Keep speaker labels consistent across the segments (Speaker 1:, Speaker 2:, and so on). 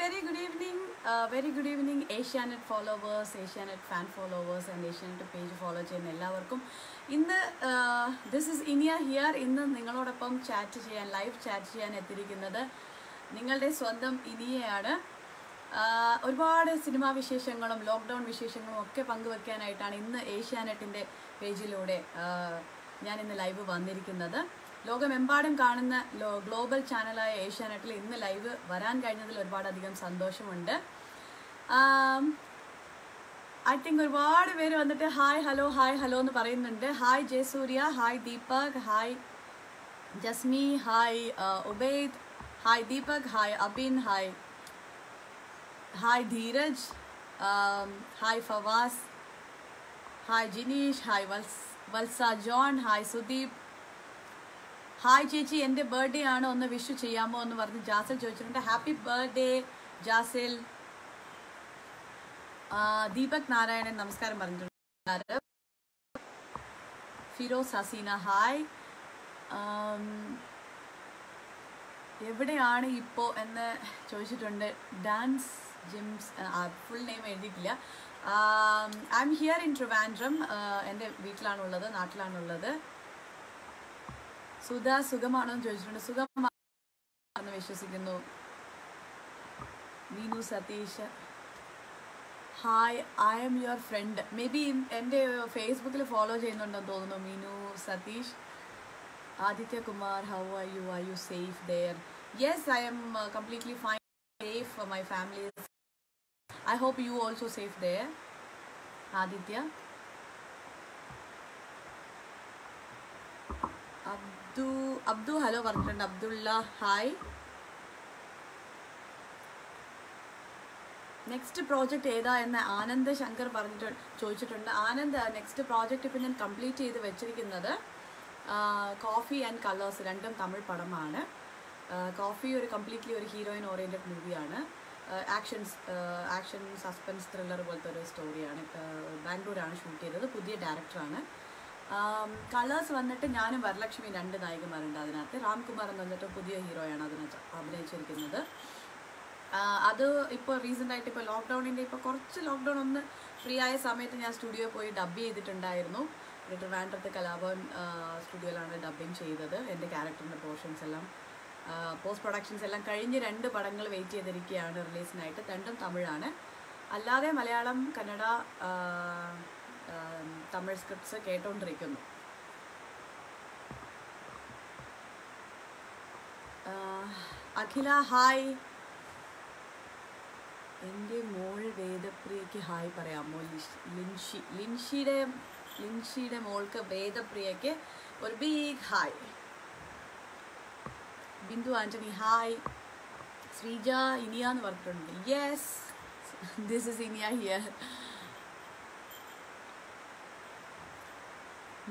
Speaker 1: Very good evening very good evening Asianet followers Asianet fan followers and Asianet page follow ചെയ്യുന്ന എല്ലാവർക്കും. ഇന്ന് this is Iniya here ഇന്ന് നിങ്ങളോടൊപ്പം chat ചെയ്യാൻ live chat ചെയ്യാൻ എത്തിയിരിക്കുന്നത് നിങ്ങളുടെ സ്വന്തം ഇനിയയാണ്. ആഹ് ഒരുപാട് സിനിമാ വിശേഷങ്ങളും ലോക്ക്ഡൗൺ വിശേഷങ്ങളും ഒക്കെ പങ്കുവെക്കാനായിട്ടാണ് ഇന്ന് ഏഷ്യാനെറ്റിന്റെ പേജിലൂടെ ആഹ് ഞാൻ ഇന്ന് ലൈവ് വന്നിരിക്കുന്നത്. ലോകമെമ്പാടും കാണുന്ന ഗ്ലോബൽ ചാനലായ ഏഷ്യാനെറ്റിൽ ഇന്ന് ലൈവ് വരാൻ കഴിഞ്ഞതിൽ ഒരുപാടധികം സന്തോഷമുണ്ട്. ഐ തിങ്ക് ഒരുപാട് പേര് വന്നിട്ട് ഹായ് ഹലോ ഹായ് ഹലോ എന്ന് പറയുന്നുണ്ട്. Hi Jayasurya. Hi Deepak. Hi Jasmi. Hi Ubaid. Hi Deepak. Hi Abin. Hi hi Dheeraj. Hi Fawaz. Hi Jineesh. Hi Valsa John. Hi Sudeep. Hi ചേച്ചി എന്റെ birthday ആണ് ഒന്ന് വിഷു ചെയ്യാമോ എന്ന് പറഞ്ഞ് ജാസൽ ചോദിച്ചിട്ടുണ്ട്. Happy birthday Jasil. Deepak Narayanan നമസ്കാരം പറഞ്ഞിട്ടുണ്ട്. ഫിറോസ് ഹസീന ഹായ് എവിടെയാണ് ഇപ്പോൾ എന്ന് ചോദിച്ചിട്ടുണ്ട്. ഡാൻസ് ജിംസ് ഫുൾ നെയിം എഴുതിയിട്ടില്ല. I am here in Trivandrum എന്റെ വീട്ടിലാണുള്ളത് നാട്ടിലാണുള്ളത്. സുധ സുഖമാണോ എന്ന് ചോദിച്ചിട്ടുണ്ട്. സുഖമാണെന്ന് വിശ്വസിക്കുന്നു. Meenu Satheesh hi I am your friend may be എന്റെ ഫേസ്ബുക്കിൽ ഫോളോ ചെയ്യുന്നുണ്ടെന്ന് തോന്നുന്നു Meenu Satheesh Aditya Kumar how are you are you safe there yes I am completely fine safe my family I hope you also safe there Aditya Abdu Abdu hello പറഞ്ഞിട്ടുണ്ട്. Abdulla hi next project ഏതാ എന്ന് ആനന്ദ് ശങ്കർ പറഞ്ഞിട്ട് ചോദിച്ചിട്ടുണ്ട്. Anand next project ഇപ്പം ഞാൻ complete ചെയ്ത് വെച്ചിരിക്കുന്നത് coffee and colours രണ്ടും തമിഴ് പടമാണ്. കോഫി ഒരു കംപ്ലീറ്റ്ലി ഒരു ഹീറോയിൻ ഓറിയന്റഡ് മൂവിയാണ് ആക്ഷൻസ് ആക്ഷൻ സസ്പെൻസ് ത്രില്ലർ പോലത്തെ ഒരു സ്റ്റോറിയാണ് ബാംഗ്ലൂരാണ് ഷൂട്ട് ചെയ്തത്. പുതിയ ഡയറക്ടറാണ് കളേഴ്സ് വന്നിട്ട് ഞാനും വരലക്ഷ്മി രണ്ട് നായികമാരുണ്ട് അതിനകത്ത്. രാംകുമാർ എന്ന് പറഞ്ഞിട്ട് പുതിയ ഹീറോയാണ് അതിനകത്ത് അഭിനയിച്ചിരിക്കുന്നത്. അത് ഇപ്പോൾ റീസെന്റ് ആയിട്ട് ഇപ്പോൾ ലോക്ക്ഡൗണിന്റെ ഇപ്പോൾ കുറച്ച് ലോക്ക്ഡൗൺ ഒന്ന് ഫ്രീ ആയ സമയത്ത് ഞാൻ സ്റ്റുഡിയോ പോയി ഡബ് ചെയ്തിട്ടുണ്ടായിരുന്നു. ട്രിവാൻഡ്രത്ത് കലാഭവൻ സ്റ്റുഡിയോയിലാണ് ഡബ്ബിങ് ചെയ്തത്. എന്റെ ക്യാരക്ടറിന്റെ പോർഷൻസ് എല്ലാം പോസ്റ്റ് പ്രൊഡക്ഷൻസ് എല്ലാം കഴിഞ്ഞ് രണ്ട് പടങ്ങൾ വെയിറ്റ് ചെയ്തിരിക്കുകയാണ് റിലീസിനായിട്ട് രണ്ടും തമിഴാണ്. അല്ലാതെ മലയാളം കന്നഡ തമിഴ് സ്ക്രിപ്റ്റ്സ് കേട്ടോണ്ടിരിക്കുന്നു. ആഹ്, അഖില ഹായ്. എന്റെ മോൾ വേദപ്രിയയ്ക്ക് ഹായ് പറയാമോ ലിൻഷി ലിൻഷിയുടെ ലിൻഷിയുടെ മോൾക്ക് വേദപ്രിയയ്ക്ക് ഒരു big hi. Bindu Antony hi. Sreeja Iniya എന്ന് പറഞ്ഞിട്ടുണ്ട്. Yes this is Iniya here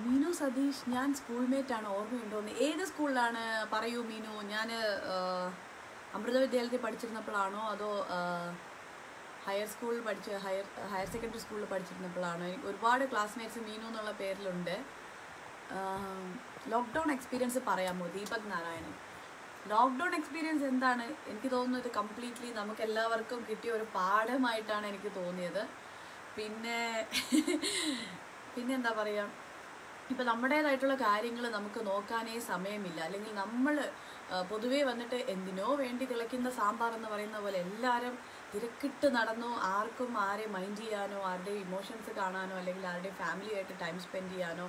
Speaker 1: Meenu Satheesh ഞാൻ സ്കൂൾമേറ്റ് ആണ്. ഓർമ്മയുണ്ടോന്ന് ഏത് സ്കൂളിലാണ്? പറയൂ മീനു. ഞാൻ അമൃത വിദ്യാലയത്തിൽ പഠിച്ചിരുന്നപ്പോഴാണോ? അതോ ഹയർ സ്കൂളിൽ പഠിച്ച ഹയർ ഹയർ സെക്കൻഡറി സ്കൂളിൽ പഠിച്ചിരുന്നപ്പോഴാണോ? എനിക്ക് ഒരുപാട് ക്ലാസ്മേറ്റ്സ് മീനു എന്നുള്ള പേരിലുണ്ട്. ലോക്ക്ഡൗൺ എക്സ്പീരിയൻസ് പറയാമോ? ദീപക് നാരായണൻ. ലോക്ക്ഡൗൺ എക്സ്പീരിയൻസ് എന്താണ്? എനിക്ക് തോന്നുന്നു ഇത് കംപ്ലീറ്റ്ലി നമുക്ക് എല്ലാവർക്കും കിട്ടിയ ഒരു പാഠമായിട്ടാണ് എനിക്ക് തോന്നിയത്. പിന്നെ പിന്നെ എന്താ പറയുക ഇപ്പം നമ്മുടേതായിട്ടുള്ള കാര്യങ്ങൾ നമുക്ക് നോക്കാനേ സമയമില്ല. അല്ലെങ്കിൽ നമ്മൾ പൊതുവേ വന്നിട്ട് എന്തിനോ വേണ്ടി തിളയ്ക്കുന്ന സാമ്പാർ എന്ന് പറയുന്ന പോലെ എല്ലാവരും തിരക്കിട്ട് നടന്നോ ആർക്കും ആരെ മൈൻഡ് ചെയ്യാനോ ആരുടെ ഇമോഷൻസ് കാണാനോ അല്ലെങ്കിൽ ആരുടെ ഫാമിലിയായിട്ട് ടൈം സ്പെൻഡ് ചെയ്യാനോ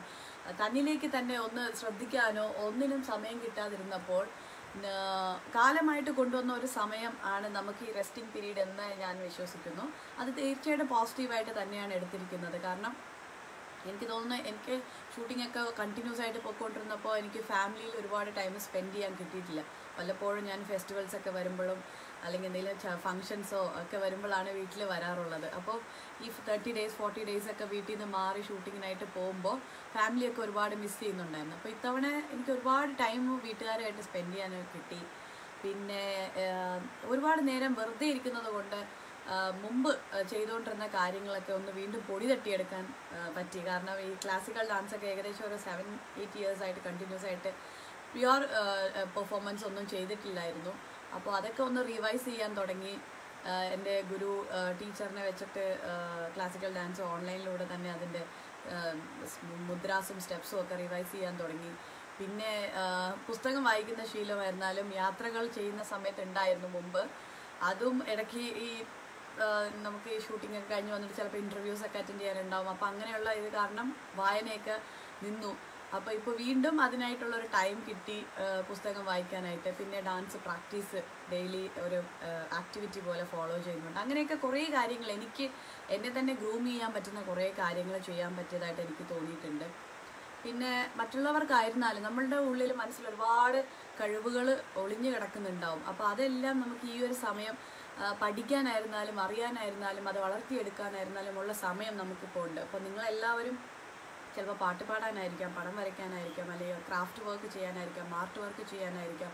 Speaker 1: തന്നിലേക്ക് തന്നെ ഒന്ന് ശ്രദ്ധിക്കാനോ ഒന്നിനും സമയം കിട്ടാതിരുന്നപ്പോൾ കാലമായിട്ട് കൊണ്ടുവന്ന ഒരു സമയം ആണ് നമുക്ക് ഈ റെസ്റ്റിംഗ് പീരീഡ് എന്ന് ഞാൻ വിശ്വസിക്കുന്നു. അത് തീർച്ചയായിട്ടും പോസിറ്റീവായിട്ട് തന്നെയാണ് എടുത്തിരിക്കുന്നത്. കാരണം എനിക്ക് തോന്നുന്നു എനിക്ക് ഷൂട്ടിംഗ് ഒക്കെ കണ്ടിന്യൂസ് ആയിട്ട് പൊയ്ക്കൊണ്ടിരുന്നപ്പോൾ എനിക്ക് ഫാമിലിയിൽ ഒരുപാട് ടൈം സ്പെൻഡ് ചെയ്യാൻ കിട്ടിയിട്ടില്ല. വല്ലപ്പോഴും ഞാൻ ഫെസ്റ്റിവൽസ് ഒക്കെ വരുമ്പോഴും അല്ലെങ്കിൽ എന്തെങ്കിലും ഫങ്ഷൻസോ ഒക്കെ വരുമ്പോഴാണ് വീട്ടിൽ വരാറുള്ളത്. അപ്പോൾ ഈ തേർട്ടി ഡേയ്സ് ഫോർട്ടി ഡേയ്സ് ഒക്കെ വീട്ടിൽ നിന്ന് മാറി ഷൂട്ടിങ്ങിനായിട്ട് പോകുമ്പോൾ ഫാമിലിയൊക്കെ ഒരുപാട് മിസ് ചെയ്യുന്നുണ്ടായിരുന്നു. അപ്പോൾ ഇത്തവണ എനിക്ക് ഒരുപാട് ടൈം വീട്ടുകാരുമായിട്ട് സ്പെൻഡ് ചെയ്യാൻ കിട്ടി. പിന്നെ ഒരുപാട് നേരം വെറുതെ ഇരിക്കുന്നത് കൊണ്ട് മുമ്പ് ചെയ്തുകൊണ്ടിരുന്ന കാര്യങ്ങളൊക്കെ ഒന്ന് വീണ്ടും പൊടി തട്ടിയെടുക്കാൻ പറ്റി. കാരണം ഈ ക്ലാസിക്കൽ ഡാൻസൊക്കെ ഏകദേശം ഒരു സെവൻ എയ്റ്റ് ഇയേഴ്സ് ആയിട്ട് കണ്ടിന്യൂസ് ആയിട്ട് പ്യുവർ പെർഫോമൻസ് ഒന്നും ചെയ്തിട്ടില്ലായിരുന്നു. അപ്പോൾ അതൊക്കെ ഒന്ന് റിവൈസ് ചെയ്യാൻ തുടങ്ങി. എന്റെ ഗുരു ടീച്ചറിനെ വെച്ചിട്ട് ക്ലാസിക്കൽ ഡാൻസ് ഓൺലൈനിലൂടെ തന്നെ അതിന്റെ മുദ്രാസും സ്റ്റെപ്സും ഒക്കെ റിവൈസ് ചെയ്യാൻ തുടങ്ങി. പിന്നെ പുസ്തകം വായിക്കുന്ന ശീലമായിരുന്നാലും യാത്രകൾ ചെയ്യുന്ന സമയത്ത് ഉണ്ടായിരുന്നു മുമ്പ്. അതും ഇടയ്ക്ക് ഈ നമുക്ക് ഈ ഷൂട്ടിംഗ് ഒക്കെ കഴിഞ്ഞ് വന്നിട്ട് ചിലപ്പോൾ ഇന്റർവ്യൂസ് ഒക്കെ അറ്റൻഡ് ചെയ്യാനുണ്ടാവും. അപ്പോൾ അങ്ങനെയുള്ള ഇത് കാരണം വായനയൊക്കെ നിന്നു. അപ്പോൾ ഇപ്പോൾ വീണ്ടും അതിനായിട്ടുള്ള ഒരു ടൈം കിട്ടി പുസ്തകം വായിക്കാനായിട്ട്. പിന്നെ ഡാൻസ് പ്രാക്ടീസ് ഡെയിലി ഒരു ആക്ടിവിറ്റി പോലെ ഫോളോ ചെയ്യുന്നുണ്ട്. അങ്ങനെയൊക്കെ കുറേ കാര്യങ്ങൾ എനിക്ക് എന്നെ തന്നെ ഗ്രൂം ചെയ്യാൻ പറ്റുന്ന കുറേ കാര്യങ്ങൾ ചെയ്യാൻ പറ്റിയതായിട്ട് എനിക്ക് തോന്നിയിട്ടുണ്ട്. പിന്നെ മറ്റുള്ളവർക്കായിരുന്നാലും നമ്മളുടെ ഉള്ളിൽ മനസ്സിൽ ഒരുപാട് കഴിവുകൾ ഒളിഞ്ഞു കിടക്കുന്നുണ്ടാവും. അപ്പോൾ അതെല്ലാം നമുക്ക് ഈ ഒരു സമയം പഠിക്കാനായിരുന്നാലും അറിയാനായിരുന്നാലും അത് വളർത്തിയെടുക്കാനായിരുന്നാലും ഉള്ള സമയം നമുക്കിപ്പോൾ ഉണ്ട്. അപ്പോൾ നിങ്ങളെല്ലാവരും ചിലപ്പോൾ പാട്ട് പാടാനായിരിക്കാം പടം വരയ്ക്കാനായിരിക്കാം അല്ലെങ്കിൽ ക്രാഫ്റ്റ് വർക്ക് ചെയ്യാനായിരിക്കാം ആർട്ട് വർക്ക് ചെയ്യാനായിരിക്കാം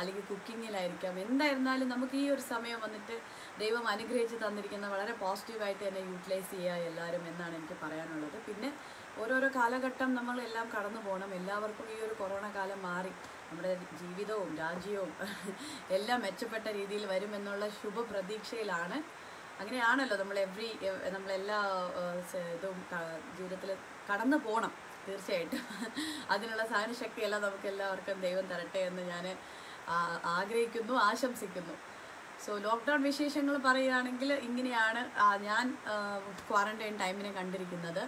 Speaker 1: അല്ലെങ്കിൽ കുക്കിങ്ങിലായിരിക്കാം. എന്തായിരുന്നാലും നമുക്ക് ഈ ഒരു സമയം വന്നിട്ട് ദൈവം അനുഗ്രഹിച്ച് തന്നിരിക്കുന്ന വളരെ പോസിറ്റീവായിട്ട് തന്നെ യൂട്ടിലൈസ് ചെയ്യുക എല്ലാവരും എന്നാണ് എനിക്ക് പറയാനുള്ളത്. പിന്നെ ഓരോരോ കാലഘട്ടം നമ്മളെല്ലാം കടന്നു പോകണം എല്ലാവർക്കും ഈ ഒരു കൊറോണ കാലം മാറി. നമ്മുടെ ജീവിതവും രാജ്യവും എല്ലാം മെച്ചപ്പെട്ട രീതിയിൽ വരുമെന്നുള്ള ശുഭപ്രതീക്ഷയിലാണ്. അങ്ങനെയാണല്ലോ നമ്മൾ എവ്രി നമ്മളെല്ലാ ഇതും ജീവിതത്തിൽ കടന്നു പോകണം തീർച്ചയായിട്ടും. അതിനുള്ള സഹനശക്തിയെല്ലാം നമുക്ക് എല്ലാവർക്കും ദൈവം തരട്ടെ എന്ന് ഞാൻ ആഗ്രഹിക്കുന്നു ആശംസിക്കുന്നു. സോ ലോക്ക്ഡൗൺ വിശേഷങ്ങൾ പറയുകയാണെങ്കിൽ ഇങ്ങനെയാണ് ഞാൻ ക്വാറന്റൈൻ ടൈമിനെ കണ്ടിരിക്കുന്നത്.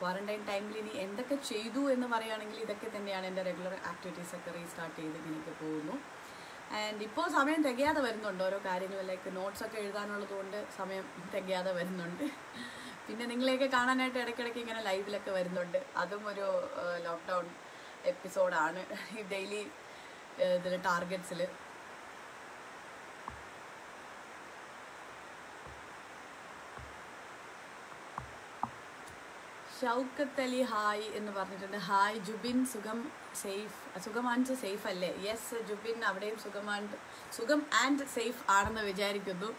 Speaker 1: ക്വാറന്റൈൻ ടൈമിൽ ഇനി എന്തൊക്കെ ചെയ്തു എന്ന് പറയുകയാണെങ്കിൽ ഇതൊക്കെ തന്നെയാണ് എന്റെ റെഗുലർ ആക്ടിവിറ്റീസ് ഒക്കെ റീസ്റ്റാർട്ട് ചെയ്ത് ഇങ്ങനെയൊക്കെ പോകുന്നു. ആൻഡ് ഇപ്പോൾ സമയം തികയാതെ വരുന്നുണ്ട്. ഓരോ കാര്യങ്ങൾ ലൈക്ക് നോട്ട്സ് ഒക്കെ എഴുതാനുള്ളത് കൊണ്ട് സമയം തികയാതെ വരുന്നുണ്ട്. പിന്നെ നിങ്ങളെയൊക്കെ കാണാനായിട്ട് ഇടയ്ക്കിടയ്ക്ക് ഇങ്ങനെ ലൈവിലൊക്കെ വരുന്നുണ്ട്. അതും ഒരു ലോക്ക്ഡൗൺ എപ്പിസോഡാണ് ഡെയിലി ഇതിൽ ടാർഗറ്റ്സിൽ ഷൗക്കത്ത് അലി ഹായ് എന്ന് പറഞ്ഞിട്ടുണ്ട്. ഹായ് ജുബിൻ സുഖം സേഫ്. സുഖം ആൻഡ് സേഫ് അല്ലേ? യെസ് ജുബിൻ അവിടെയും സുഖം സുഖം ആൻഡ് സേഫ് ആണെന്ന് വിചാരിക്കുന്നു.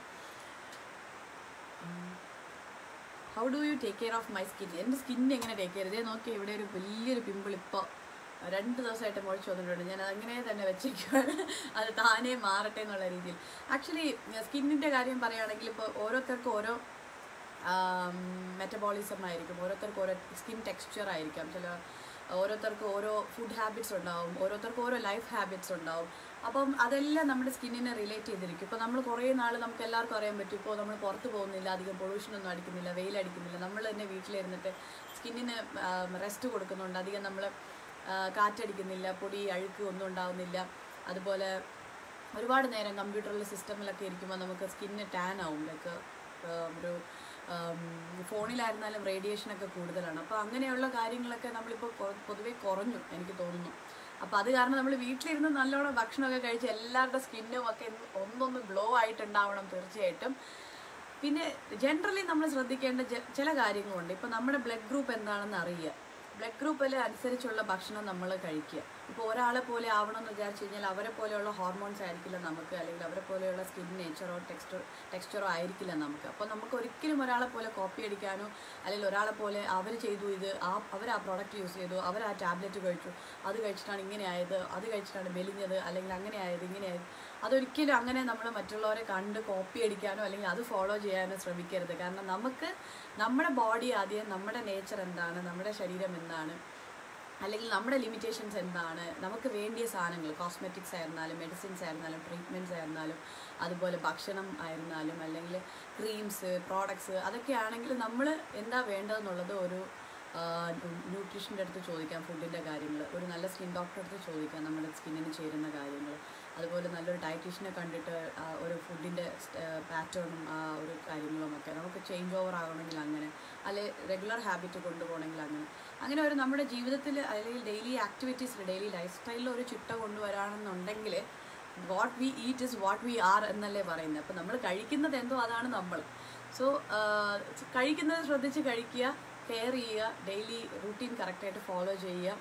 Speaker 1: How do you take care of my skin എന്റെ സ്കിൻ എങ്ങനെ ടേക്ക് കെയർ ഇതേ നോക്കി ഇവിടെ ഒരു വലിയൊരു പിമ്പിൾ ഇപ്പോൾ രണ്ട് ദിവസമായിട്ട് മുഴിച്ച് വന്നിട്ടുണ്ട്. ഞാൻ അങ്ങനെ തന്നെ വെച്ചിരിക്കുകയാണ് അത് താനേ മാറട്ടെ എന്നുള്ള രീതിയിൽ. ആക്ച്വലി സ്കിന്നിന്റെ കാര്യം പറയുകയാണെങ്കിൽ ഇപ്പോൾ ഓരോരുത്തർക്കും ഓരോ മെറ്റബോളിസം ആയിരിക്കും. ഓരോരുത്തർക്ക് ഓരോ സ്കിൻ ടെക്സ്ചർ ആയിരിക്കാം. ചില ഓരോരുത്തർക്ക് ഓരോ ഫുഡ് ഹാബിറ്റ്സ് ഉണ്ടാവും. ഓരോരുത്തർക്ക് ഓരോ ലൈഫ് ഹാബിറ്റ്സ് ഉണ്ടാവും. അപ്പം അതെല്ലാം നമ്മുടെ സ്കിന്നിനെ റിലേറ്റ് ചെയ്തിരിക്കും. ഇപ്പോൾ നമ്മൾ കുറേ നാൾ നമുക്ക് എല്ലാവർക്കും അറിയാൻ പറ്റും. ഇപ്പോൾ നമ്മൾ പുറത്ത് പോകുന്നില്ല അധികം പൊള്യൂഷനൊന്നും അടിക്കുന്നില്ല വെയിലടിക്കുന്നില്ല നമ്മൾ തന്നെ വീട്ടിലിരുന്നിട്ട് സ്കിന്നിന് റെസ്റ്റ് കൊടുക്കുന്നുണ്ട്. അധികം നമ്മൾ കാറ്റടിക്കുന്നില്ല പൊടി അഴുക്ക് ഒന്നും ഉണ്ടാവുന്നില്ല. അതുപോലെ ഒരുപാട് നേരം കമ്പ്യൂട്ടറിൽ സിസ്റ്റമിലൊക്കെ ഇരിക്കുമ്പോൾ നമുക്ക് സ്കിന്ന് ടാൻ ആവും. ലൈക്ക് ഒരു ഫോണിലായിരുന്നാലും റേഡിയേഷനൊക്കെ കൂടുതലാണ്. അപ്പോൾ അങ്ങനെയുള്ള കാര്യങ്ങളൊക്കെ നമ്മളിപ്പോൾ പൊതുവേ കുറഞ്ഞു എനിക്ക് തോന്നുന്നു. അപ്പോൾ അത് കാരണം നമ്മൾ വീട്ടിലിരുന്ന് നല്ലോണം ഭക്ഷണമൊക്കെ കഴിച്ച് എല്ലാവരുടെ സ്കിന്നും ഒക്കെ ഒന്നൊന്ന് ഗ്ലോ ആയിട്ടുണ്ടാവണം തീർച്ചയായിട്ടും. പിന്നെ ജനറലി നമ്മൾ ശ്രദ്ധിക്കേണ്ട ചില കാര്യങ്ങളുണ്ട്. ഇപ്പം നമ്മുടെ ബ്ലഡ് ഗ്രൂപ്പ് എന്താണെന്ന് അറിയുക. ബ്ലഡ് ഗ്രൂപ്പിൽ അനുസരിച്ചുള്ള ഭക്ഷണം നമ്മൾ കഴിക്കുക. ഇപ്പോൾ ഒരാളെ പോലെ ആവണമെന്ന് വിചാരിച്ചു കഴിഞ്ഞാൽ അവരെ പോലെയുള്ള ഹോർമോൺസ് ആയിരിക്കില്ല നമുക്ക് അല്ലെങ്കിൽ അവരെ പോലെയുള്ള സ്കിൻ നേച്ചറോ ടെക്സ്റ്റോ ടെക്സ്ചറോ ആയിരിക്കില്ല നമുക്ക്. അപ്പോൾ നമുക്ക് ഒരിക്കലും ഒരാളെ പോലെ കോപ്പി അടിക്കാനോ അല്ലെങ്കിൽ ഒരാളെ പോലെ അവർ ചെയ്തു ഇത് ആ അവർ ആ പ്രോഡക്റ്റ് യൂസ് ചെയ്തു അവർ ആ ടാബ്ലറ്റ് കഴിച്ചു അത് കഴിച്ചിട്ടാണ് ഇങ്ങനെ ആയത് അത് കഴിച്ചിട്ടാണ് മെലിഞ്ഞത് അല്ലെങ്കിൽ അങ്ങനെ ആയത് ഇങ്ങനെ ആയത്. അതൊരിക്കലും അങ്ങനെ നമ്മൾ മറ്റുള്ളവരെ കണ്ട് കോപ്പി അടിക്കാനോ അല്ലെങ്കിൽ അത് ഫോളോ ചെയ്യാനോ ശ്രമിക്കരുത്. കാരണം നമുക്ക് നമ്മുടെ ബോഡി ആദ്യം നമ്മുടെ നേച്ചർ എന്താണ് നമ്മുടെ ശരീരം എന്താണ് അല്ലെങ്കിൽ നമ്മുടെ ലിമിറ്റേഷൻസ് എന്താണ്? നമുക്ക് വേണ്ടിയ സാധനങ്ങൾ കോസ്മെറ്റിക്സ് ആയിരുന്നാലും മെഡിസിൻസ് ആയിരുന്നാലും ട്രീറ്റ്മെന്റ്സ് ആയിരുന്നാലും അതുപോലെ ഭക്ഷണം ആയിരുന്നാലും അല്ലെങ്കിൽ ക്രീംസ് പ്രോഡക്ട്സ് അതൊക്കെ ആണെങ്കിൽ നമ്മൾ എന്താ വേണ്ടതെന്നുള്ളത് ഒരു ന്യൂട്രീഷന്റെ അടുത്ത് ചോദിക്കാം ഫുഡിന്റെ കാര്യങ്ങൾ. ഒരു നല്ല സ്കിൻ ഡോക്ടറെ അടുത്ത് ചോദിക്കാം നമ്മുടെ സ്കിന്നിന് ചേരുന്ന കാര്യങ്ങൾ. അതുപോലെ നല്ലൊരു ഡയറ്റീഷ്യനെ കണ്ടിട്ട് ഒരു ഫുഡിന്റെ പാറ്റേണും ആ ഒരു കാര്യങ്ങളും ഒക്കെ. നമുക്ക് ചേഞ്ച് ഓവർ ആകണമെങ്കിൽ അങ്ങനെ അല്ലെ റെഗുലർ ഹാബിറ്റ് കൊണ്ടുപോകണമെങ്കിൽ അങ്ങനെ. അങ്ങനെ ഒരു നമ്മുടെ ജീവിതത്തിൽ അല്ലെങ്കിൽ ഡെയിലി ആക്ടിവിറ്റീസിൽ ഡെയിലി ലൈഫ് സ്റ്റൈലിൽ ഒരു ചിട്ട കൊണ്ടുവരാണെന്നുണ്ടെങ്കിൽ what we eat is what we are എന്നല്ലേ പറയുന്നത്. അപ്പോൾ നമ്മൾ കഴിക്കുന്നത് എന്തോ അതാണ് നമ്മൾ. സോ കഴിക്കുന്നത് ശ്രദ്ധിച്ച് കഴിക്കുക കെയർ ചെയ്യുക ഡെയിലി റൂട്ടീൻ കറക്റ്റായിട്ട് ഫോളോ ചെയ്യുക.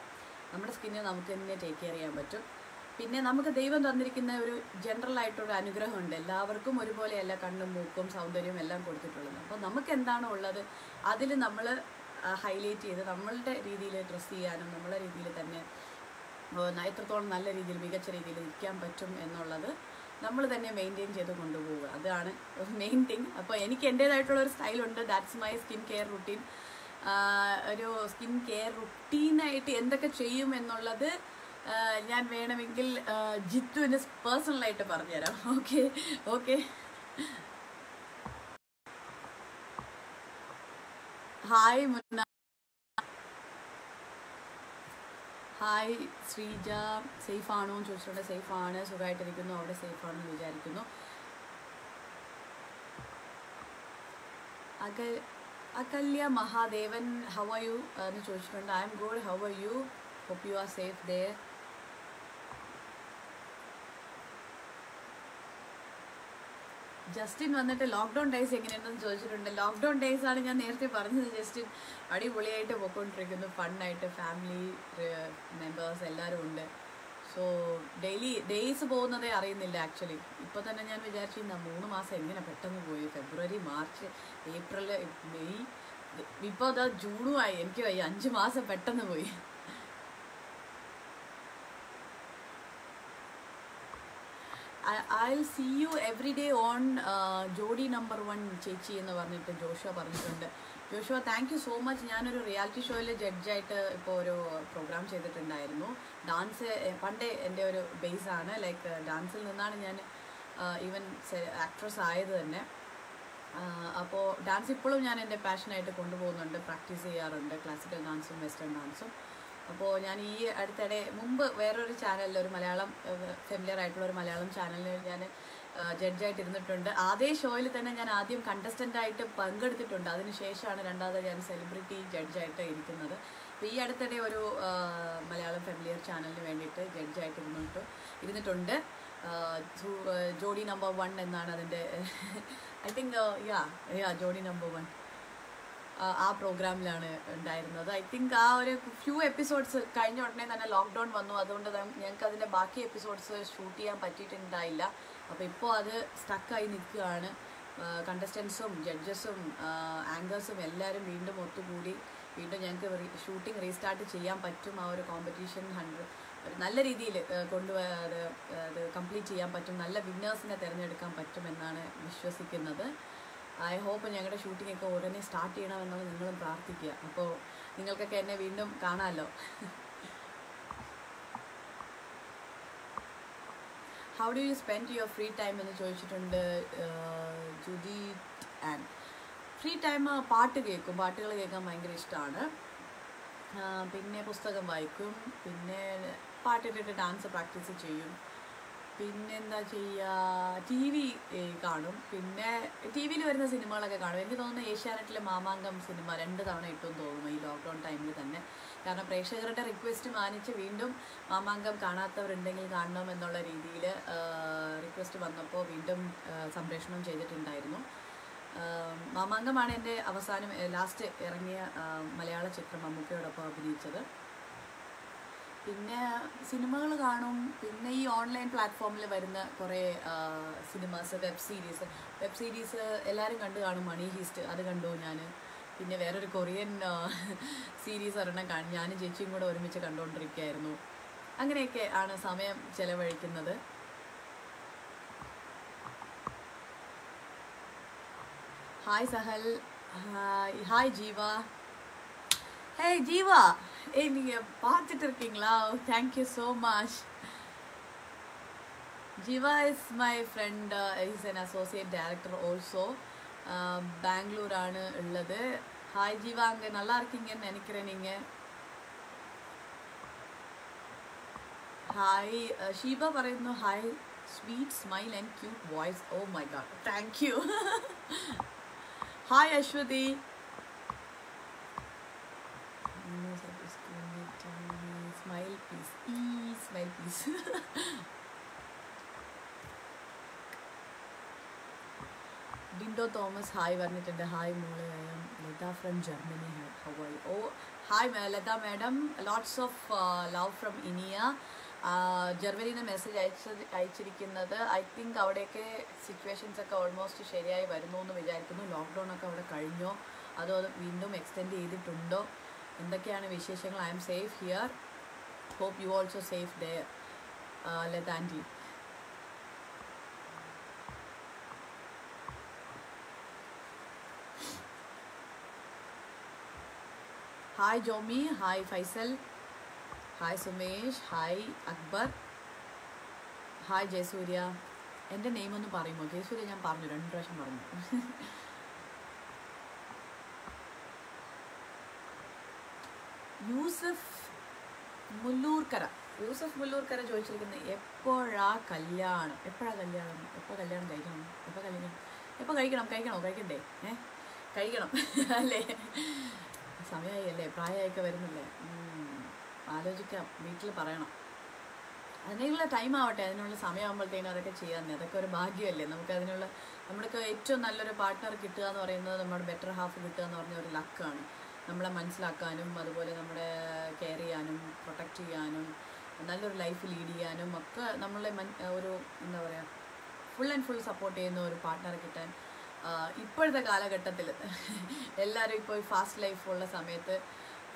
Speaker 1: നമ്മുടെ സ്കിന്നെ നമുക്ക് തന്നെ ടേക്ക് കെയർ ചെയ്യാൻ പറ്റും. പിന്നെ നമുക്ക് ദൈവം തന്നിരിക്കുന്ന ഒരു ജനറൽ ആയിട്ടൊരു അനുഗ്രഹമുണ്ട്. എല്ലാവർക്കും ഒരുപോലെയല്ല കണ്ണും മൂക്കും സൗന്ദര്യവും എല്ലാം കൊടുത്തിട്ടുള്ളത്. അപ്പോൾ നമുക്ക് എന്താണോ ഉള്ളത്? അതിൽ നമ്മൾ ഹൈലൈറ്റ് ചെയ്ത് നമ്മളുടെ രീതിയിൽ ഡ്രസ്സ് ചെയ്യാനും നമ്മളെ രീതിയിൽ തന്നെ എത്രത്തോളം നല്ല രീതിയിൽ മികച്ച രീതിയിൽ നിൽക്കാൻ പറ്റും എന്നുള്ളത് നമ്മൾ തന്നെ മെയിന്റെയിൻ ചെയ്ത് കൊണ്ടുപോവുക. അതാണ് മെയിൻ തിങ് അപ്പോൾ എനിക്ക് എന്റേതായിട്ടുള്ള ഒരു സ്റ്റൈലുണ്ട് that's my skin care routine ഒരു സ്കിൻ കെയർ റുട്ടീനായിട്ട് എന്തൊക്കെ ചെയ്യും എന്നുള്ളത് ഞാൻ വേണമെങ്കിൽ ജിത്തുവിന് പേഴ്സണലായിട്ട് പറഞ്ഞുതരാം. Okay okay hi Munna hi Sreeja. Safe ആണോ എന്ന് ചോദിച്ചിട്ടുണ്ട്. സേഫ് ആണ് സുഖമായിട്ടിരിക്കുന്നു അവിടെ സേഫ് ആണെന്ന് വിചാരിക്കുന്നു. അക Akalya Mahadevan how are you എന്ന് ചോദിച്ചിട്ടുണ്ട്. I am good how are you hope you are safe there Justin വന്നിട്ട് ലോക്ക്ഡൗൺ ഡേയ്സ് എങ്ങനെയുണ്ടെന്ന് ചോദിച്ചിട്ടുണ്ട്. ലോക്ക്ഡൗൺ ഡേയ്സ് ആണ് ഞാൻ നേരത്തെ പറഞ്ഞത് ജസ്റ്റിൻ. അടിപൊളിയായിട്ട് പോയിക്കൊണ്ടിരിക്കുന്നു. ഫണ്ണായിട്ട് ഫാമിലി മെമ്പേഴ്സ് എല്ലാവരും ഉണ്ട്. സോ ഡെയിലി ഡേയ്സ് പോകുന്നതേ അറിയുന്നില്ല ആക്ച്വലി ഇപ്പോൾ തന്നെ ഞാൻ വിചാരിച്ചു ഇന്ന മൂന്ന് മാസം എങ്ങനെ പെട്ടെന്ന് പോയി? ഫെബ്രുവരി മാർച്ച് ഏപ്രിൽ മെയ് ഇപ്പോൾ അതാ ജൂണും ആയി. എനിക്ക് അഞ്ച് മാസം പെട്ടെന്ന് പോയി. I see you every day on Jodi number one ചേച്ചി എന്ന് പറഞ്ഞിട്ട് ജോഷുവ പറഞ്ഞിട്ടുണ്ട്. Joshua thank you so much ഞാനൊരു റിയാലിറ്റി ഷോയിൽ ജഡ്ജായിട്ട് ഇപ്പോൾ ഒരു പ്രോഗ്രാം ചെയ്തിട്ടുണ്ടായിരുന്നു. ഡാൻസ് പണ്ടേ എന്റെ ഒരു ബേസ് ആണ്. ലൈക്ക് ഡാൻസിൽ നിന്നാണ് ഞാൻ ഈവൻ ആക്ട്രസ് ആയത് തന്നെ. അപ്പോൾ ഡാൻസ് ഇപ്പോഴും ഞാൻ എന്റെ പാഷനായിട്ട് കൊണ്ടുപോകുന്നുണ്ട്. പ്രാക്ടീസ് ചെയ്യാറുണ്ട്. ക്ലാസിക്കൽ ഡാൻസും വെസ്റ്റേൺ ഡാൻസും അപ്പോൾ ഞാൻ ഈ അടുത്തിടെ മുമ്പ് വേറൊരു ചാനലിൽ ഒരു മലയാളം ഫെമിലിയർ ആയിട്ടുള്ള ഒരു മലയാളം ചാനലിൽ ഞാൻ ജഡ്ജായിട്ട് ഇരുന്നിട്ടുണ്ട്. അതേ ഷോയിൽ തന്നെ ഞാൻ ആദ്യം കണ്ടസ്റ്റന്റ് ആയിട്ട് പങ്കെടുത്തിട്ടുണ്ട്. അതിനുശേഷമാണ് രണ്ടാമത് ഞാൻ സെലിബ്രിറ്റി ജഡ്ജായിട്ട് ഇരിക്കുന്നത്. അപ്പോൾ ഈ അടുത്തിടെ ഒരു മലയാളം ഫെമിലിയർ ചാനലിന് വേണ്ടിയിട്ട് ജഡ്ജായിട്ട് ഇരുന്നിട്ട് ഇരുന്നിട്ടുണ്ട്. ജോഡി നമ്പർ വൺ എന്നാണ് അതിന്റെ ഐ തിങ്ക് യാ യാ ജോഡി നമ്പർ വൺ ആ- പ്രോഗ്രാമിലാണ് ഉണ്ടായിരുന്നത്. ഐ തിങ്ക് ആ ഒരു ഫ്യൂ എപ്പിസോഡ്സ് കഴിഞ്ഞ ഉടനെ തന്നെ ലോക്ക്ഡൗൺ വന്നു. അതുകൊണ്ട് ഞങ്ങൾക്ക് അതിന്റെ ബാക്കി എപ്പിസോഡ്സ് ഷൂട്ട് ചെയ്യാൻ പറ്റിയിട്ടുണ്ടായില്ല. അപ്പോൾ ഇപ്പോൾ അത് സ്റ്റക്കായി നിൽക്കുകയാണ്. കണ്ടസ്റ്റൻസും ജഡ്ജസും ആങ്കേഴ്സും എല്ലാവരും വീണ്ടും ഒത്തുകൂടി. വീണ്ടും ഞങ്ങൾക്ക് ഷൂട്ടിംഗ് റീസ്റ്റാർട്ട് ചെയ്യാൻ പറ്റും. ആ ഒരു കോമ്പറ്റീഷൻ ഹൺഡ്രഡ് നല്ല രീതിയിൽ അത് അത് കംപ്ലീറ്റ് ചെയ്യാൻ പറ്റും. നല്ല വിന്നേഴ്സിനെ തിരഞ്ഞെടുക്കാൻ പറ്റുമെന്നാണ് വിശ്വസിക്കുന്നത്. ഐ ഹോപ്പ് ഞങ്ങളുടെ ഷൂട്ടിംഗ് ഒക്കെ ഉടനെ സ്റ്റാർട്ട് ചെയ്യണമെന്നാണ് നിങ്ങളും പ്രാർത്ഥിക്കുക. അപ്പോൾ നിങ്ങൾക്കൊക്കെ എന്നെ വീണ്ടും കാണാമല്ലോ how do you spend your free time എന്ന് ചോദിച്ചിട്ടുണ്ട് ജുദി ആൻഡ്. ഫ്രീ ടൈം പാട്ട് കേൾക്കും. പാട്ടുകൾ കേൾക്കാൻ ഭയങ്കര ഇഷ്ടമാണ് പിന്നെ പുസ്തകം വായിക്കും. പിന്നെ പാട്ടിട്ടിട്ട് ഡാൻസ് പ്രാക്ടീസ് ചെയ്യും. പിന്നെ എന്താ ചെയ്യുക ടി വി കാണും. പിന്നെ ടി വിയിൽ വരുന്ന സിനിമകളൊക്കെ കാണും. എനിക്ക് തോന്നുന്നു ഏഷ്യാനെറ്റിലെ മാമാങ്കം സിനിമ രണ്ട് തവണ ഇട്ടെന്ന് തോന്നുന്നു ഈ ലോക്ക്ഡൗൺ ടൈമിൽ തന്നെ. കാരണം പ്രേക്ഷകരുടെ റിക്വസ്റ്റ് മാനിച്ച് വീണ്ടും മാമാങ്കം കാണാത്തവരുണ്ടെങ്കിൽ കാണണം എന്നുള്ള രീതിയിൽ റിക്വസ്റ്റ് വന്നപ്പോൾ വീണ്ടും സംപ്രേഷണം ചെയ്തിട്ടുണ്ടായിരുന്നു. മാമാങ്കമാണ് എന്റെ അവസാനം ലാസ്റ്റ് ഇറങ്ങിയ മലയാള ചിത്രം മമ്മൂക്കയോടൊപ്പം അഭിനയിച്ചത്. പിന്നെ സിനിമകൾ കാണും. പിന്നെ ഈ ഓൺലൈൻ പ്ലാറ്റ്ഫോമിൽ വരുന്ന കുറേ cinemas web series. Web series എല്ലാവരും കണ്ട് കാണും. മണി ഹീസ്റ്റ് അത് കണ്ടു ഞാൻ പിന്നെ വേറൊരു കൊറിയൻ സീരീസ് ഒരെണ്ണം കാണും ഞാനും ചേച്ചിയും കൂടെ ഒരുമിച്ച് കണ്ടുകൊണ്ടിരിക്കുകയായിരുന്നു അങ്ങനെയൊക്കെ ആണ് സമയം ചിലവഴിക്കുന്നത്. Hi Sahal. Hi Jeeva. Hey Jeeva. ஏய் நீங்கள் பார்த்துட்டு இருக்கீங்களா thank you so much Jiva is my friend is N associate director also பெங்களூரானு உள்ளது ஹாய் ஜீவா அங்கே நல்லா இருக்கீங்கன்னு நினைக்கிறேன் நீங்கள் ஹாய் ഷീബ പറയുന്നു hi sweet smile and cute voice oh my god thank you hi Aswathy smile please Dindo Thomas hi പറഞ്ഞിട്ടുണ്ട് hi മോളെ I Latha from Germany Hawaii oh hi Latha madam lots of love from Iniya ജർമ്മനിയിൽ നിന്ന് message അയച്ച അയച്ചിരിക്കുന്നത് I think അവിടെയൊക്കെ situations ഒക്കെ almost ശരിയായി വരുന്നു എന്ന് വിചാരിക്കുന്നു. ലോക്ക്ഡൗൺ ഒക്കെ അവിടെ കഴിഞ്ഞോ. അതോ അത് വീണ്ടും എക്സ്റ്റെൻഡ് ചെയ്തിട്ടുണ്ടോ? എന്തൊക്കെയാണ് വിശേഷങ്ങൾ? I am safe here hope you also safe there uh, Hi Jomi, hi Faisal, hi Sumesh, hi Akbar, hi Jaisurya. And the name on the parimo, Jaisurya, I'm parimo, I'm parimo. Hi Jomi, Yusuf, Mulloorkara Yusuf Mulloorkara ചോദിച്ചിരിക്കുന്നത് എപ്പോഴാ കല്യാണം? എപ്പോഴാ കല്യാണം? എപ്പോൾ കല്യാണം കഴിക്കണം? എപ്പോൾ കല്യാണം? എപ്പോൾ കഴിക്കണം? കഴിക്കണോ? കഴിക്കണ്ടേ? ഏ? കഴിക്കണം. അല്ലേ? സമയമായി അല്ലേ പ്രായമൊക്കെ വരുന്നില്ലേ. ആലോചിക്കാം. വീട്ടിൽ പറയണം. അതിനുള്ള ടൈം ആവട്ടെ. അതിനുള്ള സമയമാകുമ്പോഴത്തേനും അതൊക്കെ ചെയ്യാമെന്നേ. അതൊക്കെ ഒരു ഭാഗ്യമല്ലേ? നമുക്ക് അതിനുള്ള നമ്മുടെ ഏറ്റവും നല്ലൊരു പാർട്ട്ണർ കിട്ടുക എന്ന് പറയുന്നത് നമ്മുടെ ബെറ്റർ ഹാഫ് കിട്ടുക എന്ന് പറഞ്ഞ ഒരു ലക്കാണ് നമ്മളെ മനസ്സിലാക്കാനും അതുപോലെ നമ്മുടെ കെയർ ചെയ്യാനും പ്രൊട്ടക്റ്റ് ചെയ്യാനും നല്ലൊരു ലൈഫ് ലീഡ് ചെയ്യാനും ഒക്കെ നമ്മളെ ഒരു എന്താ പറയുക ഫുൾ ആൻഡ് ഫുൾ സപ്പോർട്ട് ചെയ്യുന്ന ഒരു പാർട്ട്ണറെ കിട്ടാൻ ഇപ്പോഴത്തെ കാലഘട്ടത്തിൽ എല്ലാവരും ഇപ്പോൾ ഫാസ്റ്റ് ലൈഫുള്ള സമയത്ത്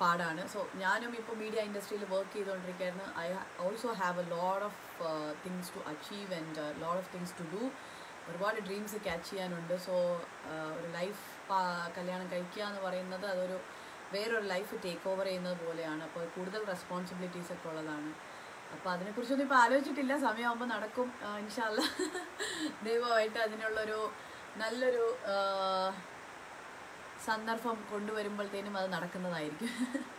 Speaker 1: പാടാണ്. സോ ഞാനും ഇപ്പോൾ മീഡിയ ഇൻഡസ്ട്രിയിൽ work ചെയ്തുകൊണ്ടിരിക്കുകയായിരുന്നു I also have a load of things to achieve and load of things to do ഒരുപാട് ഡ്രീംസ് ക്യാച്ച് ചെയ്യാനുണ്ട്. സോ ഒരു ലൈഫ് കല്യാണം കഴിക്കുക എന്ന് പറയുന്നത് അതൊരു വേറൊരു ലൈഫ് ടേക്ക് ഓവർ ചെയ്യുന്നത് പോലെയാണ്. അപ്പോൾ കൂടുതൽ റെസ്പോൺസിബിലിറ്റീസ് ഒക്കെ ഉള്ളതാണ്. അപ്പോൾ അതിനെക്കുറിച്ചൊന്നും ഇപ്പോൾ ആലോചിച്ചിട്ടില്ല. സമയമാകുമ്പോൾ നടക്കും. ഇൻഷാല്ല ദൈവമായിട്ട് അതിനുള്ളൊരു നല്ലൊരു സന്ദർഭം കൊണ്ടുവരുമ്പോഴത്തേനും അത് നടക്കുന്നതായിരിക്കും.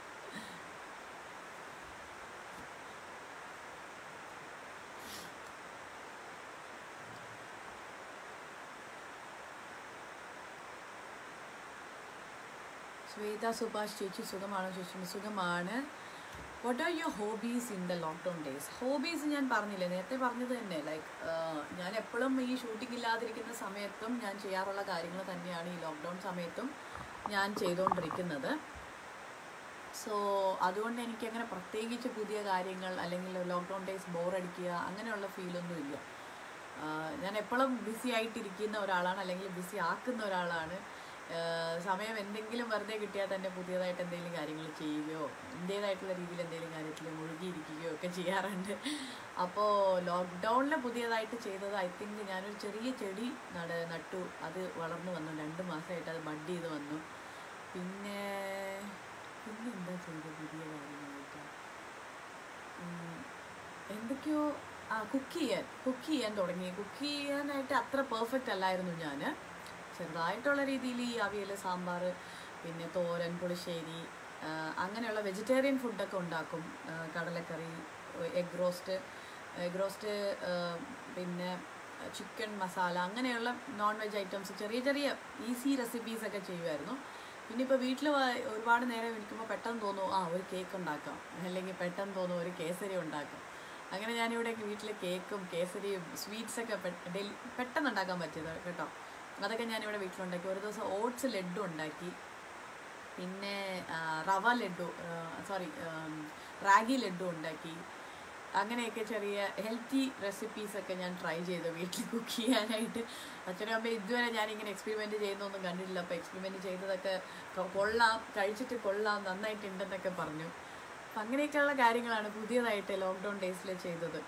Speaker 1: ശ്വേത സുഭാഷ് ചേച്ചി സുഖമാണോ? ചേച്ചി സുഖമാണ്. What are your hobbies in the lockdown days hobbies ഞാൻ പറഞ്ഞില്ലേ നേരത്തെ പറഞ്ഞത് തന്നെ. ലൈക്ക് ഞാൻ എപ്പോഴും ഈ ഷൂട്ടിംഗ് ഇല്ലാതിരിക്കുന്ന സമയത്തും ഞാൻ ചെയ്യാറുള്ള കാര്യങ്ങൾ തന്നെയാണ് ഈ ലോക്ക്ഡൗൺ സമയത്തും ഞാൻ ചെയ്തുകൊണ്ടിരിക്കുന്നത് സോ അതുകൊണ്ട് എനിക്ക് അങ്ങനെ പ്രത്യേകിച്ച് പുതിയ കാര്യങ്ങൾ അല്ലെങ്കിൽ ലോക്ക്ഡൗൺ ഡേയ്സ് ബോറടിക്കുക അങ്ങനെയുള്ള ഫീലൊന്നും ഇല്ല. ഞാൻ എപ്പോഴും ബിസി ആയിട്ടിരിക്കുന്ന ഒരാളാണ് അല്ലെങ്കിൽ ബിസി ആക്കുന്ന ഒരാളാണ്. സമയം എന്തെങ്കിലും വെറുതെ കിട്ടിയാൽ തന്നെ പുതിയതായിട്ട് എന്തെങ്കിലും കാര്യങ്ങൾ ചെയ്യുകയോ എന്റേതായിട്ടുള്ള രീതിയിൽ എന്തെങ്കിലും കാര്യത്തിൽ മുഴുകിയിരിക്കുകയോ ഒക്കെ ചെയ്യാറുണ്ട്. അപ്പോൾ ലോക്ക്ഡൗണിൽ പുതിയതായിട്ട് ചെയ്തത് ഐ തിങ്ക് ഞാനൊരു ചെറിയ ചെടി നട നട്ടു. അത് വളർന്നു വന്നു. രണ്ട് മാസമായിട്ട് അത് ബഡ് ചെയ്ത് വന്നു. പിന്നെ പിന്നെ എന്താ ചെയ്തത് പുതിയ കാര്യങ്ങളായിട്ട്? എന്തൊക്കെയോ ആ കുക്ക് ചെയ്യാൻ കുക്ക് ചെയ്യാൻ തുടങ്ങി. കുക്ക് ചെയ്യാനായിട്ട് അത്ര പെർഫെക്റ്റ് അല്ലായിരുന്നു ഞാൻ ചെറുതായിട്ടുള്ള രീതിയിൽ ഈ അവിയൽ സാമ്പാർ പിന്നെ തോരൻ പുളിശ്ശേരി അങ്ങനെയുള്ള വെജിറ്റേറിയൻ ഫുഡൊക്കെ ഉണ്ടാക്കും. കടലക്കറി എഗ് റോസ്റ്റ് എഗ് റോസ്റ്റ് പിന്നെ ചിക്കൻ മസാല അങ്ങനെയുള്ള നോൺ വെജ് ഐറ്റംസ് ചെറിയ ചെറിയ ഈസി റെസിപ്പീസൊക്കെ ചെയ്യുമായിരുന്നു. പിന്നെ ഇപ്പോൾ വീട്ടിൽ ഒരുപാട് നേരം ഇരിക്കുമ്പോൾ പെട്ടെന്ന് തോന്നും ആ ഒരു കേക്ക് ഉണ്ടാക്കാം. അല്ലെങ്കിൽ പെട്ടെന്ന് തോന്നും ഒരു കേസരി ഉണ്ടാക്കാം. അങ്ങനെ ഞാനിവിടെ വീട്ടിൽ കേക്കും കേസരിയും സ്വീറ്റ്സൊക്കെ പെട്ടെന്ന് ഉണ്ടാക്കാൻ പറ്റിയത് കേട്ടോ. അതൊക്കെ ഞാനിവിടെ വീട്ടിലുണ്ടാക്കി. ഒരു ദിവസം ഓട്സ് ലഡു ഉണ്ടാക്കി. പിന്നെ റവ ലഡു സോറി റാഗി ലഡു ഉണ്ടാക്കി. അങ്ങനെയൊക്കെ ചെറിയ ഹെൽത്തി റെസിപ്പീസൊക്കെ ഞാൻ ട്രൈ ചെയ്തു വീട്ടിൽ കുക്ക് ചെയ്യാനായിട്ട്. അച്ഛനും അമ്മയും ഇതുവരെ ഞാനിങ്ങനെ എക്സ്പെരിമെന്റ് ചെയ്യുന്നൊന്നും കണ്ടിട്ടില്ല. അപ്പോൾ എക്സ്പെരിമെന്റ് ചെയ്തതൊക്കെ കൊള്ളാം കഴിച്ചിട്ട് കൊള്ളാം നന്നായിട്ടുണ്ടെന്നൊക്കെ പറഞ്ഞു. അപ്പം അങ്ങനെയൊക്കെയുള്ള കാര്യങ്ങളാണ് പുതിയതായിട്ട് ലോക്ക്ഡൗൺ ഡേയ്സിൽ ചെയ്തത്.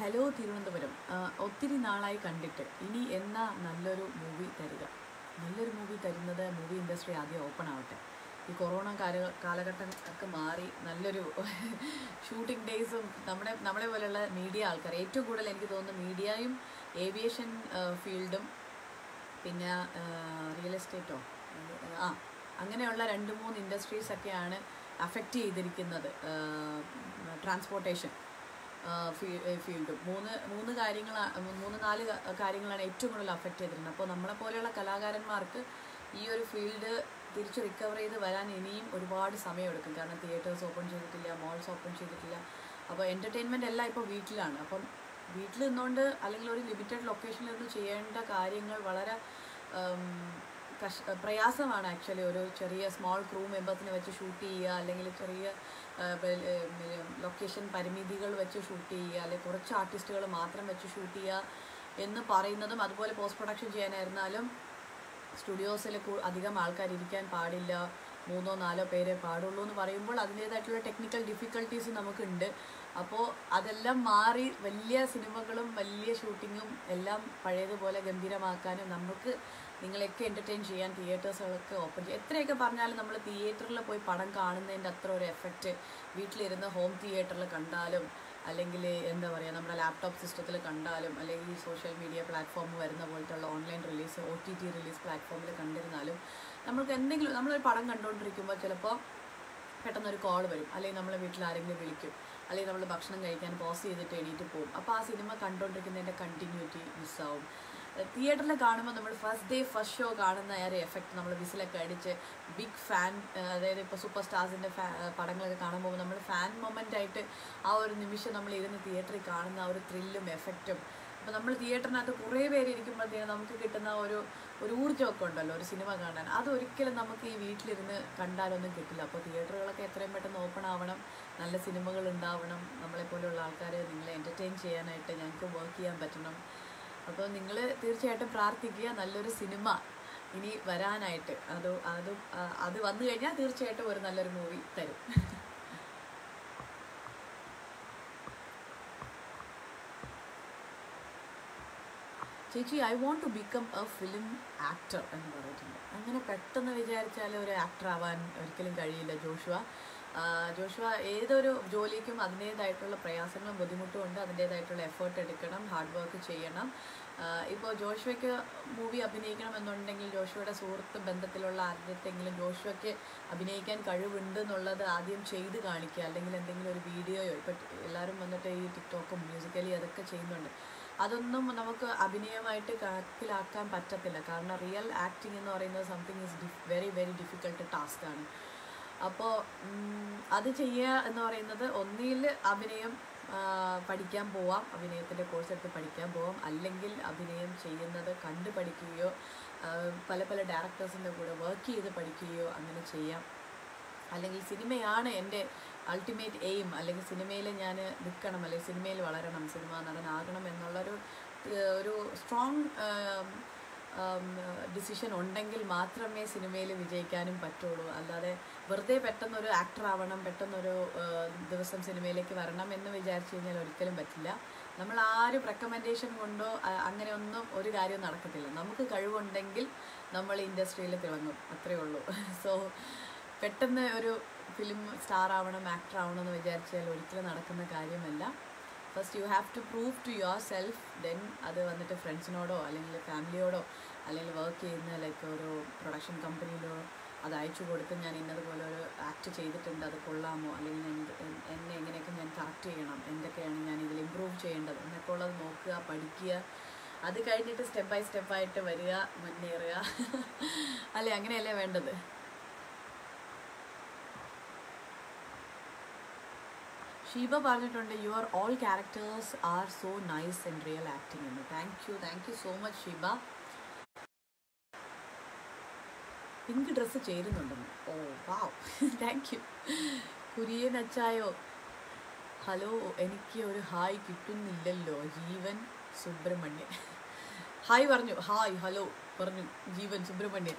Speaker 1: ഹലോ തിരുവനന്തപുരം. ഒത്തിരി നാളായി കണ്ടിട്ട്. ഇനി എന്നാ നല്ലൊരു മൂവി തരിക? നല്ലൊരു മൂവി തരുന്നത് മൂവി ഇൻഡസ്ട്രി ആദ്യം ഓപ്പൺ ആവട്ടെ. ഈ കൊറോണ കാല കാലഘട്ടം ഒക്കെ മാറി നല്ലൊരു ഷൂട്ടിംഗ് ഡേയ്സും നമ്മുടെ നമ്മളെ പോലെയുള്ള മീഡിയ ആൾക്കാർ ഏറ്റവും കൂടുതൽ എനിക്ക് തോന്നുന്നു മീഡിയയും ഏവിയേഷൻ ഫീൽഡും പിന്നെ റിയൽ എസ്റ്റേറ്റോ ആ അങ്ങനെയുള്ള രണ്ട് മൂന്ന് ഇൻഡസ്ട്രീസൊക്കെയാണ് അഫക്റ്റ് ചെയ്തിരിക്കുന്നത് ട്രാൻസ്പോർട്ടേഷൻ ഫീൽഡും. മൂന്ന് മൂന്ന് കാര്യങ്ങളാണ് മൂന്ന് നാല് കാര്യങ്ങളാണ് ഏറ്റവും കൂടുതൽ അഫക്റ്റ് ചെയ്തിരുന്നത്. അപ്പോൾ നമ്മളെ പോലെയുള്ള കലാകാരന്മാർക്ക് ഈ ഒരു ഫീൽഡ് തിരിച്ച് റിക്കവർ ചെയ്ത് വരാൻ ഇനിയും ഒരുപാട് സമയമെടുക്കും. കാരണം തിയേറ്റേഴ്സ് ഓപ്പൺ ചെയ്തിട്ടില്ല മോൾസ് ഓപ്പൺ ചെയ്തിട്ടില്ല. അപ്പോൾ എന്റർടൈൻമെന്റ് എല്ലാം ഇപ്പോൾ വീട്ടിലാണ്. അപ്പം വീട്ടിൽ നിന്നുകൊണ്ട് അല്ലെങ്കിൽ ഒരു ലിമിറ്റഡ് ലൊക്കേഷനിൽ നിന്ന് ചെയ്യേണ്ട കാര്യങ്ങൾ വളരെ പ്രയാസമാണ് ആക്ച്വലി ഒരു ചെറിയ സ്മോൾ ക്രൂ മെമ്പേഴ്സിനെ വെച്ച് ഷൂട്ട് ചെയ്യുക അല്ലെങ്കിൽ ചെറിയ ലൊക്കേഷൻ പരിമിതികൾ വെച്ച് ഷൂട്ട് ചെയ്യുക അല്ലെങ്കിൽ കുറച്ച് ആർട്ടിസ്റ്റുകൾ മാത്രം വെച്ച് ഷൂട്ട് ചെയ്യുക എന്ന് പറയുന്നതും അതുപോലെ പോസ്റ്റ് പ്രൊഡക്ഷൻ ചെയ്യാനായിരുന്നാലും സ്റ്റുഡിയോസിൽ അധികം ആൾക്കാർ ഇരിക്കാൻ പാടില്ല. മൂന്നോ നാലോ പേരെ പാടുള്ളൂ എന്ന് പറയുമ്പോൾ അതിന്റേതായിട്ടുള്ള ടെക്നിക്കൽ ഡിഫിക്കൽട്ടീസ് നമുക്കുണ്ട് അപ്പോൾ അതെല്ലാം മാറി വലിയ സിനിമകളും വലിയ ഷൂട്ടിങ്ങും എല്ലാം പഴയതുപോലെ ഗംഭീരമാക്കാനും നമുക്ക് നിങ്ങളെയൊക്കെ എന്റർടൈൻ ചെയ്യാൻ തിയേറ്റേഴ്സുകളൊക്കെ ഓപ്പൺ ചെയ്യും. എത്രയൊക്കെ പറഞ്ഞാലും നമ്മൾ തിയേറ്ററിൽ പോയി പടം കാണുന്നതിന്റെ അത്ര ഒരു എഫക്റ്റ് വീട്ടിലിരുന്ന് ഹോം തിയേറ്ററിൽ കണ്ടാലും അല്ലെങ്കിൽ എന്താ പറയുക നമ്മുടെ ലാപ്ടോപ്പ് സിസ്റ്റത്തിൽ കണ്ടാലും അല്ലെങ്കിൽ സോഷ്യൽ മീഡിയ പ്ലാറ്റ്ഫോം വരുന്ന പോലത്തുള്ള online release O T T release പ്ലാറ്റ്ഫോമിൽ കണ്ടിരുന്നാലും നമ്മൾക്ക് എന്തെങ്കിലും നമ്മളൊരു പടം കണ്ടുകൊണ്ടിരിക്കുമ്പോൾ ചിലപ്പോൾ പെട്ടെന്നൊരു കോൾ വരും. അല്ലെങ്കിൽ നമ്മളെ വീട്ടിൽ ആരെങ്കിലും വിളിക്കും. അല്ലെങ്കിൽ നമ്മൾ ഭക്ഷണം കഴിക്കാൻ പോസ് ചെയ്തിട്ട് എണീറ്റ് പോകും അപ്പോൾ ആ സിനിമ കണ്ടുകൊണ്ടിരിക്കുന്നതിന്റെ കണ്ടിന്യൂറ്റി മിസ്സാവും തിയേറ്ററിൽ കാണുമ്പോൾ നമ്മൾ ഫസ്റ്റ് ഡേ ഫസ്റ്റ് ഷോ കാണുന്ന ആ ഒരു എഫക്റ്റ് നമ്മൾ വിസിലൊക്കെ അടിച്ച് ബിഗ് ഫാൻ അതായത് ഇപ്പോൾ സൂപ്പർ സ്റ്റാർസിന്റെ പടങ്ങളൊക്കെ കാണുമ്പോൾ നമ്മൾ ഫാൻ മൊമെന്റ് ആയിട്ട് ആ ഒരു നിമിഷം നമ്മൾ ഇരുന്ന് തിയേറ്ററിൽ കാണുന്ന ആ ഒരു ത്രില്ലും എഫക്റ്റും അപ്പോൾ നമ്മൾ തിയേറ്ററിനകത്ത് കുറേ പേര് ഇരിക്കുമ്പോഴത്തേക്കും നമുക്ക് കിട്ടുന്ന ഒരു ഒരു ഊർജമൊക്കെ ഉണ്ടല്ലോ ഒരു സിനിമ കാണാൻ. അതൊരിക്കലും നമുക്ക് ഈ വീട്ടിലിരുന്ന് കണ്ടാലൊന്നും കിട്ടില്ല. അപ്പോൾ തിയേറ്ററുകളൊക്കെ എത്രയും പെട്ടെന്ന് ഓപ്പൺ ആവണം. നല്ല സിനിമകൾ ഉണ്ടാവണം. നമ്മളെപ്പോലെയുള്ള ആൾക്കാരെ നിങ്ങളെ എന്റർടൈൻ ചെയ്യാനായിട്ട് ഞങ്ങൾക്ക് വർക്ക് ചെയ്യാൻ പറ്റണം. അപ്പോൾ നിങ്ങൾ തീർച്ചയായിട്ടും പ്രാർത്ഥിക്കുക. നല്ലൊരു സിനിമ ഇനി വരാനായിട്ട്. അത് അത് അത് വന്നു കഴിഞ്ഞാൽ തീർച്ചയായിട്ടും ഒരു നല്ലൊരു മൂവി തരും. ചേച്ചി I want to become a film actor എന്ന് പറഞ്ഞിട്ടുണ്ട്. അങ്ങനെ പെട്ടെന്ന് വിചാരിച്ചാൽ ഒരു ആക്ടർ ആവാൻ ഒരിക്കലും കഴിയില്ല ജോഷുവ. ജോഷുവ ഏതൊരു ജോലിക്കും അതിന്റേതായിട്ടുള്ള പ്രയാസങ്ങളും ബുദ്ധിമുട്ടും ഉണ്ട്. അതിന്റേതായിട്ടുള്ള എഫേർട്ട് എടുക്കണം ഹാർഡ് വർക്ക് ചെയ്യണം. ഇപ്പോൾ ജോഷുവയ്ക്ക് മൂവി അഭിനയിക്കണം എന്നുണ്ടെങ്കിൽ ജോഷുവയുടെ സുഹൃത്ത് ബന്ധത്തിലുള്ള ആദ്യത്തെങ്കിലും ജോഷുവയ്ക്ക് അഭിനയിക്കാൻ കഴിവുണ്ട് എന്നുള്ളത് ആദ്യം ചെയ്ത് കാണിക്കുക. അല്ലെങ്കിൽ എന്തെങ്കിലും ഒരു വീഡിയോയോ ഇപ്പം എല്ലാവരും വന്നിട്ട് ഈ ടിക്ടോക്കും മ്യൂസിക്കലി അതൊക്കെ ചെയ്യുന്നുണ്ട്. അതൊന്നും നമുക്ക് അഭിനയമായിട്ട് കണക്കിലാക്കാൻ പറ്റത്തില്ല. കാരണം റിയൽ ആക്ടിങ് എന്ന് പറയുന്നത് something is very very difficult task ആണ്. അപ്പോൾ അത് ചെയ്യുക എന്ന് പറയുന്നത് ഒന്നിൽ അഭിനയം പഠിക്കാൻ പോവാം. അഭിനയത്തിന്റെ കോഴ്സ് എടുത്ത് പഠിക്കാൻ പോവാം. അല്ലെങ്കിൽ അഭിനയം ചെയ്യുന്നത് കണ്ട് പഠിക്കുകയോ പല പല ഡയറക്ടേഴ്സിന്റെ കൂടെ വർക്ക് ചെയ്ത് പഠിക്കുകയോ അങ്ങനെ ചെയ്യാം. അല്ലെങ്കിൽ സിനിമയാണ് എന്റെ അൾട്ടിമേറ്റ് എയിം അല്ലെങ്കിൽ സിനിമയിൽ ഞാൻ നിൽക്കണം അല്ലെങ്കിൽ സിനിമയിൽ വളരണം സിനിമ നടനാകണം എന്നുള്ളൊരു ഒരു സ്ട്രോങ് ഡിസിഷൻ ഉണ്ടെങ്കിൽ മാത്രമേ സിനിമയിൽ വിജയിക്കാനും പറ്റുള്ളൂ. അല്ലാതെ വെറുതെ പെട്ടെന്നൊരു ആക്ടർ ആവണം പെട്ടെന്നൊരു ദിവസം സിനിമയിലേക്ക് വരണം എന്ന് വിചാരിച്ചു കഴിഞ്ഞാൽ ഒരിക്കലും പറ്റില്ല. നമ്മൾ ആരും റെക്കമെൻഡേഷൻ കൊണ്ടോ അങ്ങനെ ഒന്നും ഒരു കാര്യവും നടക്കത്തില്ല. നമുക്ക് കഴിവുണ്ടെങ്കിൽ നമ്മൾ ഇൻഡസ്ട്രിയിൽ തിളങ്ങും. അത്രയേ ഉള്ളൂ. സോ പെട്ടെന്ന് ഒരു ഫിലിം സ്റ്റാർ ആവണം ആക്ടർ ആവണം എന്ന് വിചാരിച്ചാൽ ഒരിക്കലും നടക്കുന്ന കാര്യമല്ല. First you have to prove to yourself then അത് വന്നിട്ട് ഫ്രണ്ട്സിനോടോ അല്ലെങ്കിൽ ഫാമിലിയോടോ അല്ലെങ്കിൽ വർക്ക് ചെയ്യുന്ന ലൈക്ക് ഒരു പ്രൊഡക്ഷൻ കമ്പനിയിലോ അത് അയച്ചു കൊടുത്ത് ഞാൻ ഇന്നതുപോലെ ഒരു ആക്ട് ചെയ്തിട്ടുണ്ട് അത് കൊള്ളാമോ? അല്ലെങ്കിൽ എന്നെ എങ്ങനെയൊക്കെ ഞാൻ കറക്റ്റ് ചെയ്യണം? എന്തൊക്കെയാണ് ഞാൻ ഇതിൽ ഇമ്പ്രൂവ് ചെയ്യേണ്ടത്? എന്നൊക്കെ ഉള്ളത് നോക്കുക പഠിക്കുക. അത് കഴിഞ്ഞിട്ട് സ്റ്റെപ്പ് ബൈ സ്റ്റെപ്പായിട്ട് വരിക മുന്നേറുക. അല്ലേ? അങ്ങനെയല്ലേ വേണ്ടത്? ഷീബ പറഞ്ഞിട്ടുണ്ട് you are all characters are so nice in real acting എന്ന്. Thank you thank you so much Sheeba. Pink dress ചേരുന്നുണ്ടെന്ന്. Oh wow thank you Kurian അച്ചായോ ഹലോ എനിക്ക് ഒരു ഹായ് കിട്ടുന്നില്ലല്ലോ ജീവൻ സുബ്രഹ്മണ്യൻ. ഹായ് പറഞ്ഞു ഹായ് ഹലോ പറഞ്ഞു ജീവൻ സുബ്രഹ്മണ്യൻ.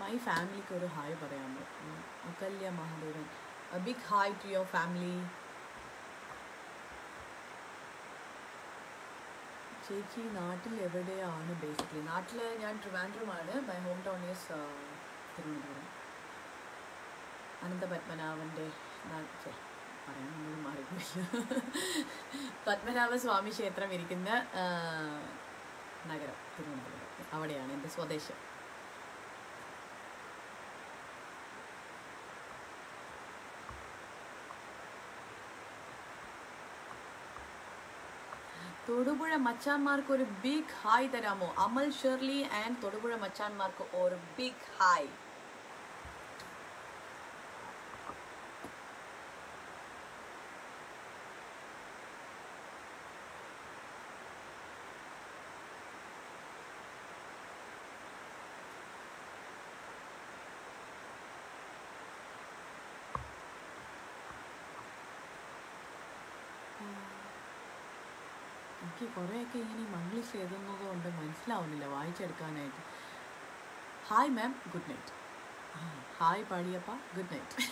Speaker 1: മൈ ഫാമിലിക്ക് ഒരു ഹായ് പറയാമോ? Akalya Mahadevan. Big hi to your family ചേച്ചി നാട്ടിൽ എവിടെയാണ് ബേസിക്കലി നാട്ടിൽ ഞാൻ ട്രിവാൻഡ്രമാണ്. My home town is Thiruvananthapuram. അനന്തപത്മനാഭന്റെ പറയാൻ മാറിപ്പോയില്ല. പത്മനാഭ സ്വാമി ക്ഷേത്രം ഇരിക്കുന്ന നഗരം തിരുവനന്തപുരം. അവിടെയാണ് എന്റെ സ്വദേശം. തൊടുപുഴ മച്ചാന്മാർക്ക് ഒരു ബിഗ് ഹായ് തരാമോ? അമൽ ഷെർലി ആൻഡ് തൊടുപുഴ മച്ചാന്മാർക്ക് ഒരു ബിഗ് ഹായ് എനിക്ക് കുറേയൊക്കെ ഇങ്ങനെ മംഗ്ലീഷ് എഴുതുന്നത് കൊണ്ട് മനസ്സിലാവുന്നില്ല വായിച്ചെടുക്കാനായിട്ട്. Hi ma'am good night hi പാടിയപ്പ. Good night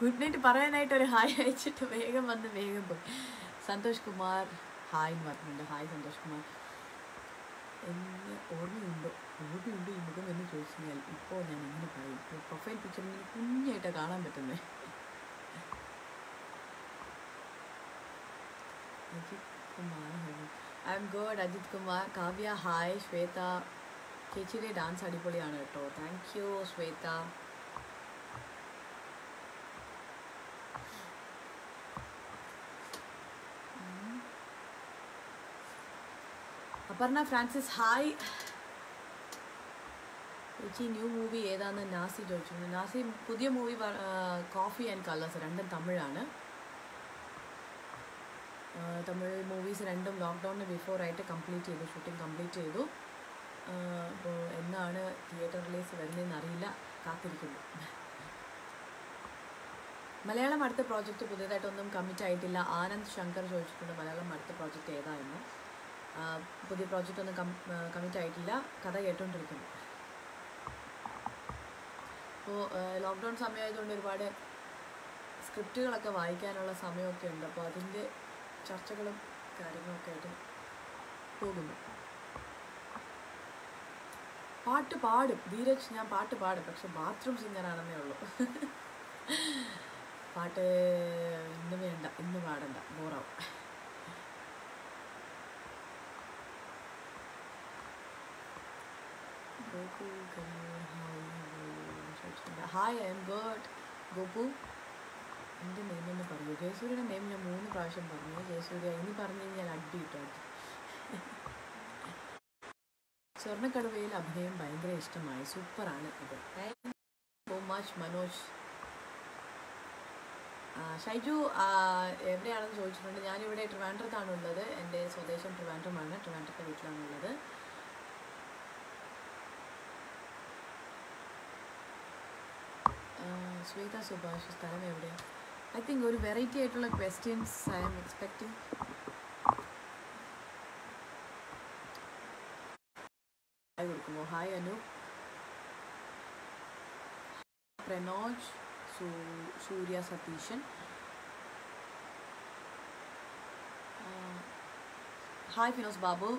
Speaker 1: good night പറയാനായിട്ട് ഒരു ഹായ് അയച്ചിട്ട് വേഗം വന്ന് വേഗം പോയി. സന്തോഷ് കുമാർ ഹായ് എന്ന് പറഞ്ഞിട്ടുണ്ട്. ഹായ് സന്തോഷ് കുമാർ. എന്നെ ഓർമ്മയുണ്ടോ? ഓർമ്മയുണ്ട് ഈ മുഖം എന്ന് ചോദിച്ചു കഴിഞ്ഞാൽ ഇപ്പോൾ ഞാൻ എങ്ങനെ പറയും. പ്രൊഫൈൽ പിക്ചർ ഇങ്ങനെ കുഞ്ഞായിട്ടാണ് കാണാൻ പറ്റുന്നത് Ajith Kumar I am good Ajith Kumar Kavya hi Shwetha ചേച്ചിയുടെ ഡാൻസ് അടിപൊളിയാണ് കേട്ടോ താങ്ക് യു ശ്വേത ഉം. അപർണ ഫ്രാൻസിസ് ഹായ് ചേച്ചി ന്യൂ മൂവി ഏതാന്ന് നാസി ചോദിച്ചിട്ടുണ്ട് നാസി പുതിയ മൂവി കോഫി ആൻഡ് കളേഴ്സ് രണ്ടും തമിഴാണ്. ആ, തമിഴ് മൂവീസ് രണ്ടും ലോക്ക്ഡൗണിന് ബിഫോർ ആയിട്ട് കംപ്ലീറ്റ് ചെയ്തു ഷൂട്ടിംഗ് കംപ്ലീറ്റ് ചെയ്തു. അപ്പോൾ എന്നാണ് തിയേറ്റർ റിലീസ് വരുന്നതെന്ന് അറിയില്ല. കാത്തിരിക്കുന്നു. മലയാളം അടുത്ത പ്രോജക്റ്റ് പുതിയതായിട്ടൊന്നും കമ്മിറ്റ് ആയിട്ടില്ല. ആനന്ദ് ശങ്കർ ചോദിച്ചിട്ടുണ്ട് മലയാളം അടുത്ത പ്രോജക്റ്റ് ഏതാ എന്ന് പുതിയ പ്രോജക്റ്റ് ഒന്നും കമ്മിറ്റ് ആയിട്ടില്ല. കഥ കേട്ടുകൊണ്ടിരിക്കുന്നു അപ്പോൾ ലോക്ക്ഡൗൺ സമയമായതുകൊണ്ട് ഒരുപാട് സ്ക്രിപ്റ്റുകളൊക്കെ വായിക്കാനുള്ള സമയമൊക്കെ ഉണ്ട്. അപ്പോൾ അതിന്റെ ചർച്ചകളും കാര്യങ്ങളൊക്കെ ആയിട്ട് പോകുന്നു. പാട്ട് പാടും. ധീരജ് ഞാൻ പാട്ട് പാടും. പക്ഷെ ബാത്റൂം സിംഗറാണെന്നേ ഉള്ളൂ. പാട്ട് ഇന്ന് വേണ്ട. ഇന്ന് പാടണ്ട. ബോറാവും. Hi I am god. Gopu. എന്റെ നെയിം എന്ന് പറഞ്ഞു ജയസൂര്യയുടെ നെയിം ഞാൻ മൂന്ന് പ്രാവശ്യം പറഞ്ഞു. ജയസൂര്യ ഇനി പറഞ്ഞു കഴിഞ്ഞാൽ അടി കിട്ടോ സ്വർണക്കടുവയിൽ അഭിനയം ഭയങ്കര ഇഷ്ടമായി. സൂപ്പറാണ് അത്. So much Manoj. ഷൈജു എവിടെയാണെന്ന് ചോദിച്ചിട്ടുണ്ട്. ഞാനിവിടെ ട്രിവാൻഡ്രത്താണ് ഉള്ളത് എന്റെ സ്വദേശം ട്രിവാൻഡ്രമാണ്. ട്രിവാൻഡ്രത്തെ വീട്ടിലാണുള്ളത്. ശ്വേത സുഭാഷ് സ്ഥലം എവിടെയാണ് ഐ തിങ്ക് ഒരു വെറൈറ്റി ആയിട്ടുള്ള questions I am expecting hi കൊടുക്കുമോ ഹായ് അനു പ്രണോജ് സൂ- സൂര്യ സതീശൻ ആ, ഹായ് ഫിനോസ് ബാബു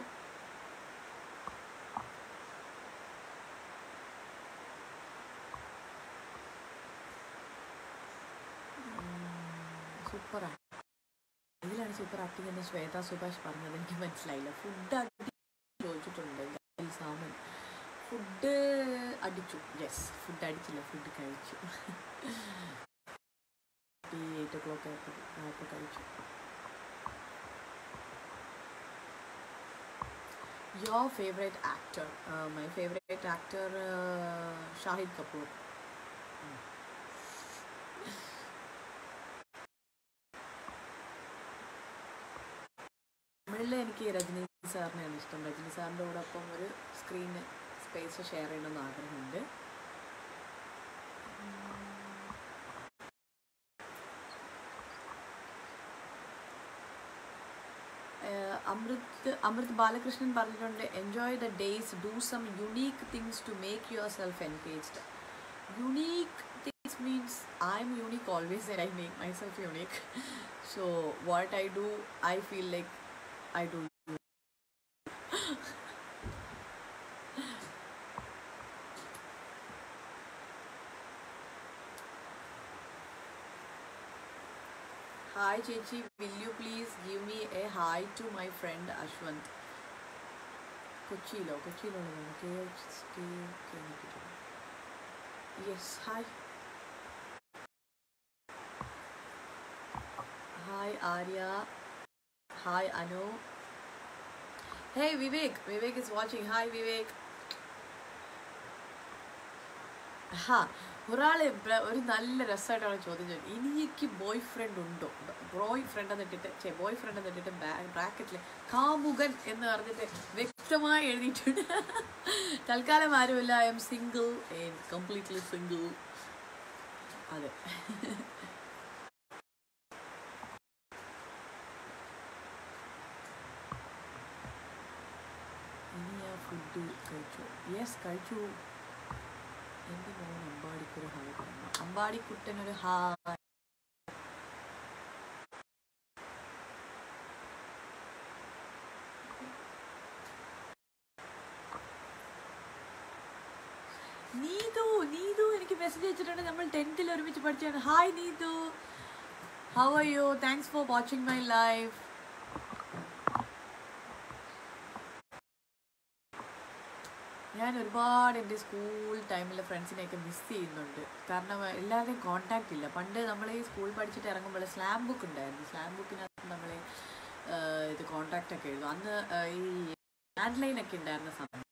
Speaker 1: സൂപ്പറാണ് ഇതിലാണ് സൂപ്പർ ആക്ടിംഗ് എന്ന് ശ്വേത സുഭാഷ് പറഞ്ഞത്? എനിക്ക് മനസ്സിലായില്ല. ഫുഡ് അടി ചോദിച്ചിട്ടുണ്ട്. സാമൻ. ഫുഡ് അടിച്ചു. യെസ് ഫുഡ് അടിച്ചില്ല. ഫുഡ് കഴിച്ചു. എയ്റ്റ് ഒ ക്ലോക്ക് ആയപ്പോൾ കഴിച്ചു. Your favourite actor my favourite actor Shahid Kapoor എനിക്ക് രജനി സാറിനെയാണ് ഇഷ്ടം. രജനി സാറിന്റെ കൂടെ ഒപ്പം ഒരു സ്ക്രീൻ സ്പേസ് ഷെയർ ചെയ്യണമെന്ന് ആഗ്രഹമുണ്ട്. അമൃത് അമൃത് ബാലകൃഷ്ണൻ പറഞ്ഞിട്ടുണ്ട് enjoy the days do some unique things to make yourself engaged unique things means I am unique always I make myself unique so what I do I feel like I do Hi Chechi, will you please give me a hi to my friend Ashwant? കൊച്ചിയിലോ കൊച്ചിയിലുള്ളതാണ് K H K K yes hi hi Arya hi Anu hey Vivek Vivek is watching hi Vivek ഹാ ഒരാളെ ഒരു നല്ല രസമായിട്ടാണ് ചോദ്യം ചോദിച്ചത് എനിക്ക് boyfriend ഉണ്ടോ ബോയ് ഫ്രണ്ട് എന്നിട്ടിട്ട് ചേ ബോയ് ഫ്രണ്ട് എന്നിട്ടിട്ട് ബ്രാക്കറ്റിൽ കാമുകൻ എന്ന് പറഞ്ഞിട്ട് വ്യക്തമായി എഴുതിയിട്ടുണ്ട്. തൽക്കാലം ആരുമില്ല. I am single completely single അതെ. ഇനി ഫുഡ് കഴിച്ചു? യെസ് കഴിച്ചു. എന്റെ മോൻ അമ്പാടിക്കൊരു ഹായ് പറഞ്ഞു അമ്പാടിക്കുട്ടനൊരു ഹായ്. നീതു നീതു എനിക്ക് മെസ്സേജ് അയച്ചിട്ടുണ്ട്. നമ്മൾ ടെൻത്തിൽ ഒരുമിച്ച് പഠിച്ചാണ് hi Neethu. How are you thanks for watching my life ഞാൻ ഒരുപാട് എന്റെ സ്കൂൾ ടൈമിലെ ഫ്രണ്ട്സിനെയൊക്കെ മിസ് ചെയ്യുന്നുണ്ട്. കാരണം എല്ലാവരുടെയും കോണ്ടാക്റ്റ് ഇല്ല. പണ്ട് നമ്മൾ ഈ സ്കൂൾ പഠിച്ചിട്ട് ഇറങ്ങുമ്പോൾ സ്ലാം ബുക്ക് ഉണ്ടായിരുന്നു. സ്ലാം ബുക്കിനകത്ത് നമ്മൾ ഇത് കോണ്ടാക്റ്റ് ഒക്കെ എഴുതും. അന്ന് ഈ ലാൻഡ് ലൈൻ ഒക്കെ ഉണ്ടായിരുന്ന സമയം.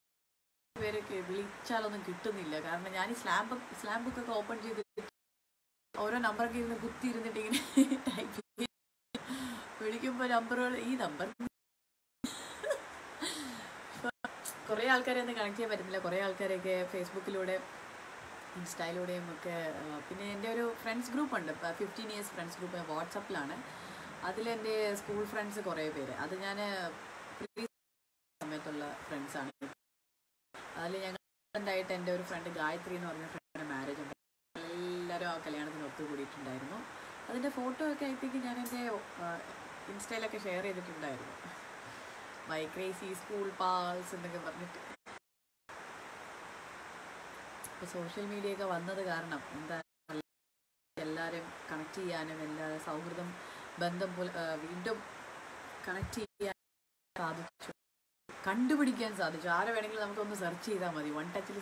Speaker 1: പേരൊക്കെ വിളിച്ചാലൊന്നും കിട്ടുന്നില്ല. കാരണം ഞാൻ ഈ സ്ലാം ബുക്ക് സ്ലാം ബുക്കൊക്കെ ഓപ്പൺ ചെയ്ത് ഓരോ നമ്പറൊക്കെ ഇരുന്ന് കുത്തി ഇരുന്നിട്ട് ഇങ്ങനെ ടൈപ്പ് വിളിക്കുമ്പോൾ നമ്പറുകൾ ഈ നമ്പർ കുറേ ആൾക്കാരെ ഒന്നും കണക്ട് ചെയ്യാൻ പറ്റുന്നില്ല. കുറേ ആൾക്കാരെയൊക്കെ ഫേസ്ബുക്കിലൂടെ ഇൻസ്റ്റയിലൂടെയും ഒക്കെ പിന്നെ എന്റെ ഒരു ഫ്രണ്ട്സ് ഗ്രൂപ്പ് ഉണ്ട്. ഫിഫ്റ്റീൻ ഇയേഴ്സ് ഫ്രണ്ട്സ് ഗ്രൂപ്പ് വാട്സപ്പിലാണ് അതിലെന്റെ സ്കൂൾ ഫ്രണ്ട്സ് കുറേ പേര്. അത് ഞാൻ സമയത്തുള്ള ഫ്രണ്ട്സാണ് അതിൽ ഞങ്ങൾ ആയിട്ട് എന്റെ ഒരു ഫ്രണ്ട് ഗായത്രി എന്ന് പറഞ്ഞ ഫ്രണ്ടിന്റെ മാരേജ് ഉണ്ട്. എല്ലാവരും ആ കല്യാണത്തിന് ഒത്തുകൂടിയിട്ടുണ്ടായിരുന്നു അതിന്റെ ഫോട്ടോ ഒക്കെ ആയിട്ടേക്ക് ഞാൻ എന്റെ ഇൻസ്റ്റയിലൊക്കെ ഷെയർ ചെയ്തിട്ടുണ്ടായിരുന്നു. മൈ ക്രേസി സ്കൂൾ പാൾസ് എന്നൊക്കെ പറഞ്ഞിട്ട്. ഇപ്പോൾ സോഷ്യൽ മീഡിയ ഒക്കെ വന്നത് കാരണം എന്താ എല്ലാവരും കണക്ട് ചെയ്യാനും എല്ലാ സൗഹൃദം ബന്ധം പോലെ വീണ്ടും കണക്ട് ചെയ്യാൻ സാധിച്ചു. കണ്ടുപിടിക്കാൻ സാധിച്ചു. ആരെ വേണമെങ്കിലും നമുക്കൊന്ന് സെർച്ച് ചെയ്താൽ മതി. വൺ ടച്ചിൽ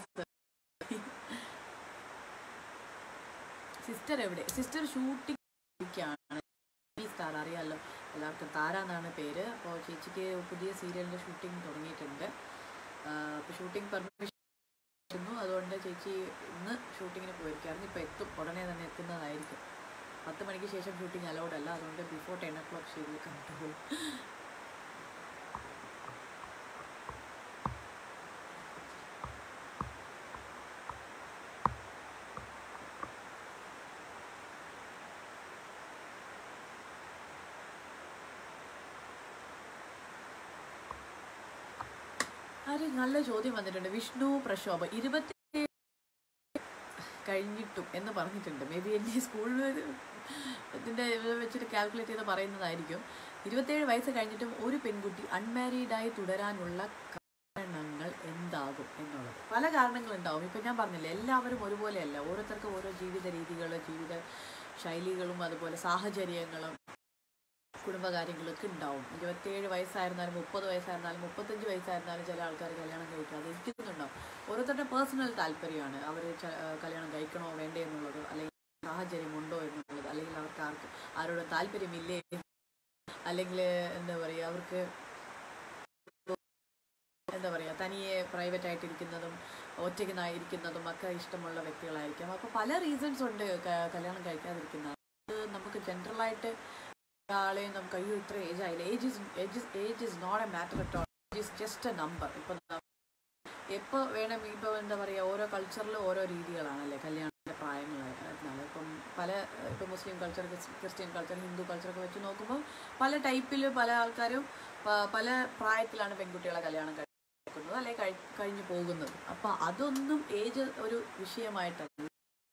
Speaker 1: സിസ്റ്റർ എവിടെ? സിസ്റ്റർ ഷൂട്ടിംഗ് സ്റ്റാർ അറിയാമല്ലോ എല്ലാവർക്കും താര എന്നാണ് പേര്. അപ്പോൾ ചേച്ചിക്ക് പുതിയ സീരിയലിന്റെ ഷൂട്ടിംഗ് തുടങ്ങിയിട്ടുണ്ട്. അപ്പോൾ ഷൂട്ടിംഗ് പെർമിഷൻ അതുകൊണ്ട് ചേച്ചി ഇന്ന് ഷൂട്ടിങ്ങിന് പോയിരിക്കുകയായിരുന്നു. ഇപ്പോൾ എത്തും. ഉടനെ തന്നെ എത്തുന്നതായിരിക്കും. പത്ത് മണിക്ക് ശേഷം ഷൂട്ടിംഗ് അലൗഡ് അല്ല അതുകൊണ്ട് before ten o'clock she will ആര് നല്ല ചോദ്യം വന്നിട്ടുണ്ട്. വിഷ്ണു പ്രക്ഷോഭം ഇരുപത്തി കഴിഞ്ഞിട്ടും എന്ന് പറഞ്ഞിട്ടുണ്ട്. മേ ബി എന്റെ സ്കൂളിൽ ഇതിന്റെ വെച്ചിട്ട് കാൽക്കുലേറ്റ് ചെയ്ത് പറയുന്നതായിരിക്കും. ഇരുപത്തേഴ് വയസ്സ് കഴിഞ്ഞിട്ടും ഒരു പെൺകുട്ടി അൺമാരീഡായി തുടരാനുള്ള കാരണങ്ങൾ എന്താകും എന്നുള്ളത്. പല കാരണങ്ങളുണ്ടാവും ഇപ്പം ഞാൻ പറഞ്ഞില്ല എല്ലാവരും ഒരുപോലെയല്ല. ഓരോരുത്തർക്കും ഓരോ ജീവിത രീതികൾ ജീവിത ശൈലികളും അതുപോലെ സാഹചര്യങ്ങളും കുടുംബകാര്യങ്ങളൊക്കെ ഉണ്ടാവും. ഇരുപത്തിയേഴ് വയസ്സായിരുന്നാലും മുപ്പത് വയസ്സായിരുന്നാലും മുപ്പത്തഞ്ച് വയസ്സായിരുന്നാലും ചില ആൾക്കാർ കല്യാണം കഴിക്കാതെ ഇരിക്കുന്നുണ്ടാവും ഓരോരുത്തരുടെ പേഴ്സണൽ താല്പര്യമാണ്. അവർ കല്യാണം കഴിക്കണോ വേണ്ടേ എന്നുള്ളത് അല്ലെങ്കിൽ സാഹചര്യം ഉണ്ടോ എന്നുള്ളത് അല്ലെങ്കിൽ അവർക്ക് ആർക്ക് ആരോടും താല്പര്യമില്ലേ? അല്ലെങ്കിൽ എന്താ പറയുക അവർക്ക് എന്താ പറയുക തനിയെ പ്രൈവറ്റ് ആയിട്ടിരിക്കുന്നതും ഒറ്റയ്ക്ക് ഇരിക്കുന്നതും ഒക്കെ ഇഷ്ടമുള്ള വ്യക്തികളായിരിക്കാം. അപ്പോൾ പല റീസൺസ് ഉണ്ട് കല്യാണം കഴിക്കാതിരിക്കുന്ന അത് നമുക്ക് ജനറലായിട്ട് ഒരാളെ നമുക്ക് അയ്യോ ഇത്ര ഏജ് ആയില്ല? Age is age is not a matter at all age is just a number ഇപ്പം എപ്പോൾ വേണം ഇപ്പോൾ എന്താ പറയുക ഓരോ കൾച്ചറിലും ഓരോ രീതികളാണല്ലേ? കല്യാണത്തിന്റെ പ്രായങ്ങളായിരുന്നാലും ഇപ്പം പല ഇപ്പം Muslim culture Christian culture Hindu കൾച്ചറൊക്കെ വെച്ച് നോക്കുമ്പോൾ പല ടൈപ്പിൽ പല ആൾക്കാരും പല പ്രായത്തിലാണ് പെൺകുട്ടികളെ കല്യാണം കഴിക്കുന്നത് കഴി കഴിഞ്ഞു പോകുന്നത്. അപ്പം അതൊന്നും ഏജ് ഒരു വിഷയമായിട്ടല്ല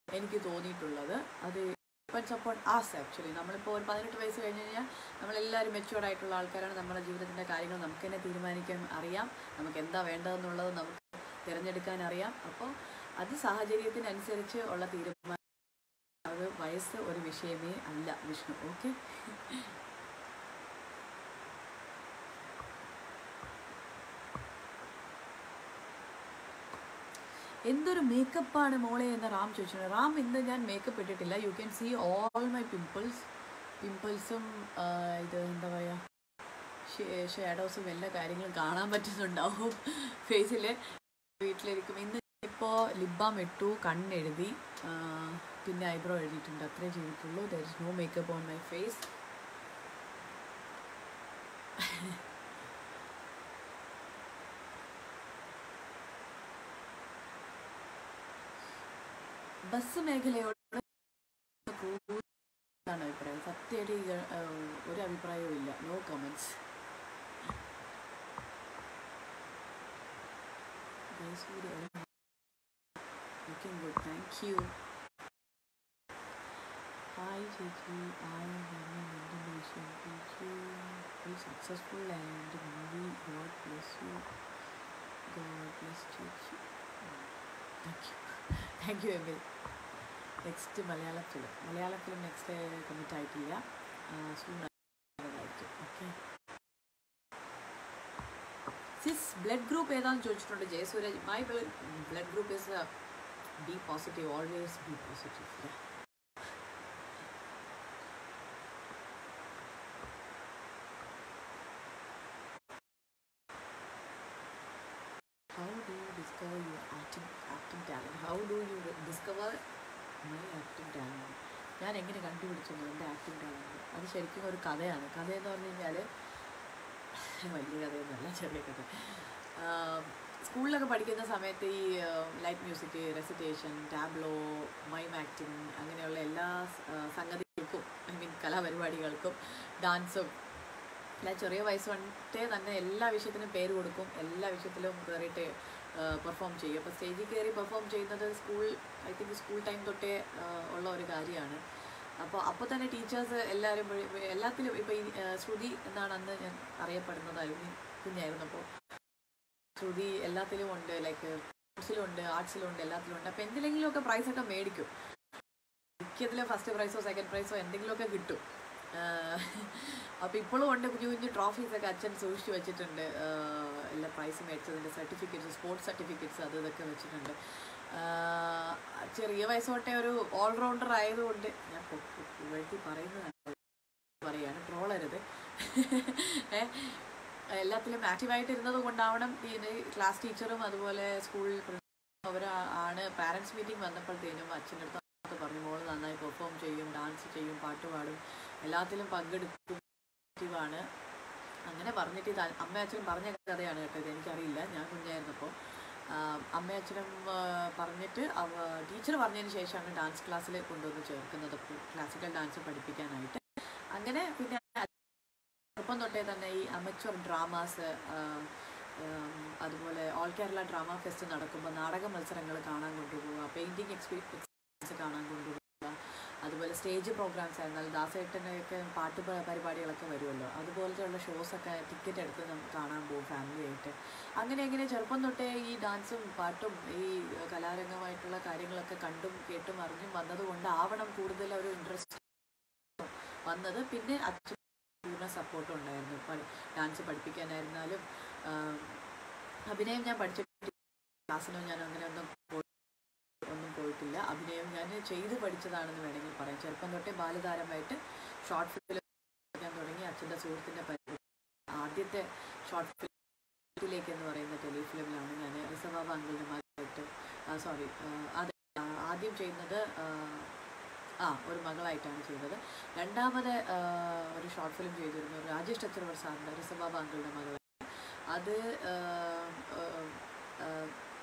Speaker 1: എനിക്ക് തോന്നിയിട്ടുള്ളത്. അത് ഡിപ്പെൻസ് അപ്പോൺ ആസ് ആക്ച്വലി നമ്മളിപ്പോൾ ഒരു പതിനെട്ട് വയസ്സ് കഴിഞ്ഞ് കഴിഞ്ഞാൽ നമ്മളെല്ലാവരും മെച്ചുവർഡ് ആയിട്ടുള്ള ആൾക്കാരാണ്. നമ്മുടെ ജീവിതത്തിന്റെ കാര്യങ്ങൾ നമുക്ക് തന്നെ തീരുമാനിക്കാൻ അറിയാം. നമുക്ക് എന്താ വേണ്ടതെന്നുള്ളത് നമുക്ക് തിരഞ്ഞെടുക്കാൻ അറിയാം. അപ്പോൾ അത് സാഹചര്യത്തിനനുസരിച്ച് ഉള്ള തീരുമാനം. അത് വയസ്സ് ഒരു വിഷയമേ അല്ല വിഷ്ണു. ഓക്കെ എന്തൊരു മേക്കപ്പാണ് മോളെ എന്ന് റാം ചോദിച്ചു. റാം ഇന്ന് ഞാൻ മേക്കപ്പ് ഇട്ടിട്ടില്ല. You can see all my pimples പിമ്പിൾസും ഇത് എന്താ പറയുക ഷാഡോസും എല്ലാ കാര്യങ്ങളും കാണാൻ പറ്റുന്നുണ്ടാവും ഫേസിൽ വീട്ടിലിരിക്കും ഇന്ന് ഇപ്പോൾ ലിബാം ഇട്ടു കണ്ണെഴുതി. പിന്നെ ഐബ്രോ എഴുതിയിട്ടുണ്ട്. അത്രേ ചെയ്തിട്ടുള്ളൂ. There is no makeup on my face bus മേഖലയോട് കൂടുതലാണ് അഭിപ്രായം. സത്യമായിട്ട് ഈ ഗ- ആ, ഒരു അഭിപ്രായവും ഇല്ല. No comments Jayasurya looking good thank you hi ചേച്ചി ഐ ഇൻഡോനേഷ്യൻ ചേച്ചി be successful and movie god bless you god bless ചേച്ചി thank you thank you Emil next Malayala film Malayala film next commit ആയിട്ടില്ല. Soon ആയിരിക്കും okay sis blood group ഏതാണെന്ന് ചോദിച്ചിട്ടുണ്ട്. Jayasuraj my blood group is B positive always B positive How do you discover your acting acting talent? How do you discover my acting talent? ഞാൻ എങ്ങനെ കണ്ടുപിടിച്ചത് എന്റെ acting talent അത് ശരിക്കും ഒരു കഥയാണ്. കഥയെന്ന് പറഞ്ഞു കഴിഞ്ഞാൽ വലിയ കഥയൊന്നുമല്ല ചെറിയ കഥ. സ്കൂളിലൊക്കെ പഠിക്കുന്ന സമയത്ത് ഈ light music recitation tableau mime acting അങ്ങനെയുള്ള എല്ലാ സംഗതികൾക്കും ഐ മീൻ കലാപരിപാടികൾക്കും ഡാൻസും ഞാൻ ചെറിയ വയസ്സ് വന്നിട്ടേ തന്നെ എല്ലാ വിഷയത്തിനും പേര് കൊടുക്കും. എല്ലാ വിഷയത്തിലും കയറിയിട്ട് പെർഫോം ചെയ്യും. അപ്പോൾ സ്റ്റേജിൽ കയറി പെർഫോം ചെയ്യുന്നത് school I think school time തൊട്ടേ ഉള്ള ഒരു കാര്യമാണ്. അപ്പോൾ അപ്പോൾ തന്നെ ടീച്ചേഴ്സ് എല്ലാവരും എല്ലാത്തിലും ഇപ്പോൾ ഈ ശ്രുതി എന്നാണ് അന്ന് ഞാൻ അറിയപ്പെടുന്നതായിരുന്നു കുഞ്ഞായിരുന്നപ്പോൾ ശ്രുതി എല്ലാത്തിലും ഉണ്ട് ലൈക്ക് സ്പോർട്സിലുണ്ട് ആർട്സിലുണ്ട് ആർട്സിലും ഉണ്ട് എല്ലാത്തിലും ഉണ്ട്. അപ്പോൾ എന്തിലെങ്കിലുമൊക്കെ പ്രൈസൊക്കെ മേടിക്കും. മിക്കതിലും ഫസ്റ്റ് പ്രൈസോ സെക്കൻഡ് പ്രൈസോ എന്തെങ്കിലുമൊക്കെ കിട്ടും. അപ്പോൾ ഇപ്പോഴും ഉണ്ട് കുഞ്ഞു കുഞ്ഞു ട്രോഫീസൊക്കെ അച്ഛൻ സൂക്ഷിച്ച് വെച്ചിട്ടുണ്ട്. എല്ലാ പ്രൈസ് മേടിച്ചതിന്റെ സർട്ടിഫിക്കറ്റ്സ് സ്പോർട്സ് സർട്ടിഫിക്കറ്റ്സ് അത് ഇതൊക്കെ വെച്ചിട്ടുണ്ട്. ചെറിയ വയസ്സ് തൊട്ടേ ഒരു ഓൾറൗണ്ടർ ആയതുകൊണ്ട് ഞാൻ വെട്ടി പറയുന്നതാണ് പറയാണ് ട്രോളരുത്. എല്ലാത്തിലും ആക്റ്റീവായിട്ട് ഇരുന്നത് കൊണ്ടാവണം ക്ലാസ് ടീച്ചറും അതുപോലെ സ്കൂൾ അവരാണ് ആണ് പാരൻസ് മീറ്റിംഗ് വന്നപ്പോഴത്തേനും അച്ഛന്റെ അടുത്ത് പറഞ്ഞു മോൾ നന്നായി പെർഫോം ചെയ്യും ഡാൻസ് ചെയ്യും പാട്ട് പാടും എല്ലാത്തിലും പങ്കെടുക്കും ആക്റ്റീവാണ് അങ്ങനെ പറഞ്ഞിട്ട് അമ്മ അച്ഛനും പറഞ്ഞ കഥയാണ് കേട്ടോ എനിക്കറിയില്ല. ഞാൻ കുഞ്ഞായിരുന്നപ്പോൾ അമ്മ അച്ഛനും പറഞ്ഞിട്ട് അവ ടീച്ചർ പറഞ്ഞതിന് ശേഷമാണ് ഡാൻസ് ക്ലാസ്സിൽ കൊണ്ടുവന്ന് ചേർക്കുന്നത്. ക്ലാസിക്കൽ ഡാൻസ് പഠിപ്പിക്കാനായിട്ട്. അങ്ങനെ പിന്നെ ചെറുപ്പം തൊട്ടേ തന്നെ ഈ അമച്വർ ഡ്രാമാസ് അതുപോലെ ഓൾ കേരള ഡ്രാമ ഫെസ്റ്റ് നടക്കുമ്പോൾ നാടക മത്സരങ്ങൾ കാണാൻ കൊണ്ടുപോവുക പെയിന്റിങ് എക്സ്പീരിയൻസ് കാണാൻ കൊണ്ടുപോവുക അതുപോലെ സ്റ്റേജ് പ്രോഗ്രാംസ് ആയിരുന്നാൽ ദാസേട്ടനൊക്കെ പാട്ട് പരിപാടികളൊക്കെ വരുമല്ലോ. അതുപോലത്തെയുള്ള ഷോസൊക്കെ ടിക്കറ്റ് എടുത്ത് നമുക്ക് കാണാൻ പോകും ഫാമിലി ആയിട്ട്. അങ്ങനെ അങ്ങനെ ചെറുപ്പം തൊട്ടേ ഈ ഡാൻസും പാട്ടും ഈ കലാരംഗമായിട്ടുള്ള കാര്യങ്ങളൊക്കെ കണ്ടും കേട്ടും അറിഞ്ഞും വന്നതുകൊണ്ടാവണം കൂടുതൽ ഒരു ഇൻട്രസ്റ്റ് വന്നത്. പിന്നെ അച്ഛൻ പൂർണ സപ്പോർട്ടും ഉണ്ടായിരുന്നു ഡാൻസ് പഠിപ്പിക്കാനായിരുന്നാലും അഭിനയം ഞാൻ പഠിച്ചിട്ട് ക്ലാസ്സിനോ ഞാൻ അങ്ങനെ ഒന്നും പോയിട്ടില്ല അഭിനയം ഞാൻ ചെയ്ത് പഠിച്ചതാണെന്ന് വേണമെങ്കിൽ പറയാം. ചെറുപ്പം തൊട്ടേ ബാലതാരമായിട്ട് ഷോർട്ട് ഫിലിം തുടങ്ങി. അച്ഛന്റെ സുഹൃത്തിന്റെ ആദ്യത്തെ ഷോർട്ട് ഫിലിമിലേക്ക് എന്ന് പറയുന്ന ടെലിഫിലിമിലാണ് ഞാൻ റിസബാബ് അങ്കിളിന്റെ മകളായിട്ട് സോറി അത് ആദ്യം ചെയ്യുന്നത് ആ, ഒരു മകളായിട്ടാണ് ചെയ്തത് രണ്ടാമത് ഒരു ഷോർട്ട് ഫിലിം ചെയ്തിരുന്നു. രാജേഷ് ടച്ചർവർ സാറിന്റെ റിസബാബ് അങ്കിളുടെ മകളായിട്ട്. അത്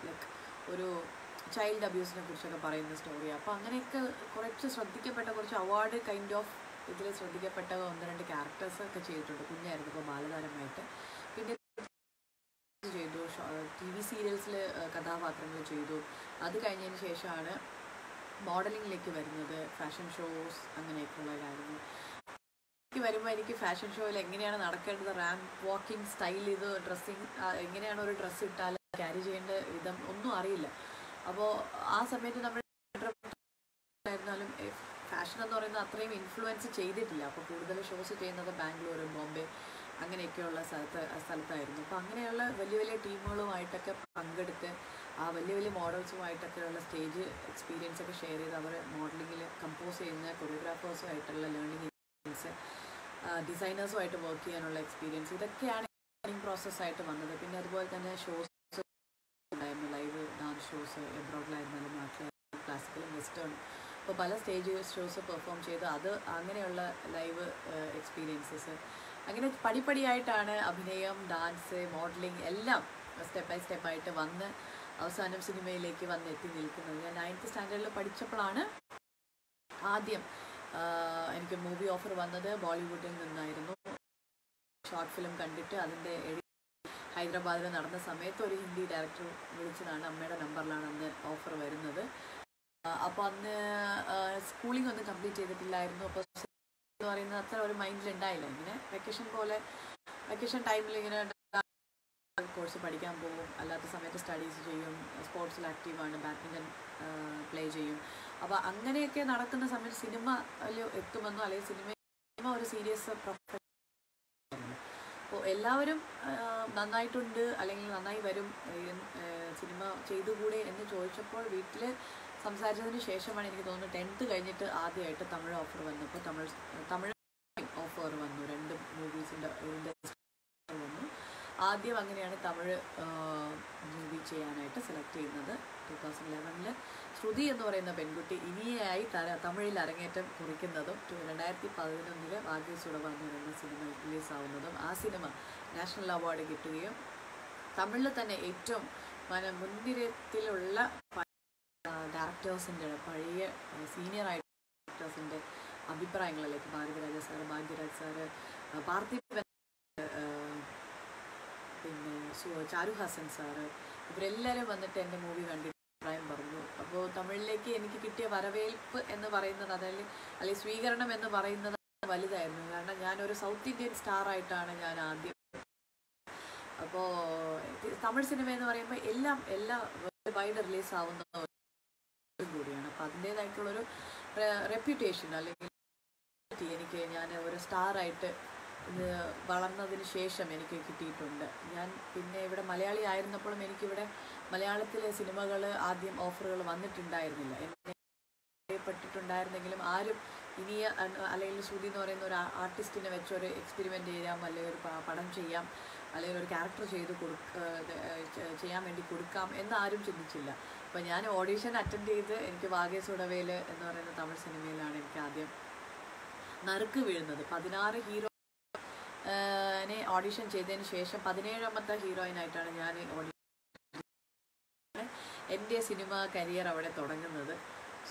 Speaker 1: ലൈക്ക് ഒരു ചൈൽഡ് അബ്യൂസിനെ കുറിച്ചൊക്കെ പറയുന്ന സ്റ്റോറിയാണ് അപ്പോൾ അങ്ങനെയൊക്കെ കുറച്ച് ശ്രദ്ധിക്കപ്പെട്ട കുറച്ച് അവാർഡ് കൈൻഡ് ഓഫ് ഇതിൽ ശ്രദ്ധിക്കപ്പെട്ട ഒന്ന് രണ്ട് ക്യാരക്ടേഴ്സ് ഒക്കെ ചെയ്തിട്ടുണ്ട്. കുഞ്ഞായിരുന്നു ഇപ്പോൾ ബാലതാരമായിട്ട്. പിന്നെ ചെയ്തു. ടി വി സീരിയൽസിൽ കഥാപാത്രങ്ങൾ ചെയ്തു. അത് കഴിഞ്ഞതിന് ശേഷമാണ് മോഡലിങ്ങിലേക്ക് വരുന്നത്. ഫാഷൻ ഷോസ് അങ്ങനെയൊക്കെയുള്ള കാര്യങ്ങൾ വരുമ്പോൾ എനിക്ക് ഫാഷൻ ഷോയിൽ എങ്ങനെയാണ് നടക്കേണ്ടത്? റാമ്പ് വാക്കിംഗ് സ്റ്റൈൽ ഇത് ഡ്രസ്സിങ് എങ്ങനെയാണ് ഒരു ഡ്രസ്സ് ഇട്ടാൽ ക്യാരി ചെയ്യേണ്ട വിധം ഒന്നും അറിയില്ല. അപ്പോൾ ആ സമയത്ത് നമ്മൾ ആയിരുന്നാലും ഫാഷൻ എന്ന് പറയുന്നത് അത്രയും ഇൻഫ്ലുവൻസ് ചെയ്തിട്ടില്ല. അപ്പോൾ കൂടുതൽ ഷോസ് ചെയ്യുന്നത് ബാംഗ്ലൂർ ബോംബെ അങ്ങനെയൊക്കെയുള്ള സ്ഥലത്ത് സ്ഥലത്തായിരുന്നു. അപ്പോൾ അങ്ങനെയുള്ള വലിയ വലിയ ടീമുകളുമായിട്ടൊക്കെ പങ്കെടുത്ത് ആ വലിയ വലിയ മോഡൽസുമായിട്ടൊക്കെയുള്ള സ്റ്റേജ് എക്സ്പീരിയൻസ് ഒക്കെ ഷെയർ ചെയ്ത് അവർ മോഡലിങ്ങിൽ കമ്പോസ് ചെയ്യുന്ന കൊറിയോഗ്രാഫേഴ്സുമായിട്ടുള്ള ലേണിംഗ് എക്സ്പീരിയൻസ് ഡിസൈനേഴ്സുമായിട്ട് വർക്ക് ചെയ്യാനുള്ള എക്സ്പീരിയൻസ് ഇതൊക്കെയാണ് പ്രോസസ്സായിട്ട് വന്നത്. പിന്നെ അതുപോലെ തന്നെ ഷോസ് ഡാൻസ് ഷോസ് എബ്രോഡിലായിരുന്നാലും നാട്ടിലായിരുന്നാലും ക്ലാസിക്കലും വെസ്റ്റേൺ ഇപ്പോൾ പല സ്റ്റേജ് ഷോസ് പെർഫോം ചെയ്ത് അത് അങ്ങനെയുള്ള ലൈവ് എക്സ്പീരിയൻസസ് അങ്ങനെ പടിപ്പടിയായിട്ടാണ് അഭിനയം ഡാൻസ് മോഡലിംഗ് എല്ലാം സ്റ്റെപ്പ് ബൈ സ്റ്റെപ്പായിട്ട് വന്ന് അവസാനം സിനിമയിലേക്ക് വന്ന് എത്തി നിൽക്കുന്നത്. ഞാൻ നയൻത്ത് സ്റ്റാൻഡേർഡിൽ പഠിച്ചപ്പോഴാണ് ആദ്യം എനിക്ക് മൂവി ഓഫർ വന്നത് ബോളിവുഡിൽ നിന്നായിരുന്നു. ഷോർട്ട് ഫിലിം കണ്ടിട്ട് അതിന്റെ ഹൈദരാബാദിൽ നടന്ന സമയത്ത് ഒരു ഹിന്ദി ഡയറക്ടർ വിളിച്ചതാണ് അമ്മയുടെ നമ്പറിലാണ് അന്ന് ഓഫർ വരുന്നത്. അപ്പോൾ അന്ന് സ്കൂളിംഗ് ഒന്നും കംപ്ലീറ്റ് ചെയ്തിട്ടില്ലായിരുന്നു. അപ്പോൾ എന്ന് പറയുന്നത് അത്ര ഒരു മൈൻഡിൽ ഉണ്ടായില്ല ഇങ്ങനെ വെക്കേഷൻ പോലെ വെക്കേഷൻ ടൈമിൽ ഇങ്ങനെ കോഴ്സ് പഠിക്കാൻ പോകും. അല്ലാത്ത സമയത്ത് സ്റ്റഡീസ് ചെയ്യും. സ്പോർട്സിൽ ആക്റ്റീവാണ് ബാഡ്മിന്റൺ പ്ലേ ചെയ്യും. അപ്പോൾ അങ്ങനെയൊക്കെ നടക്കുന്ന സമയത്ത് സിനിമ എത്തുമെന്നോ അല്ലെങ്കിൽ സിനിമ ഒരു സീരിയസ് പ്രൊഫഷൻ അപ്പോൾ എല്ലാവരും നന്നായിട്ടുണ്ട് അല്ലെങ്കിൽ നന്നായി വരും സിനിമ ചെയ്തുകൂടെ എന്ന് ചോദിച്ചപ്പോൾ വീട്ടിൽ സംസാരിച്ചതിന് ശേഷമാണ് എനിക്ക് തോന്നുന്നത് ടെൻത്ത് കഴിഞ്ഞിട്ട് ആദ്യമായിട്ട് തമിഴ് ഓഫർ വന്നു. അപ്പോൾ തമിഴ് തമിഴ് ഓഫർ വന്നു. രണ്ട് മൂവീസിന്റെ ഇതിന്റെ ആദ്യം അങ്ങനെയാണ് തമിഴ് മൂവി ചെയ്യാനായിട്ട് സെലക്ട് ചെയ്യുന്നത്. ടു തൗസൻഡ് ലെവനിൽ ശ്രുതി എന്ന് പറയുന്ന പെൺകുട്ടി ഇനിയായി തര തമിഴിൽ അരങ്ങേറ്റം കുറിക്കുന്നതും രണ്ടായിരത്തി പതിനൊന്നിൽ ഭാഗ്യസുടവ എന്ന് പറയുന്ന സിനിമ റിലീസാവുന്നതും ആ സിനിമ നാഷണൽ അവാർഡ് കിട്ടുകയും തമിഴിൽ തന്നെ ഏറ്റവും മന മുൻനിരത്തിലുള്ള ഡയറക്ടേഴ്സിന്റെ പഴയ സീനിയർ ആയിട്ട് ഡയറക്ടേഴ്സിന്റെ അഭിപ്രായങ്ങളിലേക്ക് ഭാരതിരാജ സാറ് ഭാഗ്യരാജ് സാറ് പാർത്ഥിപ പിന്നെ ചാരുഹാസൻ ചാരു ഹാസൻ സാറ് ഇവരെല്ലാവരും വന്നിട്ട് എന്റെ മൂവി കണ്ടിട്ട് അഭിപ്രായം പറഞ്ഞു. അപ്പോൾ തമിഴിലേക്ക് എനിക്ക് കിട്ടിയ വരവേൽപ്പ് എന്ന് പറയുന്നത് അതായത് അല്ലെങ്കിൽ സ്വീകരണം എന്ന് പറയുന്നത് വലുതായിരുന്നു. കാരണം ഞാനൊരു സൗത്ത് ഇന്ത്യൻ സ്റ്റാർ ആയിട്ടാണ് ഞാൻ ആദ്യം. അപ്പോൾ തമിഴ് സിനിമ എന്ന് പറയുമ്പോൾ എല്ലാം എല്ലാ വൈഡ് റിലീസ് ആവുന്ന കൂടിയാണ്. അപ്പോൾ അതിന്റേതായിട്ടുള്ളൊരു റെപ്യൂട്ടേഷൻ അല്ലെങ്കിൽ എനിക്ക് ഞാൻ ഒരു സ്റ്റാറായിട്ട് ഇത് വളർന്നതിന് ശേഷം എനിക്ക് കിട്ടിയിട്ടുണ്ട്. ഞാൻ പിന്നെ ഇവിടെ മലയാളി ആയിരുന്നപ്പോഴും എനിക്കിവിടെ മലയാളത്തിലെ സിനിമകൾ ആദ്യം ഓഫറുകൾ വന്നിട്ടുണ്ടായിരുന്നില്ല. എന്നെ അറിയപ്പെട്ടിട്ടുണ്ടായിരുന്നെങ്കിലും ആരും ഇനിയ അ- അല്ലെങ്കിൽ ശ്രുതി എന്ന് പറയുന്ന ഒരു ആർട്ടിസ്റ്റിനെ വെച്ച് ഒരു എക്സ്പെരിമെന്റ് ചെയ്യാം അല്ലെങ്കിൽ ഒരു പടം ചെയ്യാം അല്ലെങ്കിൽ ഒരു ക്യാരക്ടർ ചെയ്ത് കൊടുക്ക ചെയ്യാൻ വേണ്ടി കൊടുക്കാം എന്ന് ആരും ചിന്തിച്ചില്ല. അപ്പോൾ ഞാൻ ഓഡീഷൻ അറ്റൻഡ് ചെയ്ത് എനിക്ക് വാഗേസുടവേൽ എന്ന് പറയുന്ന തമിഴ് സിനിമയിലാണ് എനിക്ക് ആദ്യം നറുക്ക് വീഴുന്നത്. പതിനാറ് ഹീറോ ഓഡിഷൻ ചെയ്തതിന് ശേഷം പതിനേഴാമത്തെ ഹീറോയിനായിട്ടാണ് ഞാൻ ഓഡിഷൻ എന്റെ സിനിമ കരിയർ അവിടെ തുടങ്ങുന്നത്.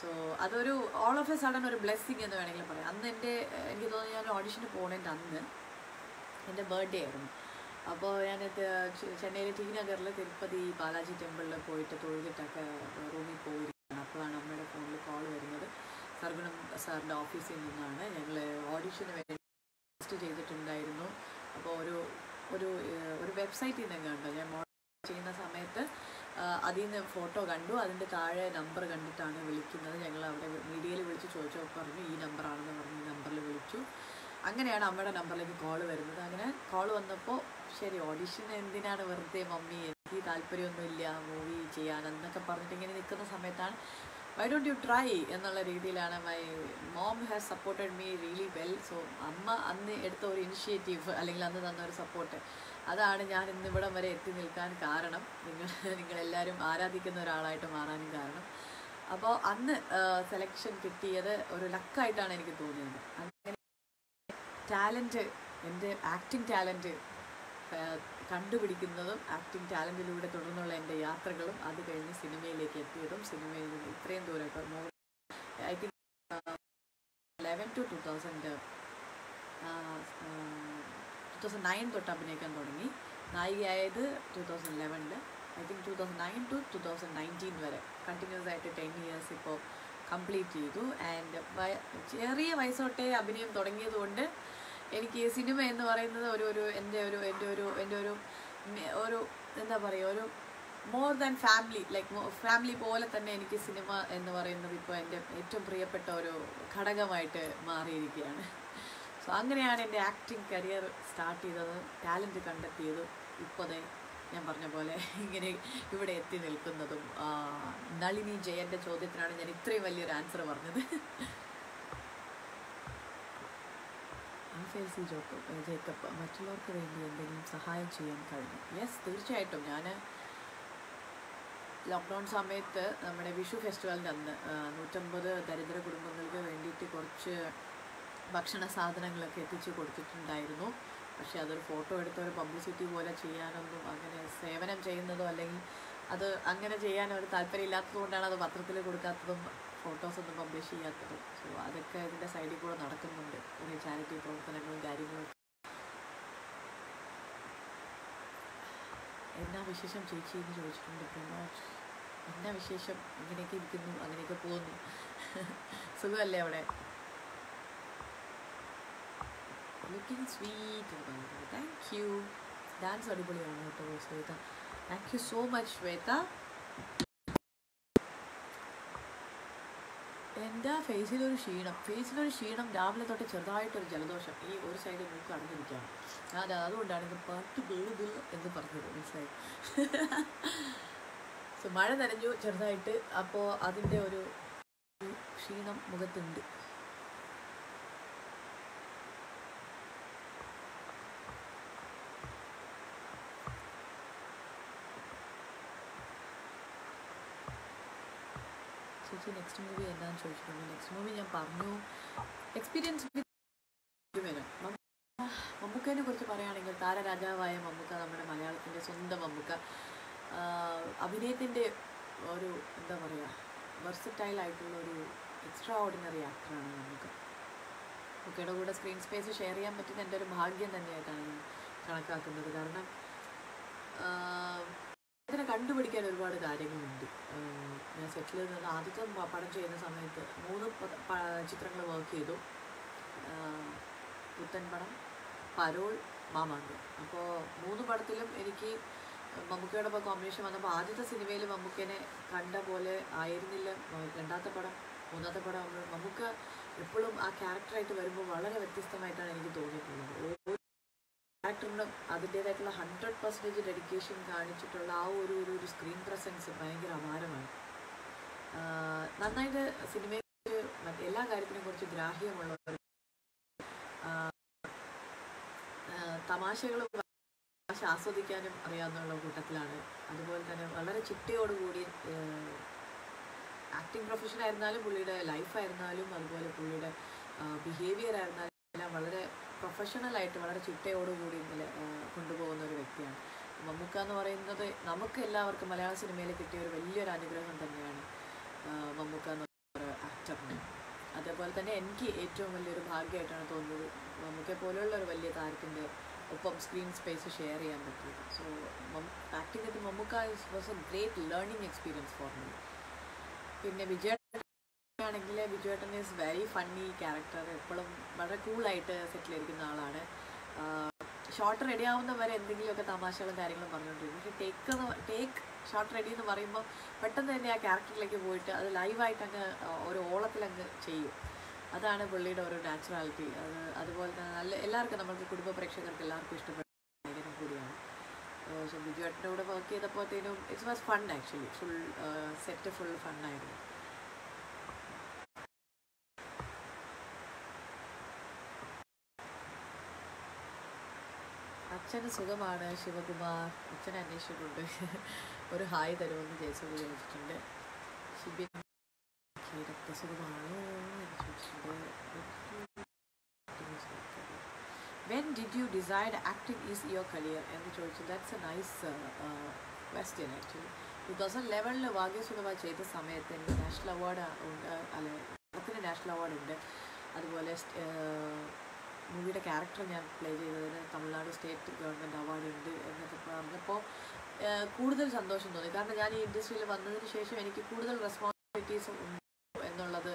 Speaker 1: സോ അതൊരു ഓൾ ഓഫ് എ സഡൻ ഒരു ബ്ലെസ്സിങ് എന്ന് വേണമെങ്കിൽ പറയാം. അന്ന് എന്റെ എനിക്ക് തോന്നുന്നു ഞാൻ ഓഡിഷന് പോകണേന്റെ അന്ന് എന്റെ ബർത്ത്ഡേ ആയിരുന്നു. അപ്പോൾ ഞാൻ ചെന്നൈയിലെ ടി നഗറിൽ തിരുപ്പതി ബാലാജി ടെമ്പിളിൽ പോയിട്ട് തൊഴുതിട്ടൊക്കെ റൂമിൽ പോയിരിക്കുകയാണ്. അപ്പോഴാണ് അമ്മയുടെ ഫോണിൽ കോൾ വരുന്നത്. സർഗുണം സാറിന്റെ ഓഫീസിൽ നിന്നാണ് ഞങ്ങൾ ഓഡിഷന് വേണ്ടി ടെസ്റ്റ് ചെയ്തിട്ടുണ്ടായിരുന്നു. അപ്പോൾ ഒരു ഒരു ഒരു വെബ്സൈറ്റിൽ നിന്ന് കണ്ടു. ഞാൻ മോഡൽ ചെയ്യുന്ന സമയത്ത് അതിൽ നിന്ന് ഫോട്ടോ കണ്ടു. അതിന്റെ താഴെ നമ്പർ കണ്ടിട്ടാണ് വിളിക്കുന്നത്. ഞങ്ങൾ അവിടെ മീഡിയയിൽ വിളിച്ച് ചോദിച്ചപ്പോൾ പറഞ്ഞു ഈ നമ്പറാണെന്ന് പറഞ്ഞ് ഈ നമ്പറിൽ വിളിച്ചു. അങ്ങനെയാണ് അമ്മയുടെ നമ്പറിലേക്ക് കോൾ വരുന്നത്. അങ്ങനെ കോൾ വന്നപ്പോൾ ശരി ഓഡിഷൻ എന്തിനാണ് വെറുതെ മമ്മി? എനിക്ക് താല്പര്യമൊന്നുമില്ല മൂവി ചെയ്യാൻ എന്നൊക്കെ പറഞ്ഞിട്ട് ഇങ്ങനെ നിൽക്കുന്ന സമയത്താണ് വൈ ഡോണ്ട് യു ട്രൈ എന്നുള്ള രീതിയിലാണ് my mom has supported me really well so അമ്മ അന്ന് എടുത്ത ഒരു ഇനിഷ്യേറ്റീവ് അല്ലെങ്കിൽ അന്ന് തന്ന ഒരു സപ്പോർട്ട് അതാണ് ഞാൻ ഇന്നിവിടം വരെ എത്തി നിൽക്കാൻ കാരണം. നിങ്ങൾ നിങ്ങളെല്ലാവരും ആരാധിക്കുന്ന ഒരാളായിട്ട് മാറാനും കാരണം. അപ്പോൾ അന്ന് സെലക്ഷൻ കിട്ടിയത് ഒരു ലക്കായിട്ടാണ് എനിക്ക് തോന്നിയത്. അങ്ങനെ ടാലന്റ് എന്റെ ആക്ടിങ് ടാലന്റ് കണ്ടുപിടിക്കുന്നതും ആക്ടിങ് ടാലന്റിലൂടെ തുടർന്നുള്ള എന്റെ യാത്രകളും അത് കഴിഞ്ഞ് സിനിമയിലേക്ക് എത്തിയതും സിനിമയിൽ നിന്ന് ഇത്രയും ദൂരം ഇപ്പോൾ more I think eleven two two thousand two thousand nine തൊട്ട് അഭിനയിക്കാൻ തുടങ്ങി. നായികയായത് two thousand ലെവനിൽ I think two thousand nine two two thousand nineteen വരെ. കണ്ടിന്യൂസ് ആയിട്ട് ടെൻ ഇയേഴ്സ് ഇപ്പോൾ കംപ്ലീറ്റ് ചെയ്തു. ആൻഡ് ചെറിയ വയസ്സോട്ടെ അഭിനയം തുടങ്ങിയതുകൊണ്ട് എനിക്ക് ഈ സിനിമ എന്ന് പറയുന്നത് ഒരു ഒരു എന്റെ ഒരു എന്റെ ഒരു എന്റെ ഒരു ഒരു എന്താ പറയുക ഒരു more than family like family പോലെ തന്നെ എനിക്ക് സിനിമ എന്ന് പറയുന്നത് ഇപ്പോൾ എന്റെ ഏറ്റവും പ്രിയപ്പെട്ട ഒരു ഘടകമായിട്ട് മാറിയിരിക്കുകയാണ്. സോ അങ്ങനെയാണ് എന്റെ ആക്ടിങ് കരിയർ സ്റ്റാർട്ട് ചെയ്തത് ടാലന്റ് കണ്ടെത്തിയതും ഇപ്പോൾ ദേ ഞാൻ പറഞ്ഞ പോലെ ഇങ്ങനെ ഇവിടെ എത്തി നിൽക്കുന്നതും നളിനി ജയന്റെ ചോദ്യത്തിനാണ് ഞാൻ ഇത്രയും വലിയൊരു ആൻസർ പറഞ്ഞത്. ആൽഫേൽസി ജോക്കബ് ജേക്കബ് മറ്റുള്ളവർക്ക് വേണ്ടി എന്തെങ്കിലും സഹായം ചെയ്യാൻ കഴിഞ്ഞു. യെസ് തീർച്ചയായിട്ടും. ഞാൻ ലോക്ക്ഡൗൺ സമയത്ത് നമ്മുടെ വിഷു ഫെസ്റ്റിവലിന്റെ അന്ന് നൂറ്റമ്പത് ദരിദ്ര കുടുംബങ്ങൾക്ക് വേണ്ടിയിട്ട് കുറച്ച് ഭക്ഷണ സാധനങ്ങളൊക്കെ എത്തിച്ചു കൊടുത്തിട്ടുണ്ടായിരുന്നു. പക്ഷേ അതൊരു ഫോട്ടോ എടുത്ത് ഒരു പബ്ലിസിറ്റി പോലെ ചെയ്യാനൊന്നും അങ്ങനെ സേവനം ചെയ്യുന്നതോ അല്ലെങ്കിൽ അത് അങ്ങനെ ചെയ്യാൻ ഒരു താല്പര്യം കൊണ്ടാണ് അത് പത്രത്തിൽ കൊടുക്കാത്തതും ഫോട്ടോസൊന്നും പബ്ലിഷ് ചെയ്യാത്തത്. സോ അതൊക്കെ ഇതിന്റെ സൈഡിൽ കൂടെ നടക്കുന്നുണ്ട്. കുറേ ചാരിറ്റി പ്രവർത്തനങ്ങളും കാര്യങ്ങളും. എന്നാ വിശേഷം ചേച്ചി എന്ന് ചോദിച്ചിട്ടുണ്ട് പ്രമോദ്? എന്നാ വിശേഷം? ഇങ്ങനെയൊക്കെ ഇരിക്കുന്നു അങ്ങനെയൊക്കെ പോകുന്നു. സുഖമല്ലേ അവിടെ? ലുക്കിംഗ് സ്വീറ്റ് എന്ന് പറയുന്നത്. താങ്ക് യു ഡാൻസ് അടിപൊളിയാണ് കേട്ടോ Shweta. Thank you so much Shweta. എന്റെ ഫേസിലൊരു ക്ഷീണം. ഫേസിലൊരു ക്ഷീണം രാവിലെ തൊട്ട് ചെറുതായിട്ടൊരു ജലദോഷം ഈ ഒരു സൈഡിൽ മൂക്ക് അടഞ്ഞിരിക്കുകയാണ്. ഞാൻ അതുകൊണ്ടാണ് ഇത് പാട്ട് വീഴുതിൽ എന്ന് പറഞ്ഞത്. മനസ്സിലായി? സോ മഴ നനഞ്ഞു ചെറുതായിട്ട്. അപ്പോൾ അതിന്റെ ഒരു ഒരു ക്ഷീണം മുഖത്തുണ്ട്. ചേച്ചി നെക്സ്റ്റ് മൂവി എന്താണെന്ന് ചോദിച്ചിട്ടുണ്ട്? നെക്സ്റ്റ് മൂവി ഞാൻ പറഞ്ഞു എക്സ്പീരിയൻസ് മമ്മൂക്കേനെ കുറിച്ച് പറയുകയാണെങ്കിൽ താരരാജാവായ മമ്മൂക്ക നമ്മുടെ മലയാളത്തിന്റെ സ്വന്തം മമ്മൂക്ക. അഭിനയത്തിന്റെ ഒരു എന്താ പറയുക വെർസറ്റൈൽ ആയിട്ടുള്ള ഒരു എക്സ്ട്രാ ഓർഡിനറി ആക്ടറാണ് മമ്മൂക്ക. മമ്മൂക്കയുടെ കൂടെ സ്ക്രീൻ സ്പേസ് ഷെയർ ചെയ്യാൻ പറ്റുന്ന എന്റെ ഒരു ഭാഗ്യം തന്നെയായിട്ടാണ് ഞാൻ കണക്കാക്കുന്നത്. കാരണം ഇതിനെ കണ്ടുപിടിക്കാൻ ഒരുപാട് കാര്യങ്ങളുണ്ട്. ഞാൻ സെറ്റിൽ നിന്ന് ആദ്യത്തെ പടം ചെയ്യുന്ന സമയത്ത് മൂന്ന് ചിത്രങ്ങൾ വർക്ക് ചെയ്തു. പുത്തൻ പടം പരോൾ മാമാങ്കം. അപ്പോൾ മൂന്ന് പടത്തിലും എനിക്ക് മമ്മൂക്കയുടെ ഒപ്പം കോമ്പിനേഷൻ വന്നപ്പോൾ ആദ്യത്തെ സിനിമയിൽ മമ്മൂക്കനെ കണ്ട പോലെ ആയിരുന്നില്ല. രണ്ടാമത്തെ പടം മൂന്നാമത്തെ പടം മമ്മൂക്ക എപ്പോഴും ആ ക്യാരക്ടറായിട്ട് വരുമ്പോൾ വളരെ വ്യത്യസ്തമായിട്ടാണ് എനിക്ക് തോന്നിയിട്ടുള്ളത്. ക്യാരക്ടറിനും അതിന്റേതായിട്ടുള്ള ഹൺഡ്രഡ് പെർസെന്റേജ് ഡെഡിക്കേഷൻ കാണിച്ചിട്ടുള്ള ആ ഒരു ഒരു സ്ക്രീൻ പ്രസൻസ് ഭയങ്കര അപാരമാണ്. നന്നായിട്ട് സിനിമയെ എല്ലാ കാര്യത്തിനെ കുറിച്ച് ഗ്രാഹ്യമുള്ള ഒരു തമാശകളും തമാശ ആസ്വദിക്കാനും അറിയാവുന്ന കൂട്ടത്തിലാണ്. അതുപോലെ തന്നെ വളരെ ചിട്ടയോടുകൂടി ആക്ടിങ് പ്രൊഫഷൻ ആയിരുന്നാലും പുള്ളിയുടെ ലൈഫായിരുന്നാലും അതുപോലെ പുള്ളിയുടെ ബിഹേവിയർ ആയിരുന്നാലും എല്ലാം വളരെ പ്രൊഫഷണൽ ആയിട്ട് വളരെ ചിട്ടയോടുകൂടി കൊണ്ടുപോകുന്ന ഒരു വ്യക്തിയാണ്. മമ്മൂക്ക എന്ന് പറയുന്നത് നമുക്ക് എല്ലാവർക്കും മലയാള സിനിമയിൽ കിട്ടിയ ഒരു വലിയൊരു അനുഗ്രഹം തന്നെയാണ് മമ്മൂക്ക എന്ന് പറയുന്ന അതേപോലെ തന്നെ എനിക്ക് ഏറ്റവും വലിയൊരു ഭാഗ്യമായിട്ടാണ് തോന്നുന്നത് മമ്മൂക്കെ പോലെയുള്ള ഒരു വലിയ താരത്തിന്റെ ഒപ്പം സ്ക്രീൻ സ്പേസ് ഷെയർ ചെയ്യാൻ പറ്റിയത്. So with Mammookka was a great learning experience for me പിന്നെ വിജയ ആണെങ്കിൽ വിജുവേട്ടൻ ഈസ് വെരി ഫണ്ണി ക്യാരക്ടർ എപ്പോഴും വളരെ കൂളായിട്ട് സെറ്റിൽ ഇരിക്കുന്ന ആളാണ്. ഷോർട്ട് റെഡി ആവുന്നവരെ എന്തെങ്കിലുമൊക്കെ തമാശകളും കാര്യങ്ങളും പറഞ്ഞുകൊണ്ടിരിക്കും. പക്ഷേ ടേക്ക് എന്ന് ടേക്ക് ഷോർട്ട് റെഡി എന്ന് പറയുമ്പോൾ പെട്ടെന്ന് തന്നെ ആ ക്യാരക്ടറിലേക്ക് പോയിട്ട് അത് ലൈവായിട്ട് അങ്ങ് ഒരു ഓളത്തിലങ്ങ് ചെയ്യും. അതാണ് പുള്ളിയുടെ ഒരു നാച്ചുറാലിറ്റി അത് അതുപോലെ തന്നെ നല്ല എല്ലാവർക്കും നമ്മൾക്ക് കുടുംബ പ്രേക്ഷകർക്ക് എല്ലാവർക്കും ഇഷ്ടപ്പെട്ട നായകനും കൂടിയാണ്. സോ ബിജുവേട്ടന്റെ കൂടെ work ചെയ്തപ്പോഴത്തേനും it's was fun actually full set full ഫണ്ണായിരുന്നു അച്ഛന് സുഖമാണ്. ശിവകുമാർ അച്ഛൻ അന്വേഷിച്ചിട്ടുണ്ട്. ഒരു ഹായ് തരുമെന്ന് ജയസു ചോദിച്ചിട്ടുണ്ട്. "ഓക്കേ, രക്തസുഖമാണോ എന്ന് when did you decide acting is your career എന്ന് ചോദിച്ചു. That's a nice question actually two thousand ലെവനിൽ ഭാഗ്യസുഖമ ചെയ്ത സമയത്ത് എനിക്ക് നാഷണൽ അവാർഡ് ഉണ്ട്. അല്ലെ നാഷണൽ അവാർഡ് ഉണ്ട്. അതുപോലെ മൂവിയുടെ ക്യാരക്ടർ ഞാൻ പ്ലേ ചെയ്തതിന് തമിഴ്നാട് സ്റ്റേറ്റ് ഗവൺമെന്റ് അവാർഡ് ഉണ്ട് എന്നൊക്കെ പറഞ്ഞപ്പോൾ കൂടുതൽ സന്തോഷം തോന്നി. കാരണം ഞാൻ ഈ ഇൻഡസ്ട്രിയിൽ വന്നതിന് ശേഷം എനിക്ക് കൂടുതൽ റെസ്പോൺസിബിലിറ്റീസ് ഉണ്ട് എന്നുള്ളത്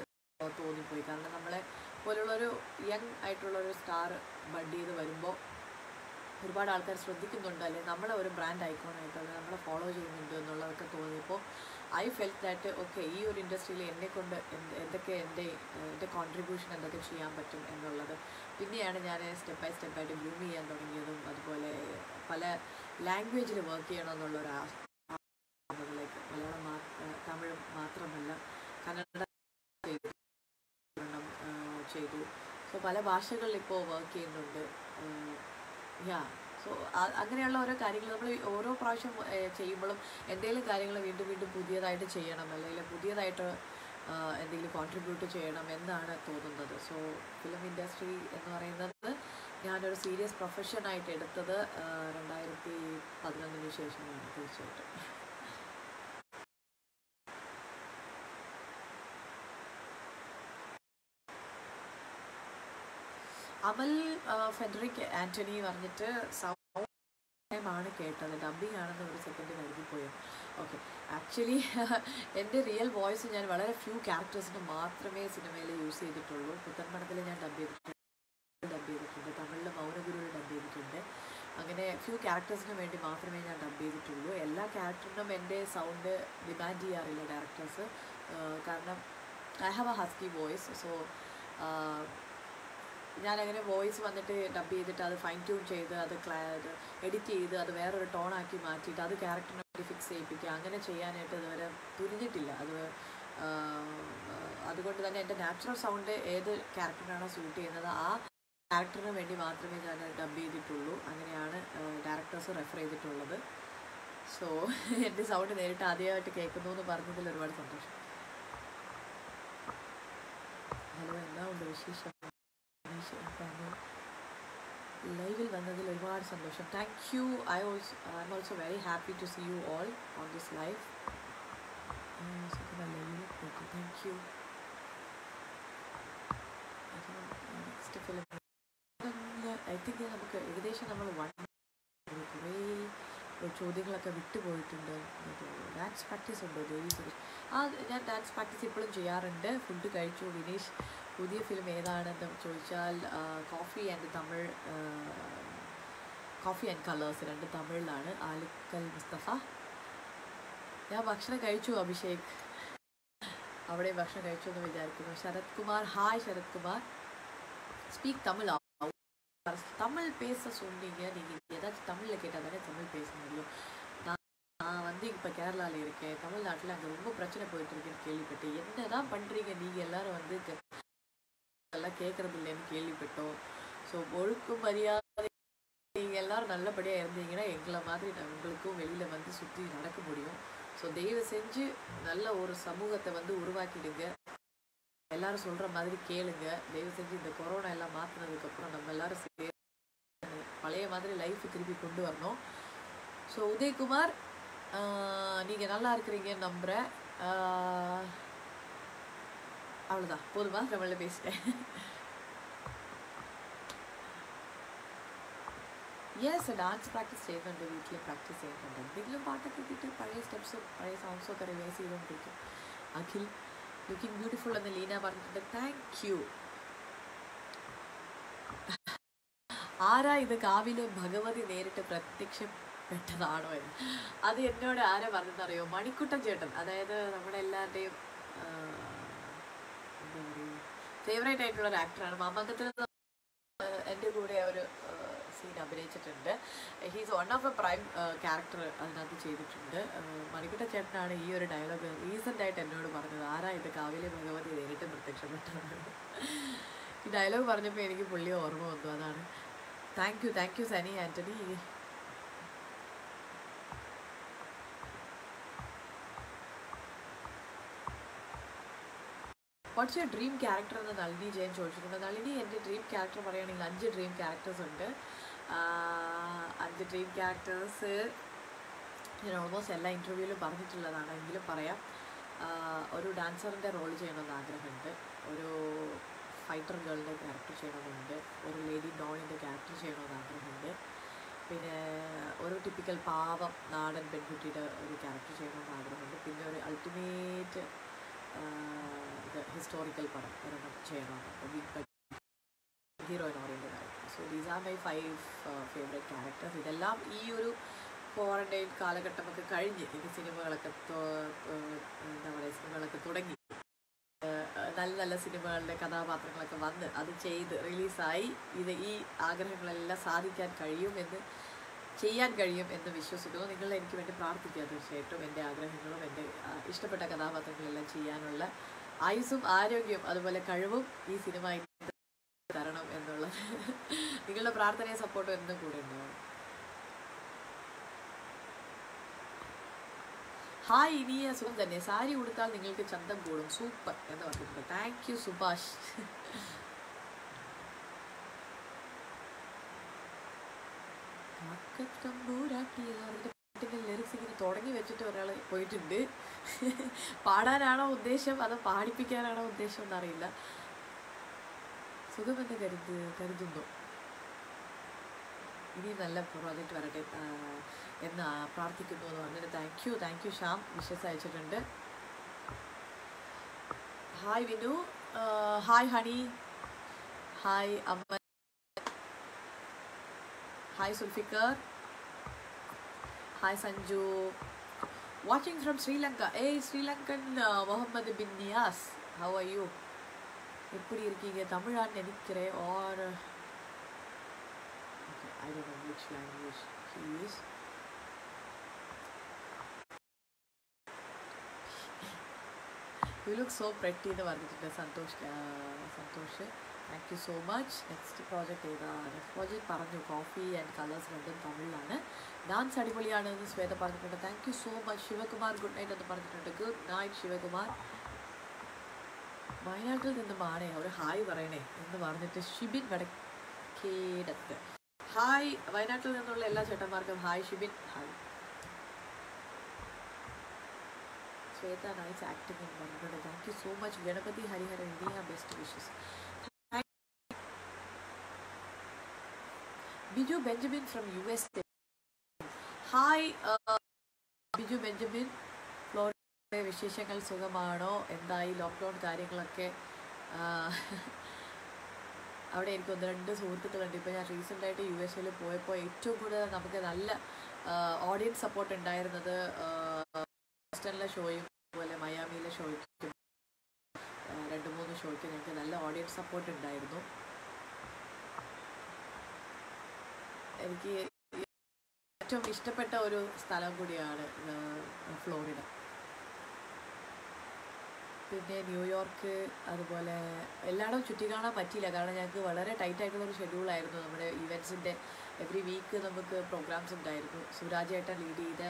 Speaker 1: തോന്നിപ്പോയി. കാരണം നമ്മളെ പോലുള്ളൊരു യങ് ആയിട്ടുള്ളൊരു സ്റ്റാർ ബഡ് ചെയ്ത് വരുമ്പോൾ ഒരുപാട് ആൾക്കാർ ശ്രദ്ധിക്കുന്നുണ്ട്. അല്ലെങ്കിൽ നമ്മളെ ഒരു ബ്രാൻഡ് ഐക്കോണായിട്ട് അല്ലെങ്കിൽ നമ്മളെ ഫോളോ ചെയ്യുന്നുണ്ട് എന്നുള്ളതൊക്കെ തോന്നിയപ്പോൾ ഐ ഫെൽറ്റ് ദാറ്റ് ഓക്കെ ഈ ഒരു ഇൻഡസ്ട്രിയിൽ എന്നെ കൊണ്ട് എന്ത് എന്തൊക്കെ എന്റെ എന്റെ കോൺട്രിബ്യൂഷൻ എന്തൊക്കെ ചെയ്യാൻ പറ്റും എന്നുള്ളത്. പിന്നെയാണ് ഞാൻ സ്റ്റെപ്പ് ബൈ സ്റ്റെപ്പായിട്ട് ഗ്രൂം ചെയ്യാൻ തുടങ്ങിയതും അതുപോലെ പല ലാംഗ്വേജിൽ വർക്ക് ചെയ്യണമെന്നുള്ള ഒരു ആ അതിലേക്ക് മലയാളം തമിഴ് മാത്രമല്ല കന്നഡ ചെയ്തു. സോ പല ഭാഷകളിൽ ഇപ്പോൾ വർക്ക് ചെയ്യുന്നുണ്ട്. യാ സോ അങ്ങനെയുള്ള ഓരോ കാര്യങ്ങൾ നമ്മൾ ഓരോ പ്രാവശ്യം ചെയ്യുമ്പോഴും എന്തെങ്കിലും കാര്യങ്ങൾ വീണ്ടും വീണ്ടും പുതിയതായിട്ട് ചെയ്യണം അല്ലെങ്കിൽ പുതിയതായിട്ട് എന്തെങ്കിലും കോൺട്രിബ്യൂട്ട് ചെയ്യണം എന്നാണ് തോന്നുന്നത്. സോ ഫിലിം ഇൻഡസ്ട്രി എന്ന് പറയുന്നത് ഞാനൊരു സീരിയസ് പ്രൊഫഷനായിട്ട് എടുത്തത് രണ്ടായിരത്തി പതിനൊന്നിന് ശേഷമാണ് തീർച്ചയായിട്ടും. അമൽ ഫെഡറിക് ആന്റണി പറഞ്ഞിട്ട് സൗണ്ട് കേട്ടത്. ഡബിങ് ആണെന്ന് ഒരു സെക്കൻഡ് കരുതിപ്പോയോ ഓക്കെ ആക്ച്വലി എന്റെ റിയൽ വോയിസ് ഞാൻ വളരെ ഫ്യൂ ക്യാരക്ടേഴ്സിന് മാത്രമേ സിനിമയിൽ യൂസ് ചെയ്തിട്ടുള്ളൂ. പുത്തൻപടത്തിൽ ഞാൻ ഡബ് ചെയ്തിട്ടുണ്ട്. ഡബ് ചെയ്തിട്ടുണ്ട്. തമിഴിൽ മൗനഗുരുവിൽ ഡബ് ചെയ്തിട്ടുണ്ട്. അങ്ങനെ ഫ്യൂ ക്യാരക്ടേഴ്സിന് വേണ്ടി മാത്രമേ ഞാൻ ഡബ് ചെയ്തിട്ടുള്ളൂ. എല്ലാ ക്യാരക്ടറിനും എന്റെ സൗണ്ട് ഡിമാൻഡ് ചെയ്യാറില്ല ഡയറക്ടേഴ്സ് കാരണം I have a husky voice so ഞാനങ്ങനെ വോയിസ് വന്നിട്ട് ഡബ് ചെയ്തിട്ട് അത് ഫൈൻ ട്യൂൺ ചെയ്ത് അത് ക്ലാ എഡിറ്റ് ചെയ്ത് അത് വേറൊരു ടോണാക്കി മാറ്റിയിട്ട് അത് ക്യാരക്ടറിനെ വേണ്ടി ഫിക്സ് ചെയ്യിപ്പിക്കുക. അങ്ങനെ ചെയ്യാനായിട്ട് ഇതുവരെ തുരിഞ്ഞിട്ടില്ല അത് അതുകൊണ്ട് തന്നെ എന്റെ നാച്ചുറൽ സൗണ്ട് ഏത് ക്യാരക്ടറിനാണോ സൂട്ട് ചെയ്യുന്നത് ആ ക്യാരക്ടറിന് വേണ്ടി മാത്രമേ ഞാൻ ഡബ് ചെയ്തിട്ടുള്ളൂ. അങ്ങനെയാണ് ഡയറക്ടേഴ്സ് റെഫർ ചെയ്തിട്ടുള്ളത്. സോ എന്റെ സൗണ്ട് നേരിട്ട് ആദ്യമായിട്ട് കേൾക്കുന്നു എന്ന് പറഞ്ഞതിൽ ഒരുപാട് സന്തോഷം. ഹലോ എന്താ ഉണ്ട് വിശേഷം? ലൈവിൽ വന്നതിൽ ഒരുപാട് സന്തോഷം. Thank you I also I am also very happy to see you all on this live thank you I think നമുക്ക് ഏകദേശം നമ്മൾ വൺ കുറേ ചോദ്യങ്ങളൊക്കെ വിട്ടുപോയിട്ടുണ്ട്. ഡാൻസ് പ്രാക്ടീസ് ഉണ്ടോ? ദേവി ആ ഞാൻ ഡാൻസ് പ്രാക്ടീസ് ഇപ്പോഴും ചെയ്യാറുണ്ട്. ഫുഡ് കഴിച്ചു വിനീഷ് പുതിയ ഫിലിം ഏതാണെന്ന് ചോദിച്ചാൽ coffee and Tamil coffee and colours രണ്ട് തമിഴിലാണ് ആലിക്കൽ മുസ്തഫ ഞാൻ ഭക്ഷണം കഴിച്ചു അഭിഷേക് അവിടെ ഭക്ഷണം കഴിച്ചു എന്ന് വിചാരിക്കുന്നു ശരത് കുമാർ ഹായ് ശരത് കുമാർ ஸ்பீக் தமிழ் தமிழ் பேச சொன்னீங்க நீங்கள் ஏதாச்சும் தமிழில் கேட்டால் தானே தமிழ் பேச முடியும் நான் நான் வந்து இப்போ கேரளாவில் இருக்கேன் தமிழ்நாட்டில் அங்கே ரொம்ப பிரச்சனை போயிட்டு இருக்குன்னு கேள்விப்பட்டேன் என்ன தான் பண்ணுறீங்க நீங்கள் எல்லாரும் வந்து எல்லாம் கேட்குறது இல்லைன்னு கேள்விப்பட்டோம். ஸோ ஒழுக்கு மரியாதை நீங்கள் எல்லோரும் நல்லபடியாக இருந்தீங்கன்னா எங்களை மாதிரி நான் உங்களுக்கும் வெளியில் வந்து சுற்றி நடக்க முடியும். ஸோ தயவு செஞ்சு நல்ல ஒரு சமூகத்தை வந்து உருவாக்கிடுங்க. எல்லாரும் சொல்கிற மாதிரி கேளுங்க. தயவு செஞ்சு இந்த கொரோனா எல்லாம் மாற்றினதுக்கப்புறம் நம்ம எல்லாரும் சேர்ந்து பழைய மாதிரி லைஃப் திருப்பி கொண்டு வரணும். ஸோ உதயகுமார் நீங்கள் நல்லா இருக்கிறீங்கன்னு நம்புகிறேன் அவ்வளோதான் போதுமா தமிழில் பேசிட்டேன் യെസ് ഡാൻസ് പ്രാക്ടീസ് ചെയ്യുന്നുണ്ട് വീട്ടിൽ പ്രാക്ടീസ് ചെയ്യുന്നുണ്ട് എന്തെങ്കിലും പാട്ടൊക്കെ ഇട്ടിട്ട് പഴയ സ്റ്റെപ്സും പഴയ സോങ്സൊക്കെ റിവൈസ് ചെയ്തുകൊണ്ടിരിക്കും അഖിൽ ലുക്കിംഗ് ബ്യൂട്ടിഫുൾ എന്ന് ലീന പറഞ്ഞിട്ടുണ്ട് താങ്ക് യു ആരാ ഇത് കാവിലെ ഭഗവതി നേരിട്ട് പ്രത്യക്ഷപ്പെട്ടതാണോ എന്ന് അത് എന്നോട് ആരാ പറഞ്ഞെന്നറിയോ മണിക്കുട്ടൻ ചേട്ടൻ അതായത് നമ്മുടെ എല്ലാവരുടെയും എന്താ പറയുക ഫേവറേറ്റ് ആയിട്ടുള്ള ഒരു ആക്ടറാണ് മാമാങ്കത്തിൽ എന്റെ കൂടെ ഒരു സീൻ അഭിനയിച്ചിട്ടുണ്ട്. He's one of a prime character അതിനകത്ത് ചെയ്തിട്ടുണ്ട്. മണിക്കുട്ട ചേട്ടനാണ് ഈ ഒരു ഡയലോഗ് റീസെന്റ് ആയിട്ട് എന്നോട് പറഞ്ഞത്. ആരാ ഇത്? കാവിലെ ഭഗവതി നേരിട്ട് പ്രത്യക്ഷപ്പെട്ടതാണ് ഈ ഡയലോഗ് പറഞ്ഞപ്പോൾ എനിക്ക് പുള്ളി ഓർമ്മ വന്നു. അതാണ്. Thank you thank you Sunny Antony what's your dream character എന്ന് നളിനി ജയൻ ചോദിച്ചിട്ടുണ്ട്. നളിനി എന്റെ ഡ്രീം ക്യാരക്ടർ പറയുകയാണെങ്കിൽ അഞ്ച് ഡ്രീം ക്യാരക്ടേഴ്സ് ഉണ്ട്. അഞ്ച് ഡ്രീം ക്യാരക്ടേഴ്സ് ഞാൻ ഓൾമോസ്റ്റ് എല്ലാ ഇന്റർവ്യൂവിലും പറഞ്ഞിട്ടുള്ളതാണ്. എങ്കിലും പറയാം. ഒരു ഡാൻസറിന്റെ റോൾ ചെയ്യണമെന്ന് ആഗ്രഹമുണ്ട്. ഒരു ഫൈറ്റർ ഗേളിന്റെ ക്യാരക്ടർ ചെയ്യണമെന്നുണ്ട്. ഒരു ലേഡി ഡോണിന്റെ ക്യാരക്ടർ ചെയ്യണമെന്ന് ആഗ്രഹമുണ്ട്. പിന്നെ ഒരു ടിപ്പിക്കൽ പാവം നാടൻ പെൺകുട്ടിയുടെ ഒരു ക്യാരക്ടർ ചെയ്യണമെന്ന് ആഗ്രഹമുണ്ട്. പിന്നെ ഒരു അൾട്ടിമേറ്റ് ഇത് ഹിസ്റ്റോറിക്കൽ പടം ഒരെണ്ണം ചെയ്യണമെന്നുണ്ട് ഹീറോയിൻ ഓറിയന്റഡ് ആയിരുന്നു so these are my five favourite characters ഇതെല്ലാം ഈ ഒരു ക്വാറന്റൈൻ കാലഘട്ടമൊക്കെ കഴിഞ്ഞ് ഇത് സിനിമകളൊക്കെ എന്താ പറയുക സിനിമകളൊക്കെ തുടങ്ങി. നല്ല നല്ല സിനിമകളുടെ കഥാപാത്രങ്ങളൊക്കെ വന്ന് അത് ചെയ്ത് റിലീസായി ഇത് ഈ ആഗ്രഹങ്ങളെല്ലാം സാധിക്കാൻ കഴിയുമെന്ന് ചെയ്യാൻ കഴിയും എന്ന് വിശ്വസിക്കുന്നു. നിങ്ങൾ എനിക്ക് വേണ്ടി പ്രാർത്ഥിക്കുക തീർച്ചയായിട്ടും. എന്റെ ആഗ്രഹങ്ങളും എന്റെ ഇഷ്ടപ്പെട്ട കഥാപാത്രങ്ങളെല്ലാം ചെയ്യാനുള്ള ആയുസ്സും ആരോഗ്യവും അതുപോലെ കഴിവും ഈ സിനിമ തരണം എന്നുള്ള നിങ്ങളുടെ പ്രാർത്ഥനയും സപ്പോർട്ടും എന്നും കൂടെ ഉണ്ടാവും ഹായ് ഇനിയ സുഖം തന്നെ. സാരി ഉടുത്താൽ നിങ്ങൾക്ക് ചന്തം കൂടും. സൂപ്പർ എന്ന് പറഞ്ഞിട്ടുണ്ട്. Thank U Subhash. ലിറിക്സ് ഇങ്ങനെ തുടങ്ങി വെച്ചിട്ട് ഒരാൾ പോയിട്ടുണ്ട്. പാടാനാണോ ഉദ്ദേശം? അതോ പാടിപ്പിക്കാനാണോ ഉദ്ദേശം എന്നറിയില്ല. സുഖമെന്ന് കരുത് കരുതുന്നു. ഇനി നല്ല പ്രോജക്റ്റ് വരട്ടെ എന്ന് പ്രാർത്ഥിക്കുന്നു എന്ന് പറഞ്ഞിട്ട് thank you thank you Shyam. Wishes അയച്ചിട്ടുണ്ട്. Hi Vinu. Hi honey hi അമ്മ Hi Sulfikar. Hi Sanju. Watching from Sri Lanka. Hey Sri Lankan uh, Mohammed bin Nias. How are you? எப்படி இருக்கீங்க தமிழான்னு நினைக்கிறேன் are I don't know which language he is you look so ப்ரெட்டின்னு வந்துட்டு Santhosh Santhosh thank you so much next project ഏതാ next project പറഞ്ഞു coffee and colours രണ്ടും തമിഴിലാണ് dance അടിപൊളിയാണ് എന്ന് ശ്വേത പറഞ്ഞിട്ടുണ്ട്. Thank you so much Sivakumar good night എന്ന് പറഞ്ഞിട്ടുണ്ട്. Good night Sivakumar. വയനാട്ടിൽ നിന്ന് മാറേ ഒരു ഹായ് പറയണേ എന്ന് പറഞ്ഞിട്ട് ഷിബിൻ വടക്കേടത്ത്. ഹായ് വയനാട്ടിൽ നിന്നുള്ള എല്ലാ ചേട്ടന്മാർക്കും hi Shibin. Hi Shweta nice acting എന്ന് പറഞ്ഞിട്ടുണ്ട്. Thank you so much Ganapathi Hariharan India best wishes Biju Benjamin from U S hi Biju Benjamin ഫ്ലോറിഡയിലെ വിശേഷങ്ങൾ സുഖമാണോ? എന്തായി ലോക്ക്ഡൗൺ കാര്യങ്ങളൊക്കെ? അവിടെ എനിക്ക് ഒന്ന് രണ്ട് സുഹൃത്തുക്കളുണ്ട്. ഇപ്പോൾ ഞാൻ റീസെന്റായിട്ട് യു എസ് എയിൽ പോയപ്പോൾ ഏറ്റവും കൂടുതൽ നമുക്ക് നല്ല ഓഡിയൻസ് സപ്പോർട്ട് ഉണ്ടായിരുന്നത് ബോസ്റ്റണിലെ ഷോയും അതുപോലെ മയാമിയിലെ ഷോയ്ക്കും രണ്ട് മൂന്ന് ഷോയ്ക്കും ഞങ്ങൾക്ക് നല്ല ഓഡിയൻസ് സപ്പോർട്ട് ഉണ്ടായിരുന്നു. എനിക്ക് ഏറ്റവും ഇഷ്ടപ്പെട്ട ഒരു സ്ഥലം കൂടിയാണ് ഫ്ലോറിഡ. പിന്നെ ന്യൂയോർക്ക് അതുപോലെ എല്ലായിടവും ചുറ്റിക്കാണാൻ പറ്റിയില്ല. കാരണം ഞങ്ങൾക്ക് വളരെ ടൈറ്റ് ആയിട്ടുള്ള ഒരു ഷെഡ്യൂളായിരുന്നു നമ്മുടെ ഇവന്റ്സിന്റെ എവറി വീക്ക് നമുക്ക് പ്രോഗ്രാംസ് ഉണ്ടായിരുന്നു. സുരാജ് ഏട്ടൻ ലീഡ് ചെയ്ത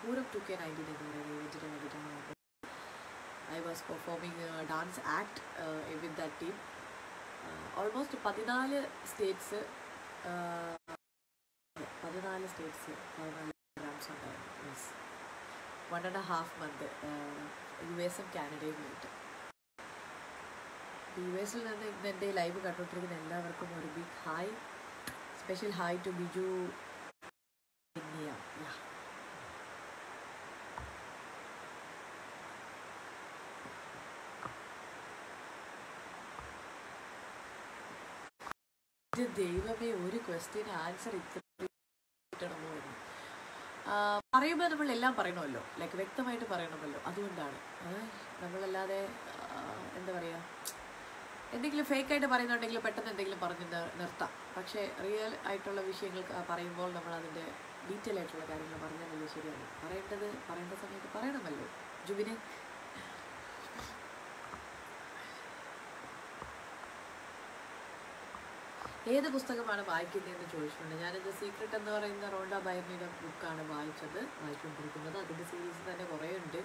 Speaker 1: പൂരം ടു കെ നയന്റീൻ എന്ന് പറയുന്ന ഇവന്റിന് വേണ്ടിയിട്ടാണ് I was performing dance act with the team almost പതിനാല് സ്റ്റേറ്റ്സ് പതിനാല് സ്റ്റേറ്റ്സ് പതിനാല് പ്രോഗ്രാംസ് ഉണ്ടായിരുന്നു yes one and half month U എസും കാനഡയും ആയിട്ട് യു എസിൽ നിന്ന് ഇന്ന് എന്റെ ലൈവ് കണ്ടുകൊണ്ടിരിക്കുന്ന എല്ലാവർക്കും ഒരു big hi special hi to Biju India ദൈവമേ ഒരു ക്വസ്റ്റ്യൻ ആൻസർ ഇത്ര പറയുമ്പോൾ നമ്മൾ എല്ലാം പറയണമല്ലോ. ലൈക്ക് വ്യക്തമായിട്ട് പറയണമല്ലോ. അതുകൊണ്ടാണ്. നമ്മളല്ലാതെ എന്താ പറയുക എന്തെങ്കിലും ഫേക്ക് ആയിട്ട് പറയുന്നുണ്ടെങ്കിൽ പെട്ടെന്ന് എന്തെങ്കിലും പറഞ്ഞ് നിർത്താം. പക്ഷേ റിയൽ ആയിട്ടുള്ള വിഷയങ്ങൾ പറയുമ്പോൾ നമ്മൾ അതിന്റെ ഡീറ്റെയിൽ ആയിട്ടുള്ള കാര്യങ്ങൾ പറഞ്ഞാലല്ലേ ശരിയാണ് പറയേണ്ടത് പറയേണ്ട സമയത്ത് പറയണമല്ലോ. ജുബിന് ഏത് പുസ്തകമാണ് വായിക്കുന്നതെന്ന് ചോദിച്ചിട്ടുണ്ട്. ഞാനിത് സീക്രട്ട് എന്ന് പറയുന്ന റോണ്ട ബൈർണിയുടെ ബുക്കാണ് വായിച്ചത് വായിച്ചുകൊണ്ടിരിക്കുന്നത്. അതിന്റെ സീരീസ് തന്നെ കുറേ ഉണ്ട്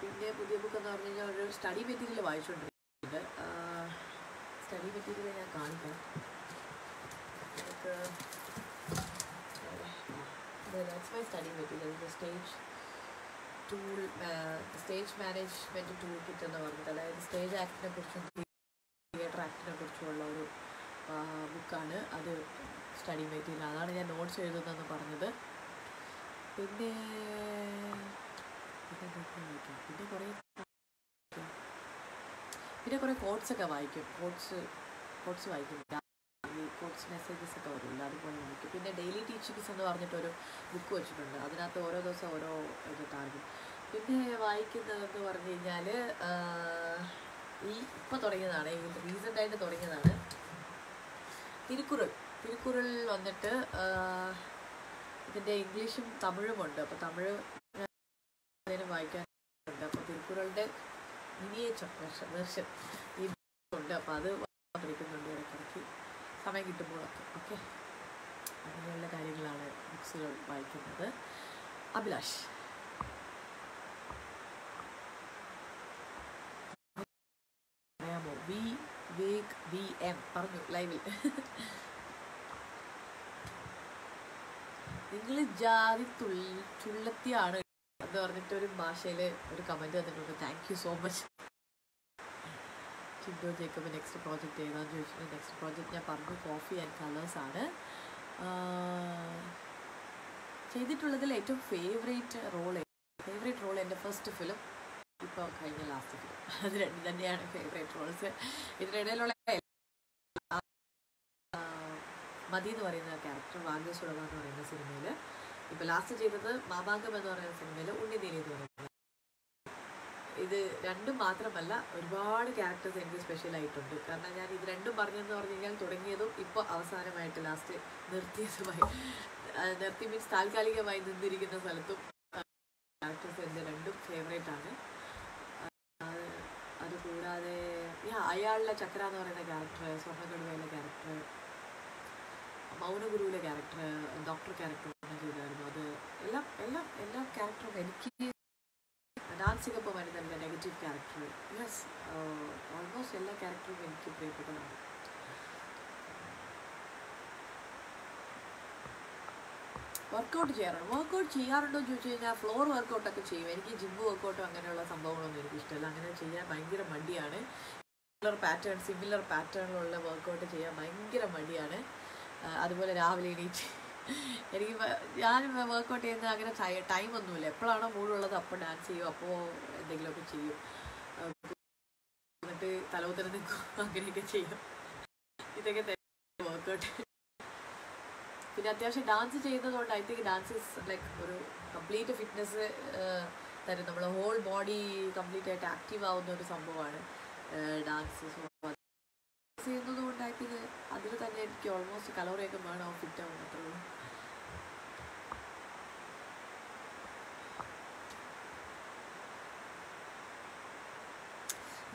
Speaker 1: പിന്നെ പുതിയ ബുക്ക് എന്ന് പറഞ്ഞു കഴിഞ്ഞാൽ ഒരു സ്റ്റഡി മെറ്റീരിയൽ വായിച്ചുകൊണ്ടിരിക്കുന്നത് സ്റ്റഡി മെറ്റീരിയൽ ഞാൻ കാണിക്കാം. My study material stage tool stage management tool kit എന്ന് പറഞ്ഞിട്ട് അതായത് സ്റ്റേജ് ആക്ടിനെ കുറിച്ചും ആക്ടിനെ കുറിച്ചുള്ള ഒരു ബുക്കാണ് അത് സ്റ്റഡി മെറ്റീരിയൽ അതാണ് ഞാൻ നോട്ട്സ് എഴുതുന്നതെന്ന് പറഞ്ഞത്. പിന്നെ പിന്നെ കുറേ പിന്നെ കുറേ കോട്ട്സൊക്കെ വായിക്കും. കോട്ട്സ് കോട്ട്സ് വായിക്കും. കോട്ട്സ് മെസ്സേജസ് ഒക്കെ വരില്ല അതുപോലെ വായിക്കും. പിന്നെ ഡെയിലി ടീച്ചിങ്സ് എന്ന് പറഞ്ഞിട്ടൊരു ബുക്ക് വെച്ചിട്ടുണ്ട്. അതിനകത്ത് ഓരോ ദിവസം ഓരോ ഇത് ടാർഗറ്റ് പിന്നെ വായിക്കുന്നതെന്ന് പറഞ്ഞു കഴിഞ്ഞാൽ ഈ ഇപ്പോൾ തുടങ്ങിയതാണ്. ഈ ആയിട്ട് തുടങ്ങിയതാണ്. തിരുക്കുറൾ തിരുക്കുറൾ വന്നിട്ട് ഇതിന്റെ ഇംഗ്ലീഷും തമിഴും ഉണ്ട്. അപ്പോൾ തമിഴ് വായിക്കാനുണ്ട് അപ്പോൾ തിരുക്കുറളുടെ മിനിയേച്ചർ വെർഷൻ ഈ ഉണ്ട്. അപ്പോൾ അത് പഠിക്കുന്നുണ്ട് ഇടയ്ക്കിടയ്ക്ക്. സമയം കിട്ടുമ്പോഴൊക്കെ. ഓക്കെ അങ്ങനെയുള്ള കാര്യങ്ങളാണ് ബുക്സുകൾ വായിക്കുന്നത്. അഭിലാഷ് പറയാമോ വി വേഗ് വി എം പറഞ്ഞു ലൈവിൽ നിങ്ങൾ ജാതി ചുള്ളത്തിയാണ് എന്ന് പറഞ്ഞിട്ട് ഒരു ഭാഷയിൽ ഒരു കമന്റ് തന്നിട്ടുണ്ട് thank you so much
Speaker 2: Chinto Jacob next project ഏതാണെന്ന് ചോദിച്ചിട്ട് നെക്സ്റ്റ് പ്രോജക്റ്റ് ഞാൻ പറഞ്ഞു കോഫി ആൻഡ് കളേഴ്സ് ആണ്. ചെയ്തിട്ടുള്ളതിൽ ഏറ്റവും ഫേവറേറ്റ് റോൾ ഫേവറേറ്റ് റോൾ എന്റെ ഫസ്റ്റ് ഫിലിം ഇപ്പോൾ കഴിഞ്ഞ ലാസ്റ്റ് അത് രണ്ടും തന്നെയാണ് ഫേവറേറ്റ് റോൾസ് ഇതിനിടയിലുള്ള മതി എന്ന് പറയുന്ന ക്യാരക്ടർ ഭാഗ്യസുളഭ എന്ന് പറയുന്ന സിനിമയിൽ ഇപ്പോൾ ലാസ്റ്റ് ചെയ്തത് മാഭാഗം എന്ന് പറയുന്ന സിനിമയിൽ ഉണ്ണിനീലി എന്ന് പറയുന്നത്. ഇത് രണ്ടും മാത്രമല്ല ഒരുപാട് ക്യാരക്ടേഴ്സ് എനിക്ക് സ്പെഷ്യൽ ആയിട്ടുണ്ട്. കാരണം ഞാൻ ഇത് രണ്ടും പറഞ്ഞെന്ന് പറഞ്ഞു കഴിഞ്ഞാൽ തുടങ്ങിയതും ഇപ്പോൾ അവസാനമായിട്ട് ലാസ്റ്റ് നിർത്തിയതുമായി. നിർത്തി മീൻസ് താൽക്കാലികമായി നിന്നിരിക്കുന്ന സ്ഥലത്തും ക്യാരക്ടേഴ്സ് എന്റെ രണ്ടും ഫേവറേറ്റ് ആണ്. കൂടാതെ യാ അയാളിലെ ചക്ര എന്ന് പറയുന്ന ക്യാരക്ടർ സ്വർണകടുവയിലെ ക്യാരക്ടർ മൗനഗുരുവിലെ ക്യാരക്ടർ ഡോക്ടർ ക്യാരക്ടർ ചെയ്തായിരുന്നു. അത് എല്ലാം എല്ലാം എല്ലാ ക്യാരക്ടറും എനിക്ക് ഡാൻസിങ്ങൊപ്പം വരുന്ന നെഗറ്റീവ് ക്യാരക്ടർ യെസ് ഓൾമോസ്റ്റ് എല്ലാ ക്യാരക്ടറും എനിക്ക് പ്രിയപ്പെട്ടതാണ്. വർക്കൗട്ട് ചെയ്യാറുണ്ട്. വർക്കൗട്ട് ചെയ്യാറുണ്ടോ എന്ന് ചോദിച്ചു കഴിഞ്ഞാൽ ഫ്ലോർ വർക്കൗട്ടൊക്കെ ചെയ്യും. എനിക്ക് ജിം വർക്കൗട്ടോ അങ്ങനെയുള്ള സംഭവങ്ങളൊന്നും എനിക്ക് ഇഷ്ടമല്ല. അങ്ങനെ ചെയ്യാൻ ഭയങ്കര മടിയാണ്. സിമിലർ പാറ്റേൺ സിമിലർ പാറ്റേണിലുള്ള വർക്കൗട്ട് ചെയ്യാൻ ഭയങ്കര മടിയാണ്. അതുപോലെ രാവിലെ എണീറ്റ് എനിക്ക് ഞാൻ വർക്കൗട്ട് ചെയ്യുന്ന അങ്ങനെ ടൈം ഒന്നുമില്ല. എപ്പോഴാണോ മൂടുള്ളത് അപ്പോൾ ഡാൻസ് ചെയ്യും അപ്പോൾ എന്തെങ്കിലുമൊക്കെ ചെയ്യും. എന്നിട്ട് തലവുത്തരം നിൽക്കും. അങ്ങനെയൊക്കെ ചെയ്യും. ഇതൊക്കെ വർക്കൗട്ട് പിന്നെ അത്യാവശ്യം ഡാൻസ് ചെയ്യുന്നതുകൊണ്ട് I think dance is like ഒരു കംപ്ലീറ്റ് ഫിറ്റ്നസ് തരും. നമ്മൾ ഹോൾ ബോഡി കംപ്ലീറ്റ് ആയിട്ട് ആക്റ്റീവ് ആവുന്ന ഒരു സംഭവമാണ് ഡാൻസ് ചെയ്യുന്നത് കൊണ്ട് ഐ തിങ്ക് അതിൽ തന്നെ എനിക്ക് ഓൾമോസ്റ്റ് കലോറിയൊക്കെ വേണം ഫിറ്റ് ആവും അത്രേ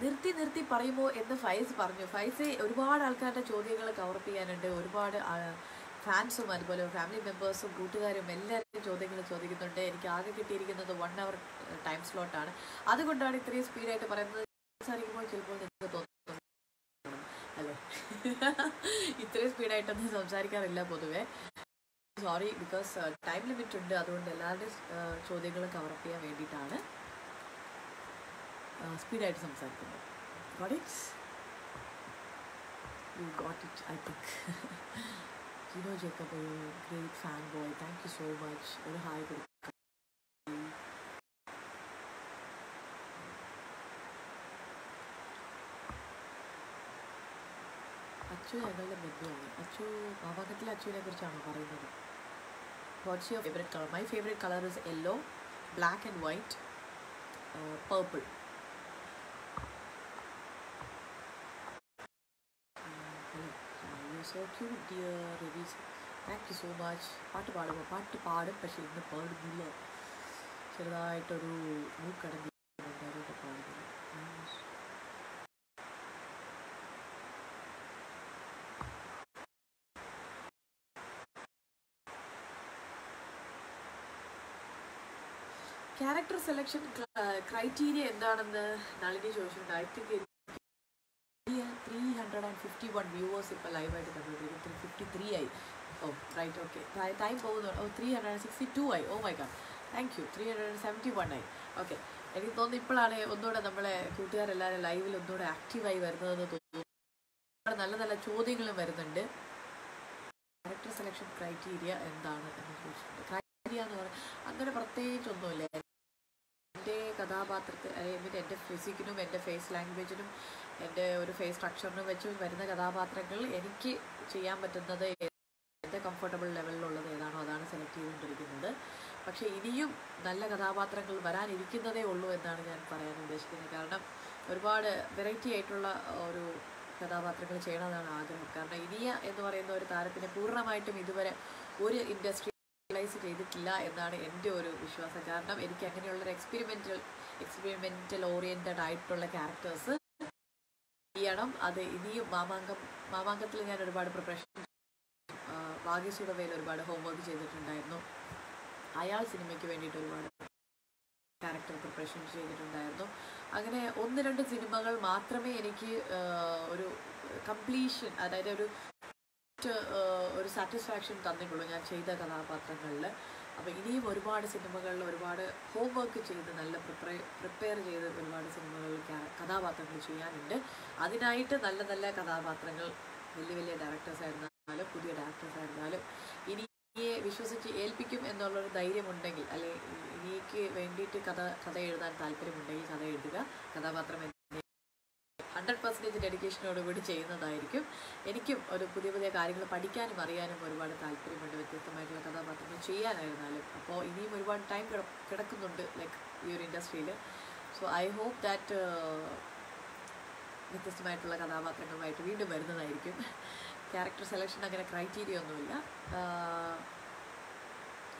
Speaker 2: നിർത്തി നിർത്തി പറയുമ്പോൾ എന്ന് ഫൈസ് പറഞ്ഞു. ഫൈസ് ഒരുപാട് ആൾക്കാരുടെ ചോദ്യങ്ങൾ കവർ ചെയ്യാനുണ്ട്. ഒരുപാട് ഫാൻസും അതുപോലെ ഫാമിലി മെമ്പേഴ്സും കൂട്ടുകാരും എല്ലാവരും ചോദ്യങ്ങൾ ചോദിക്കുന്നുണ്ട്. എനിക്ക് ആകെ കിട്ടിയിരിക്കുന്നത് വൺ അവർ ടൈം സ്ലോട്ടാണ് അതുകൊണ്ടാണ് ഇത്രയും സ്പീഡായിട്ട് പറയുന്നത്. സംസാരിക്കുമ്പോൾ ചിലപ്പോൾ നിങ്ങൾക്ക് തോന്നും അല്ലേ? ഇത്രയും സ്പീഡായിട്ടൊന്നും സംസാരിക്കാറില്ല പൊതുവെ. സോറി ബിക്കോസ് ടൈം ലിമിറ്റ് ഉണ്ട്. അതുകൊണ്ട് എല്ലാവരുടെയും ചോദ്യങ്ങളും കവർ ചെയ്യാൻ വേണ്ടിയിട്ടാണ് സ്പീഡായിട്ട് സംസാരിക്കുന്നത്. Got it you got it I think Jino Jacob ഒരു great fan boy thank you so much ഒരു ഹായ് കൊടുക്കാം അച്ചു ഞങ്ങളുടെ ബന്ധുവാണ് അച്ചു മാമാങ്കത്തിലെ അച്ചുവിനെ കുറിച്ചാണോ പറയുന്നത്? What's your favourite colour my favourite colour is yellow black and white purple so cute dear Ravees thank you so much പാട്ട് പാടുമ്പോൾ പാട്ട് പാടും പക്ഷേ ഇന്ന് പാടുന്നില്ല. ചെറുതായിട്ടൊരു മൂക്കടങ്ങിയിട്ടുണ്ട് അതുകൊണ്ട് പാടുന്നില്ല. ക്യാരക്ടർ സെലക്ഷൻ ക്രൈറ്റീരിയ എന്താണെന്ന് നളിനി ചോദിച്ചിട്ടുണ്ട് I think fifty one viewers ഇപ്പോൾ ലൈവായിട്ട് കണ്ടുകൊണ്ടിരിക്കും ത്രീ ഫിഫ്റ്റി ത്രീ ആയി. ഓ റൈറ്റ് ഓക്കെ ടൈം പോകുന്നു oh three hundred sixty two ആയി. ഓ my god thank you three hundred seventy one ആയി. ഓക്കെ എനിക്ക് തോന്നുന്നു ഇപ്പോഴാണ് ഒന്നുകൂടെ നമ്മളെ കൂട്ടുകാരെല്ലാവരും ലൈവിൽ ഒന്നുകൂടെ ആക്റ്റീവായി വരുന്നതെന്ന് തോന്നുന്നു. നല്ല നല്ല ചോദ്യങ്ങളും വരുന്നുണ്ട്. ക്യാരക്ടർ സെലക്ഷൻ ക്രൈറ്റീരിയ എന്താണ് എന്ന് ചോദിച്ചിട്ടുണ്ട്. ക്രൈറ്റീരിയ എന്ന് പറഞ്ഞാൽ അങ്ങനെ പ്രത്യേകിച്ചൊന്നുമില്ല. എന്റെ കഥാപാത്രത്തിൽ മീൻ എന്റെ ഫിസിക്കിനും എന്റെ ഫേസ് ലാംഗ്വേജിനും എന്റെ ഒരു ഫേസ് സ്ട്രക്ചറിനും വെച്ച് വരുന്ന കഥാപാത്രങ്ങൾ എനിക്ക് ചെയ്യാൻ പറ്റുന്നത് എന്റെ കംഫർട്ടബിൾ ലെവലിലുള്ളത് ഏതാണോ അതാണ് സെലക്ട് ചെയ്തുകൊണ്ടിരിക്കുന്നത്. പക്ഷേ ഇനിയും നല്ല കഥാപാത്രങ്ങൾ വരാനിരിക്കുന്നതേ ഉള്ളൂ എന്നാണ് ഞാൻ പറയാൻ ഉദ്ദേശിക്കുന്നത്. കാരണം ഒരുപാട് വെറൈറ്റി ആയിട്ടുള്ള ഒരു കഥാപാത്രങ്ങൾ ചെയ്യണമെന്നാണ് ആഗ്രഹം. കാരണം ഇനിയ എന്ന് പറയുന്ന ഒരു താരത്തിന് പൂർണമായിട്ടും ഇതുവരെ ഒരു ഇൻഡസ്ട്രി റിയലൈസ് ചെയ്തിട്ടില്ല എന്നാണ് എന്റെ ഒരു വിശ്വാസം. കാരണം എനിക്ക് അങ്ങനെയുള്ളൊരു എക്സ്പെരിമെന്റൽ എക്സ്പെരിമെന്റൽ ഓറിയന്റഡ് ആയിട്ടുള്ള ക്യാരക്ടേഴ്സ് ചെയ്യണം. അത് ഇനിയും മാമാങ്കം മാമാങ്കത്തിൽ ഞാൻ ഒരുപാട് പ്രിപ്പറേഷൻ ഭാഗ്യസുടവയിൽ ഒരുപാട് ഹോംവർക്ക് ചെയ്തിട്ടുണ്ടായിരുന്നു. അയാൾ സിനിമയ്ക്ക് വേണ്ടിയിട്ട് ഒരുപാട് ക്യാരക്ടർ പ്രിപ്പറേഷൻ ചെയ്തിട്ടുണ്ടായിരുന്നു. അങ്ങനെ ഒന്ന് രണ്ട് സിനിമകൾ മാത്രമേ എനിക്ക് ഒരു കംപ്ലീഷൻ അതായത് ഒരു ഒരു സാറ്റിസ്ഫാക്ഷൻ തന്നിട്ടുള്ളൂ ഞാൻ ചെയ്ത കഥാപാത്രങ്ങളിൽ അപ്പോൾ ഇനിയും ഒരുപാട് സിനിമകളിൽ ഒരുപാട് ഹോം വർക്ക് ചെയ്ത് നല്ല പ്രിപ്പയർ പ്രിപ്പയർ ചെയ്ത് ഒരുപാട് സിനിമകളിൽ കഥാപാത്രങ്ങൾ ചെയ്യാനുണ്ട്. അതിനായിട്ട് നല്ല നല്ല കഥാപാത്രങ്ങൾ വലിയ വലിയ ഡയറക്ടേഴ്സ് ആയിരുന്നാലും പുതിയ ഡയറക്ടേഴ്സ് ആയിരുന്നാലും ഇനിയെ വിശ്വസിച്ച് ഏൽപ്പിക്കും എന്നുള്ളൊരു ധൈര്യമുണ്ടെങ്കിൽ അല്ലെ ഇനിക്ക് വേണ്ടിയിട്ട് കഥ കഥ എഴുതാൻ താല്പര്യമുണ്ടെങ്കിൽ കഥ എഴുതുക കഥാപാത്രം ഹൺഡ്രഡ് പെർസെന്റേജ് ഡെഡിക്കേഷനോടുകൂടി ചെയ്യുന്നതായിരിക്കും. എനിക്കും ഒരു പുതിയ പുതിയ കാര്യങ്ങൾ പഠിക്കാനും അറിയാനും ഒരുപാട് താല്പര്യമുണ്ട്. വ്യത്യസ്തമായിട്ടുള്ള കഥാപാത്രങ്ങൾ ചെയ്യാനായിരുന്നാലും. അപ്പോൾ ഇനിയും ഒരുപാട് ടൈം കിടക്കുന്നുണ്ട് ലൈക്ക് ഈ ഒരു ഇൻഡസ്ട്രിയിൽ സോ ഐ ഹോപ്പ് ദാറ്റ് വ്യത്യസ്തമായിട്ടുള്ള കഥാപാത്രങ്ങളുമായിട്ട് വീണ്ടും വരുന്നതായിരിക്കും. ക്യാരക്ടർ സെലക്ഷൻ അങ്ങനെ ക്രൈറ്റീരിയ ഒന്നുമില്ല.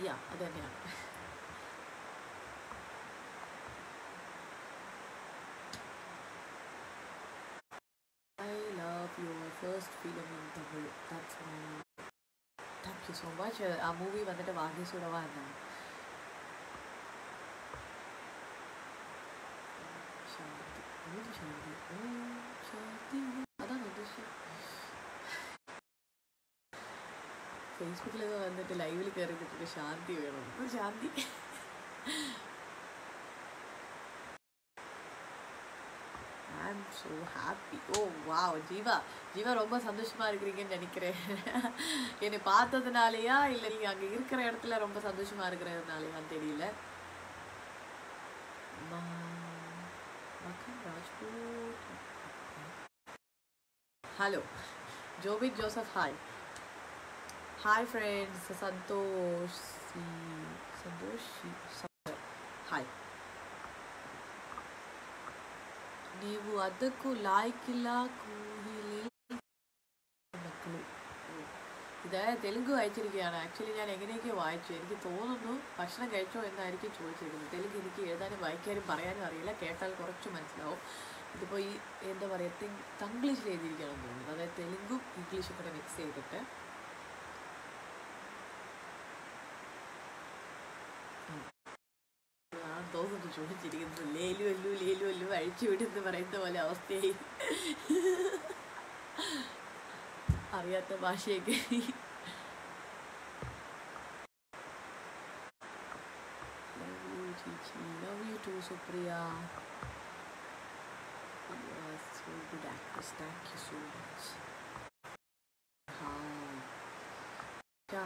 Speaker 2: യാ അത് തന്നെയാണ് I love your first തമ്മിൽ താങ്ക് യു സോ മച്ച് ആ മൂവി വന്നിട്ട് ഭാഗ്യസുരവ എന്നാണ് ശാന്തി ഫേസ്ബുക്കിൽ വന്നിട്ട് ലൈവിൽ കയറി കിട്ടിയിട്ട് ശാന്തി വേണം. ശാന്തി. ஐம் ஸோ ஹாப்பி ஓ வா ஜீவா ஜீவா ரொம்ப சந்தோஷமாக இருக்கிறீங்கன்னு நினைக்கிறேன். என்னை பார்த்ததுனாலயா? இல்லை நீங்கள் அங்கே இருக்கிற இடத்துல ரொம்ப சந்தோஷமாக இருக்கிறதுனாலயான்னு தெரியல. Rajput hello Jobith Joseph hi hi friends Santhosh. ನೀವು ಅದಕ್ಕೂ ಲಾಯ್ಕಿಲ್ಲ കൂഹിലേ മക്കളു ഇത് തെലുങ്ക് വായിച്ചിരിക്കുകയാണ് ആക്ച്വലി ഞാൻ എങ്ങനെയൊക്കെ വായിച്ചു എനിക്ക് തോന്നുന്നു ഭക്ഷണം കഴിച്ചോ എന്നായിരിക്കും ചോദിച്ചിരിക്കുന്നത് തെലുങ്ക് എനിക്ക് എഴുതാനും വായിക്കാനും പറയാനും അറിയില്ല കേട്ടാൽ കുറച്ച് മനസ്സിലാവും ഇതിപ്പോൾ ഈ എന്താ പറയുക തംഗ്ലീഷിൽ എഴുതിയിരിക്കുകയാണെന്ന് തോന്നുന്നു അതായത് തെലുങ്കും ഇംഗ്ലീഷും കൂടെ മിക്സ് ചെയ്തിട്ട് ചോദിച്ചിരിക്കുന്നത് ലേലു അല്ലു ലേലു അല്ലു അഴിച്ചു വിടുന്ന് പറയുന്ന പോലെ അവസ്ഥയായി അറിയാത്ത ഭാഷയൊക്കെ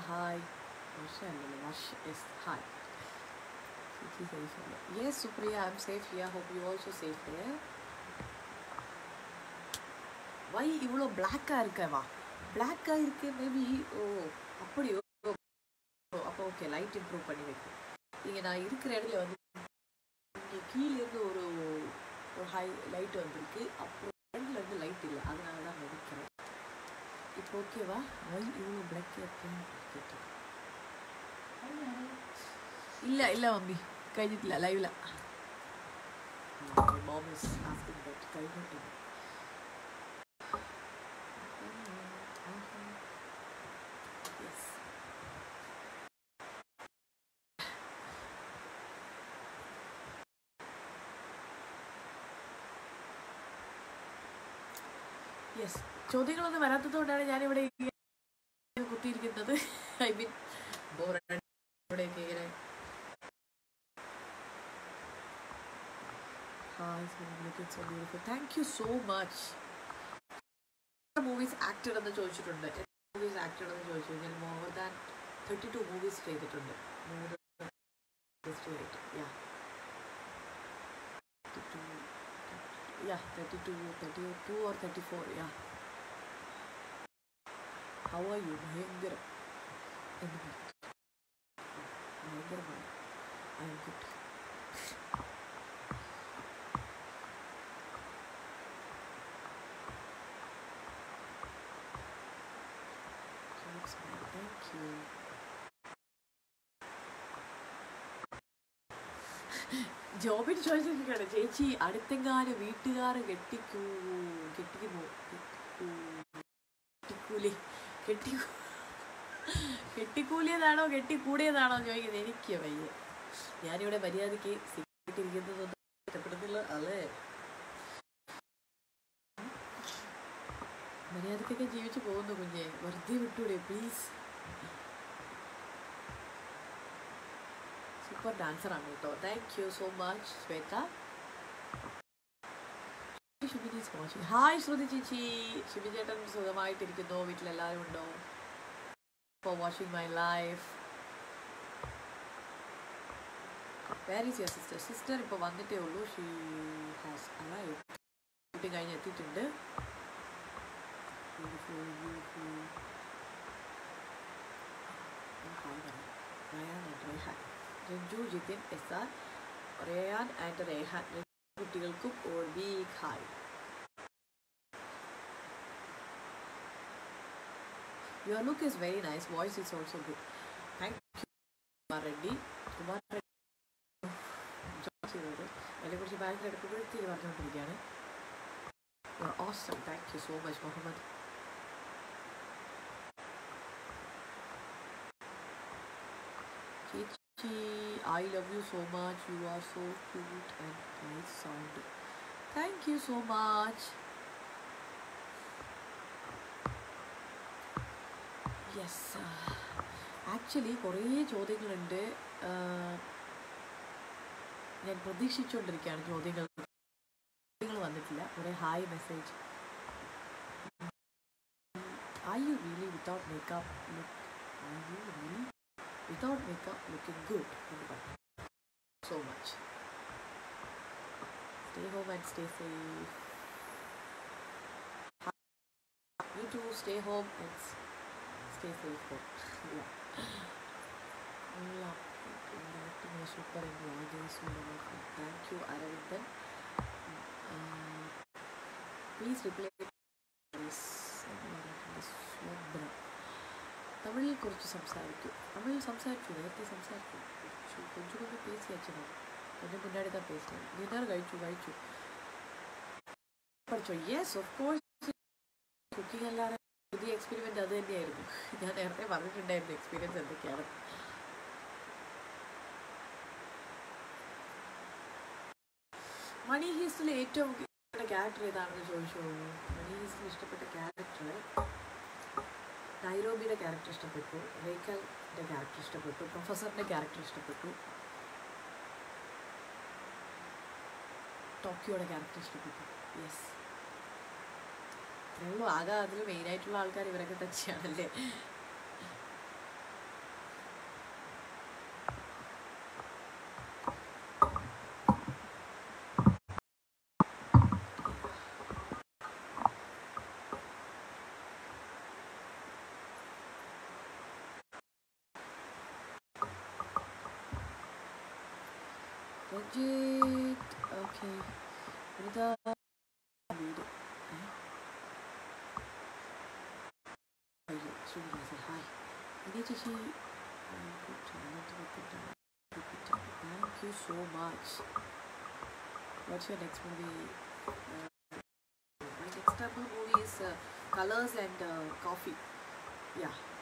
Speaker 2: hi. Varsha അല്ലല്ലോ വർഷ hi. Yes, Supriya, I'm safe here. Hope you also safe there. வை இவ்வளோ பிளாக்காக இருக்கவா? பிளாக்காக இருக்க மேபி ஓ அப்படியோ அப்போ ஓகே லைட் இம்ப்ரூவ் பண்ணி வைக்கும். இங்கே நான் இருக்கிற இடத்துல வந்து இங்கே கீழேருந்து ஒரு ஒரு ஹை லைட் வந்திருக்கு. அப்புறம் இடத்துல வந்து லைட் இல்லை. அதனால தான் நடிக்கிறேன் இப்போ ஓகேவா வை? இவ்வளோ பிளாக்காக இருக்குன்னு கேட்டேன். இல்லை இல்லை மம்மி. കഴിഞ്ഞിട്ടില്ല ലൈവില. യെസ് ചോദ്യങ്ങളൊന്നും വരാത്തതുകൊണ്ടാണ് ഞാനിവിടെ കുത്തിയിരിക്കുന്നത്. ഐ മീൻ ബോർ ഇവിടെയൊക്കെ ഇങ്ങനെ Hi, so looking so beautiful. Thank you so much. Movies acted എന്ന് ചോദിച്ചിട്ടുണ്ട്. മൂവീസ് ആക്ടഡ് എന്ന് ചോദിച്ചു കഴിഞ്ഞാൽ more than thirty two movies ചെയ്തിട്ടുണ്ട് മൂന്ന് yeah yeah thirty two thirty two or thirty four yeah how are you ഭയങ്കരം. എന്ന് പറഞ്ഞു ഭയങ്കരമാണ് I am good Thank you. ജോബിന് ചോദിച്ചിരിക്കുകയാണ് ചേച്ചി അടുത്തെങ്ങാനും വീട്ടുകാർ കെട്ടിക്കൂ കെട്ടിക്കൂലി കെട്ടിക്കൂ കെട്ടിക്കൂലിയതാണോ കെട്ടിക്കൂടിയതാണോ ചോദിക്കുന്നത്? എനിക്ക് വയ്യ. ഞാനിവിടെ മര്യാദയ്ക്ക് സിഗരറ്റിരിക്കുന്നതൊന്നും ഇഷ്ടപ്പെടുന്നില്ല. അല്ലേ? മര്യാദക്കൊക്കെ ജീവിച്ചു പോകുന്നു കുഞ്ഞെ. വെറുതെ വിട്ടൂടെ പ്ലീസ്. സൂപ്പർ ഡാൻസറാണ് കേട്ടോ thank you so much Shweta Shibini is watching. Hi Shruthi ചേച്ചി ഷിബി ചേട്ടൻ സുഖമായിട്ടിരിക്കുന്നു വീട്ടിലെല്ലാവരും ഉണ്ടോ? For watching my life where is your sister sister ഇപ്പോൾ വന്നിട്ടേ ഉള്ളൂ. ഷീ ഹാസ് അറൈവ് ഷൂട്ടിംഗ് കഴിഞ്ഞ് എത്തിയിട്ടുണ്ട് Beautiful, beautiful. ഞാൻ ഹായ് പറയാം Rayan and Rehan Ranju Jithin S R Reyan and Rehan രണ്ട് കുട്ടികൾക്കും ഒരു big hi your look is very nice voice is also good thank you Kumar Reddy Kumar Reddy join ചെയ്തത് അതിനെക്കുറിച്ച് ബാങ്കിൽ എടുക്കുമ്പോഴത്തേക്ക് പറഞ്ഞുകൊണ്ടിരിക്കുകയാണ്. You are awesome thank you so much Muhammad Chichi, I love you so much you are so cute and nice sound thank you so much yes actually കുറേ ചോദ്യങ്ങളുണ്ട്. ഞാൻ പ്രതീക്ഷിച്ചുകൊണ്ടിരിക്കുകയാണ് ചോദ്യങ്ങൾ. ചോദ്യങ്ങൾ വന്നിട്ടില്ല. കുറേ hi message. I you really without makeup look I you really without makeup looking good so much. Stay home and stay safe. You too stay home and stay safe home. Yeah. Super thank you aravindan uh, please reply തമിഴിൽ കുറച്ച് സംസാരിക്കും തമിഴിൽ സംസാരിച്ചു നേരത്തെ സംസാരിച്ചു കുറച്ച് கொஞ்சம் கொஞ்சம் பேசியாச்சுதான் கொஞ்சம் முன்னாடி தான் பேசினேன் டின்னர் കഴിച്ചു കഴിച്ചു പഠിച്ചോ യെസ് ഓഫ് കോഴ്സ് കുക്കിംഗ് അല്ലാതെ പുതിയ എക്സ്പീരിമെൻ്റ് അത് തന്നെയായിരുന്നു ഞാൻ നേരത്തെ പറഞ്ഞിട്ടുണ്ടായിരുന്നു എക്സ്പീരിയൻസ് എന്തൊക്കെയാണ് മണി ഹീസ്റ്റിൽ ഏറ്റവും ഇഷ്ടപ്പെട്ട ക്യാരക്ടർ ഏതാണെന്ന് ചോദിച്ചു മണി ഹീസ്റ്റിൽ ഇഷ്ടപ്പെട്ട ക്യാരക്ടർ നൈറോബിയുടെ ക്യാരക്ടർ ഇഷ്ടപ്പെട്ടു റേക്കലിന്റെ ക്യാരക്ടർ ഇഷ്ടപ്പെട്ടു പ്രൊഫസറിന്റെ ക്യാരക്ടർ ഇഷ്ടപ്പെട്ടു ടോക്കിയോടെ ക്യാരക്ടർ ഇഷ്ടപ്പെട്ടു. യെസ് ഇത്രയുള്ളൂ. ആകെ അതിൽ മെയിനായിട്ടുള്ള ആൾക്കാർ ഇവരൊക്കെ തന്നെയാണല്ലേ? legit. Okay. Burada büyüdü. Hayır, Thank you so much. What's your next movie? Uh, my next movie is uh, Colors and uh, Coffee. Yeah.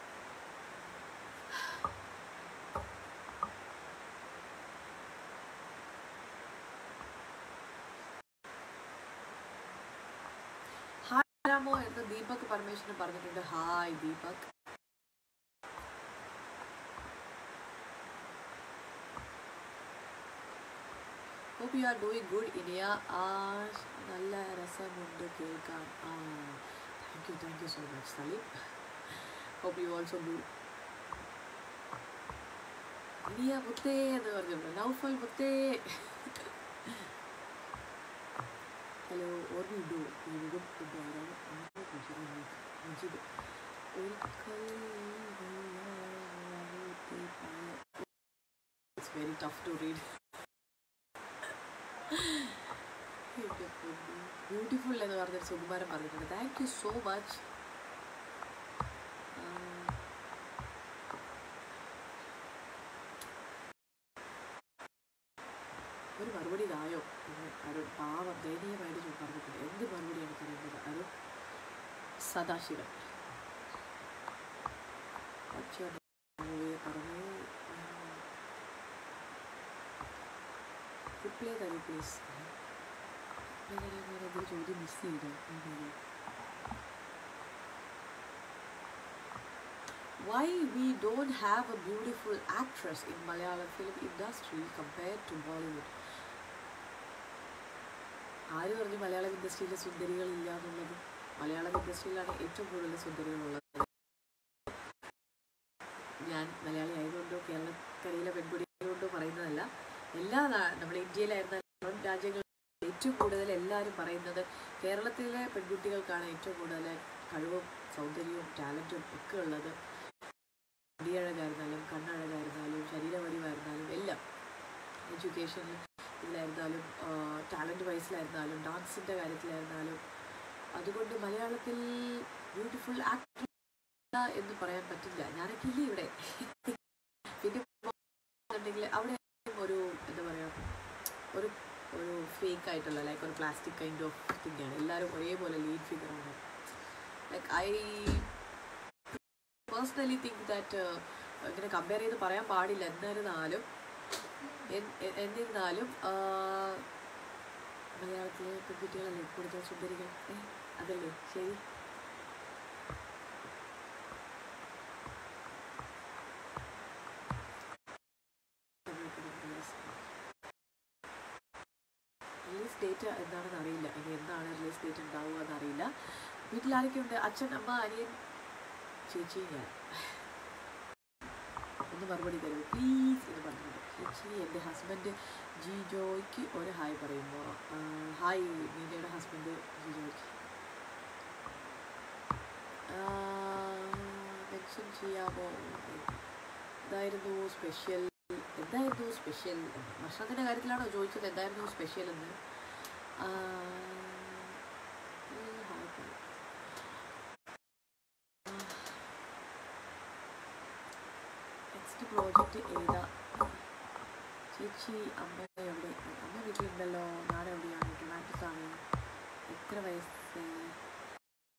Speaker 2: Deepak Parameswaran പറഞ്ഞിട്ടുണ്ട്. Hi Deepak. Hope you are doing good Iniya. ആ നല്ല രസമുണ്ട് കേൾക്കാൻ. ആ thank you thank you so much Saleem hope you also do Iniya മുത്തേ എന്ന് പറഞ്ഞിട്ടുണ്ട് നൗഫൽ മുത്തേ. ഹലോ ഓർമ്മ ഉണ്ടോ യുഗം ഉണ്ടായിരുന്നു Majeed It's very tough to read. Beautiful എന്ന് പറഞ്ഞൊരു സുകുമാരൻ പറഞ്ഞിട്ടുണ്ട്. താങ്ക് യു സോ മച്ച് ഒരു മറുപടി ഇതായോ? എന്ന് അരുൺ പാവം ദയനീയമായിട്ട് ഞാൻ പറഞ്ഞിട്ടുണ്ട്. എന്ത് മറുപടിയാണ് പറയുന്നത് അരുൺ സദാശിവൻ മൂവിയെ പറഞ്ഞു റിപ്ലൈ തരൂ പ്ലീസ്. ഞാനതിൽ ചോദ്യം മിസ് ചെയ്തു? why we don't have a beautiful actress in Malayalam film industry compared to Bollywood. ആര് പറഞ്ഞു മലയാള ഇൻഡസ്ട്രിയിലെ സുന്ദരികളില്ല എന്നുള്ളത്? മലയാള ഇൻഡസ്ട്രിയിലാണ് ഏറ്റവും കൂടുതൽ സുന്ദരികളുള്ളത്. ഞാൻ മലയാളി ആയതുകൊണ്ടോ കേരളക്കരയിലെ പെൺകുട്ടികളുകൊണ്ടോ പറയുന്നതല്ല. എല്ലാ നമ്മുടെ ഇന്ത്യയിലായിരുന്നാലും രാജ്യങ്ങളിൽ ഏറ്റവും കൂടുതൽ എല്ലാവരും പറയുന്നത് കേരളത്തിലെ പെൺകുട്ടികൾക്കാണ് ഏറ്റവും കൂടുതൽ കഴിവും സൗന്ദര്യവും ടാലന്റും ഒക്കെ ഉള്ളത്. മുടിയഴകായിരുന്നാലും കണ്ണഴകായിരുന്നാലും ശരീരവരിവായിരുന്നാലും എല്ലാം. എഡ്യൂക്കേഷനിൽ ഇതിലായിരുന്നാലും ടാലന്റ് വൈസിലായിരുന്നാലും ഡാൻസിന്റെ കാര്യത്തിലായിരുന്നാലും അതുകൊണ്ട് മലയാളത്തിൽ ബ്യൂട്ടിഫുൾ ആക്ടർ എന്ന് പറയാൻ പറ്റില്ല. ഞാനൊക്കെ ഇല്ല ഇവിടെ? പിന്നെ അവിടെ ഒരു എന്താ പറയുക ഒരു ഒരു ഫേക്ക് ആയിട്ടുള്ള ലൈക്ക് ഒരു പ്ലാസ്റ്റിക് കൈൻഡ് ഓഫ് തിങ്ങാണ് എല്ലാവരും ഒരേപോലെ ലീഡ് ഫിഗർ ആണ്. Like I personally think that ഇങ്ങനെ കമ്പയർ ചെയ്ത് പറയാൻ പാടില്ല. എന്നിരുന്നാലും എന്നിരുന്നാലും മലയാളത്തിലെ പെൺകുട്ടികളല്ലേ കൂടുതൽ സുന്ദരികൾ അതല്ലേ? ശരി. റിലീസ് ഡേറ്റ് എന്താണെന്ന് അറിയില്ല. ഇനി എന്താണ് റിലീസ് ഡേറ്റ് ഉണ്ടാവുക എന്നറിയില്ല. വീട്ടിൽ ആരൊക്കെയുണ്ട് അച്ഛൻ അമ്മ അനിയൻ? ചേച്ചി ഞാൻ. ഒന്ന് മറുപടി തരുമോ? പ്ലീസ് എന്ന് പറഞ്ഞിട്ടുണ്ട്. ചേച്ചി എന്റെ ഹസ്ബൻഡ് ജി ജോയ്ക്ക് ഒരു ഹായ് പറയുമ്പോൾ ഹായ് മീഡിയയുടെ ഹസ്ബൻഡ് ജി ജോയ്ക്ക് മെൻഷൻ ചെയ്യാമോ? എന്തായിരുന്നു സ്പെഷ്യൽ എന്തായിരുന്നു സ്പെഷ്യൽ ഭക്ഷണത്തിന്റെ കാര്യത്തിലാണോ ചോദിച്ചത്? എന്തായിരുന്നു സ്പെഷ്യൽ എന്ന്. നെക്സ്റ്റ് പ്രോജക്റ്റ് ഏതാ? ചേച്ചി അമ്മ എവിടെ അമ്മ വീട്ടിലുണ്ടല്ലോ. നാളെ എവിടെയാണ്? ട്രിവാൻഡ്രസ് ആണ് എത്ര വയസ്സ്.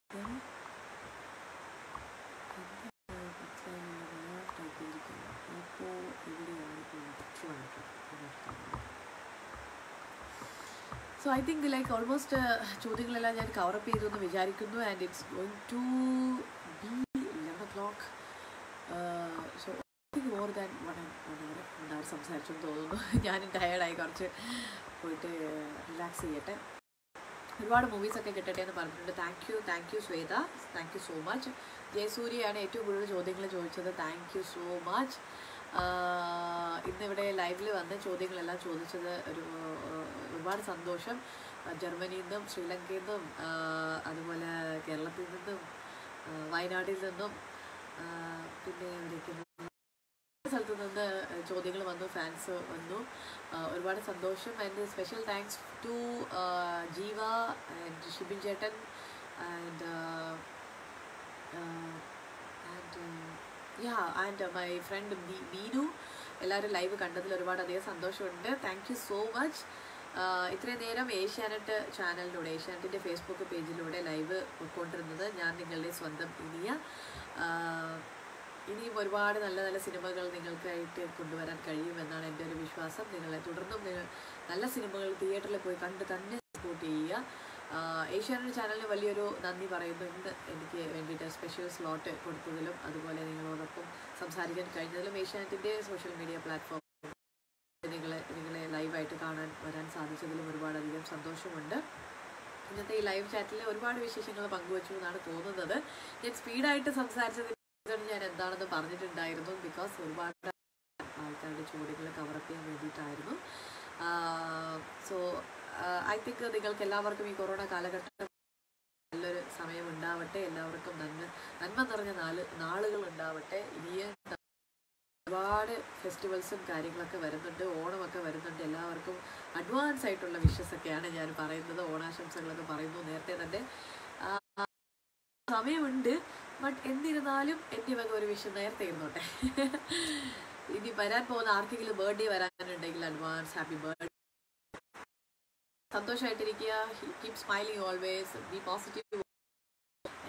Speaker 2: ഇപ്പോൾ. Trivandrum. So I think like almost ചോദ്യങ്ങളെല്ലാം ഞാൻ കവറപ്പ് ചെയ്തു എന്ന് വിചാരിക്കുന്നു. And it's going to be eleven o'clock so I think more than one one എന്താണ് സംസാരിച്ചെന്ന് തോന്നുന്നു. ഞാനും ടയേർഡായി കുറച്ച് പോയിട്ട് റിലാക്സ് ചെയ്യട്ടെ. ഒരുപാട് മൂവീസൊക്കെ കിട്ടട്ടെ എന്ന് പറഞ്ഞിട്ടുണ്ട്. Thank you thank you Shweta. Thank you so much ജയസൂര്യയാണ് ഏറ്റവും കൂടുതൽ ചോദ്യങ്ങൾ ചോദിച്ചത്. താങ്ക് യു സോ മച്ച് ഇന്നിവിടെ ലൈവിൽ വന്ന് ചോദ്യങ്ങളെല്ലാം ചോദിച്ചത് ഒരു ഒരുപാട് സന്തോഷം. ജർമ്മനിയിൽ നിന്നും ശ്രീലങ്കയിൽ നിന്നും അതുപോലെ കേരളത്തിൽ നിന്നും വയനാട്ടിൽ നിന്നും പിന്നെ എവിടേക്ക് സ്ഥലത്ത് നിന്ന് ചോദ്യങ്ങൾ വന്നു ഫാൻസ് വന്നു. ഒരുപാട് സന്തോഷം and special thanks to Jeeva and Shibin ചേട്ടൻ and and yeah and my friend Beenu. എല്ലാവരും ലൈവ് കണ്ടതിൽ ഒരുപാട് അധികം സന്തോഷമുണ്ട്. താങ്ക് യു സോ മച്ച് ഇത്രയും നേരം ഏഷ്യാനെറ്റ് ചാനലിലൂടെ ഏഷ്യാനെറ്റിന്റെ ഫേസ്ബുക്ക് പേജിലൂടെ ലൈവ് കൊണ്ടിരുന്നത് ഞാൻ നിങ്ങളുടെ സ്വന്തം ഇനിയ. ഇനിയും ഒരുപാട് നല്ല നല്ല സിനിമകൾ നിങ്ങൾക്കായിട്ട് കൊണ്ടുവരാൻ കഴിയുമെന്നാണ് എന്റെ ഒരു വിശ്വാസം. നിങ്ങളെ തുടർന്നും നിങ്ങൾ നല്ല സിനിമകൾ തിയേറ്ററിൽ പോയി കണ്ട് തന്നെ സപ്പോർട്ട് ചെയ്യുക. ഏഷ്യാനെറ്റ് ചാനലിന് വലിയൊരു നന്ദി പറയുന്നു. ഇന്ന് എനിക്ക് വേണ്ടിയിട്ട് സ്പെഷ്യൽ സ്ലോട്ട് കൊടുത്തതിലും അതുപോലെ നിങ്ങളോടൊപ്പം സംസാരിക്കാൻ കഴിഞ്ഞതിലും ഏഷ്യാനെറ്റിന്റെ സോഷ്യൽ മീഡിയ പ്ലാറ്റ്ഫോം നിങ്ങളെ നിങ്ങളെ ലൈവായിട്ട് കാണാൻ വരാൻ സാധിച്ചതിലും ഒരുപാടധികം സന്തോഷമുണ്ട്. ഇന്നത്തെ ഈ ലൈവ് ചാറ്റിൽ ഒരുപാട് വിശേഷങ്ങൾ പങ്കുവച്ചു എന്നാണ് തോന്നുന്നത്. ഞാൻ സ്പീഡായിട്ട് സംസാരിച്ചത് ഇതുകൊണ്ട് ഞാൻ എന്താണെന്ന് പറഞ്ഞിട്ടുണ്ടായിരുന്നു. ബിക്കോസ് ഒരുപാട് ആൾക്കാരുടെ ചോദ്യങ്ങൾ കവർ ചെയ്യാൻ വേണ്ടിയിട്ടായിരുന്നു. സോ ഐ തിങ്ക് നിങ്ങൾക്ക് എല്ലാവർക്കും ഈ കൊറോണ കാലഘട്ടം നല്ലൊരു സമയം ഉണ്ടാവട്ടെ. എല്ലാവർക്കും നന്മ നന്മ നിറഞ്ഞ നാല് നാളുകൾ ഉണ്ടാവട്ടെ. ഇനിയും ഒരുപാട് ഫെസ്റ്റിവൽസും കാര്യങ്ങളൊക്കെ വരുന്നുണ്ട്. ഓണമൊക്കെ വരുന്നുണ്ട്. എല്ലാവർക്കും അഡ്വാൻസ് ആയിട്ടുള്ള വിഷസ് ഒക്കെയാണ് ഞാൻ പറയുന്നത്. ഓണാശംസകളൊക്കെ പറയുന്നു നേരത്തെ തന്നെ. സമയമുണ്ട്. ബട്ട് എന്നിരുന്നാലും എന്റെ വക ഒരു വിഷയം നേരത്തെ ഇരുന്നോട്ടെ. ഇനി വരാൻ പോകുന്ന ആർക്കെങ്കിലും ബർത്ത്ഡേ വരാനുണ്ടെങ്കിൽ advance happy birthday സന്തോഷമായിട്ടിരിക്കുക keep smiling always be positive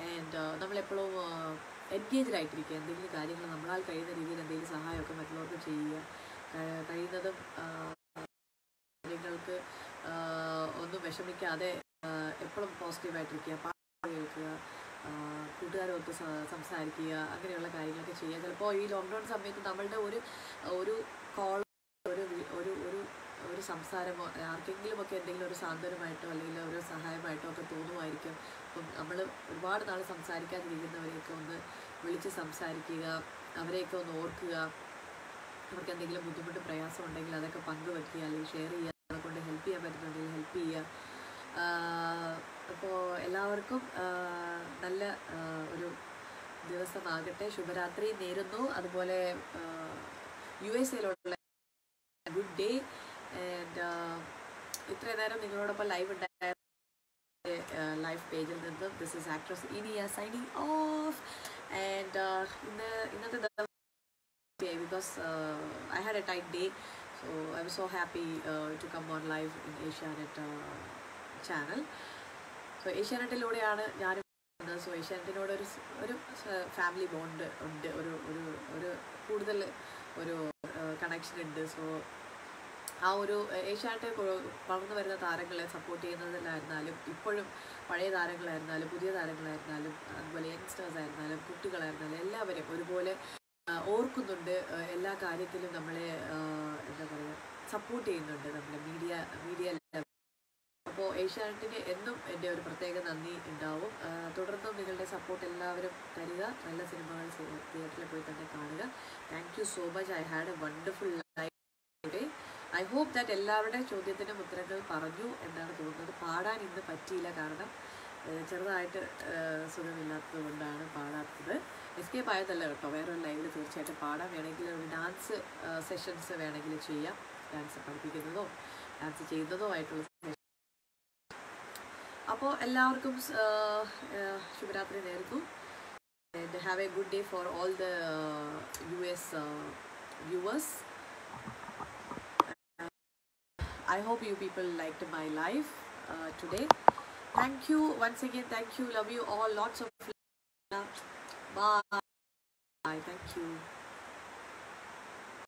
Speaker 2: and നമ്മളെപ്പോഴും എൻഗേജ്ഡ് ആയിട്ടിരിക്കുക. എന്തെങ്കിലും കാര്യങ്ങൾ നമ്മളാൽ കഴിയുന്ന രീതിയിൽ എന്തെങ്കിലും സഹായമൊക്കെ മറ്റുള്ളവർക്ക് ചെയ്യുക. കഴിയുന്നതും കാര്യങ്ങൾക്ക് ഒന്നും വിഷമിക്കാതെ എപ്പോഴും പോസിറ്റീവായിട്ടിരിക്കുക പാട്ട് കേൾക്കുക. കൂട്ടുകാരൊത്ത് സംസാരിക്കുക അങ്ങനെയുള്ള കാര്യങ്ങളൊക്കെ ചെയ്യുക. ചിലപ്പോൾ ഈ ലോക്ക്ഡൗൺ സമയത്ത് നമ്മളുടെ ഒരു ഒരു കോൾ ഒരു ഒരു ഒരു ഒരു സംസാരമോ ആർക്കെങ്കിലും ഒക്കെ എന്തെങ്കിലും ഒരു സാന്ത്വനമായിട്ടോ അല്ലെങ്കിൽ ഒരു സഹായമായിട്ടോ ഒക്കെ തോന്നുമായിരിക്കും. അപ്പം നമ്മൾ ഒരുപാട് നാൾ സംസാരിക്കാതിരിക്കുന്നവരെയൊക്കെ ഒന്ന് വിളിച്ച് സംസാരിക്കുക അവരെയൊക്കെ ഒന്ന് ഓർക്കുക. അവർക്ക് എന്തെങ്കിലും ബുദ്ധിമുട്ട് പ്രയാസം ഉണ്ടെങ്കിൽ അതൊക്കെ പങ്കുവെക്കുക അല്ലെങ്കിൽ ഷെയർ ചെയ്യുക നമ്മളെ കൊണ്ട് ഹെൽപ്പ് ചെയ്യാൻ പറ്റുന്നുണ്ടെങ്കിൽ ഹെൽപ്പ് ചെയ്യുക. അപ്പോൾ എല്ലാവർക്കും നല്ല ഒരു ദിവസമാകട്ടെ. ശുഭരാത്രി നേരുന്നു. അതുപോലെ യു എസ് എയിലുള്ള ഗുഡ് ഡേ. ആൻഡ് ഇത്രയും നേരം നിങ്ങളോടൊപ്പം ലൈവ് ഉണ്ടായ ലൈവ് പേജിൽ നിന്നും this is actress Iniya signing off and ഇന്ന് ഇന്നത്തെ ദിവസം because I I had a tight day. So I was so happy come to come on live channel. So ഏഷ്യാനെറ്റിലൂടെയാണ് ഞാനും സോ ഏഷ്യാനെറ്റിനോട് ഒരു ഒരു ഫാമിലി ബോണ്ട് ഉണ്ട്. ഒരു ഒരു ഒരു കൂടുതൽ ഒരു കണക്ഷൻ ഉണ്ട്. സോ ആ ഒരു ഏഷ്യാനെറ്റ് വളർന്നു വരുന്ന താരങ്ങളെ സപ്പോർട്ട് ചെയ്യുന്നതിലായിരുന്നാലും ഇപ്പോഴും പഴയ താരങ്ങളായിരുന്നാലും പുതിയ താരങ്ങളായിരുന്നാലും അതുപോലെ യങ്സ്റ്റേഴ്സ് ആയിരുന്നാലും കുട്ടികളായിരുന്നാലും എല്ലാവരും ഒരുപോലെ ഓർക്കുന്നുണ്ട്. എല്ലാ കാര്യത്തിലും നമ്മളെ എന്താ പറയുക സപ്പോർട്ട് ചെയ്യുന്നുണ്ട് നമ്മുടെ മീഡിയ മീഡിയ അപ്പോൾ ഏഷ്യാനെറ്റിന് എന്നും എന്റെ ഒരു പ്രത്യേക നന്ദി ഉണ്ടാവും. തുടർന്നും നിങ്ങളുടെ സപ്പോർട്ട് എല്ലാവരും തരിക. നല്ല സിനിമകൾ തിയേറ്ററിൽ പോയി തന്നെ കാണുക. Thank you so much I had a wonderful I hope that എല്ലാവരുടെ ചോദ്യത്തിനും ഉത്തരങ്ങൾ പറഞ്ഞു എന്നാണ് തോന്നുന്നത്. പാടാൻ ഇന്ന് പറ്റിയില്ല കാരണം ചെറുതായിട്ട് സുഖമില്ലാത്തത് കൊണ്ടാണ് പാടാത്തത്. എസ്കേപ്പ് ആയതല്ല കേട്ടോ. വേറൊരു ലൈവിൽ തീർച്ചയായിട്ടും പാടാൻ വേണമെങ്കിൽ ഒരു ഡാൻസ് സെഷൻസ് വേണമെങ്കിൽ ചെയ്യാം. ഡാൻസ് പഠിപ്പിക്കുന്നതോ ഡാൻസ് ചെയ്യുന്നതോ ആയിട്ടുള്ള. അപ്പോൾ എല്ലാവർക്കും സ്- ഏഹ്, ഏഹ്, ശുഭരാത്രി നേരുന്നു and have a good day for all the U S viewers I hope you people liked my live uh, today. Thank you once again. Thank you. Love you all. Lots of love. Bye. Bye. Thank you.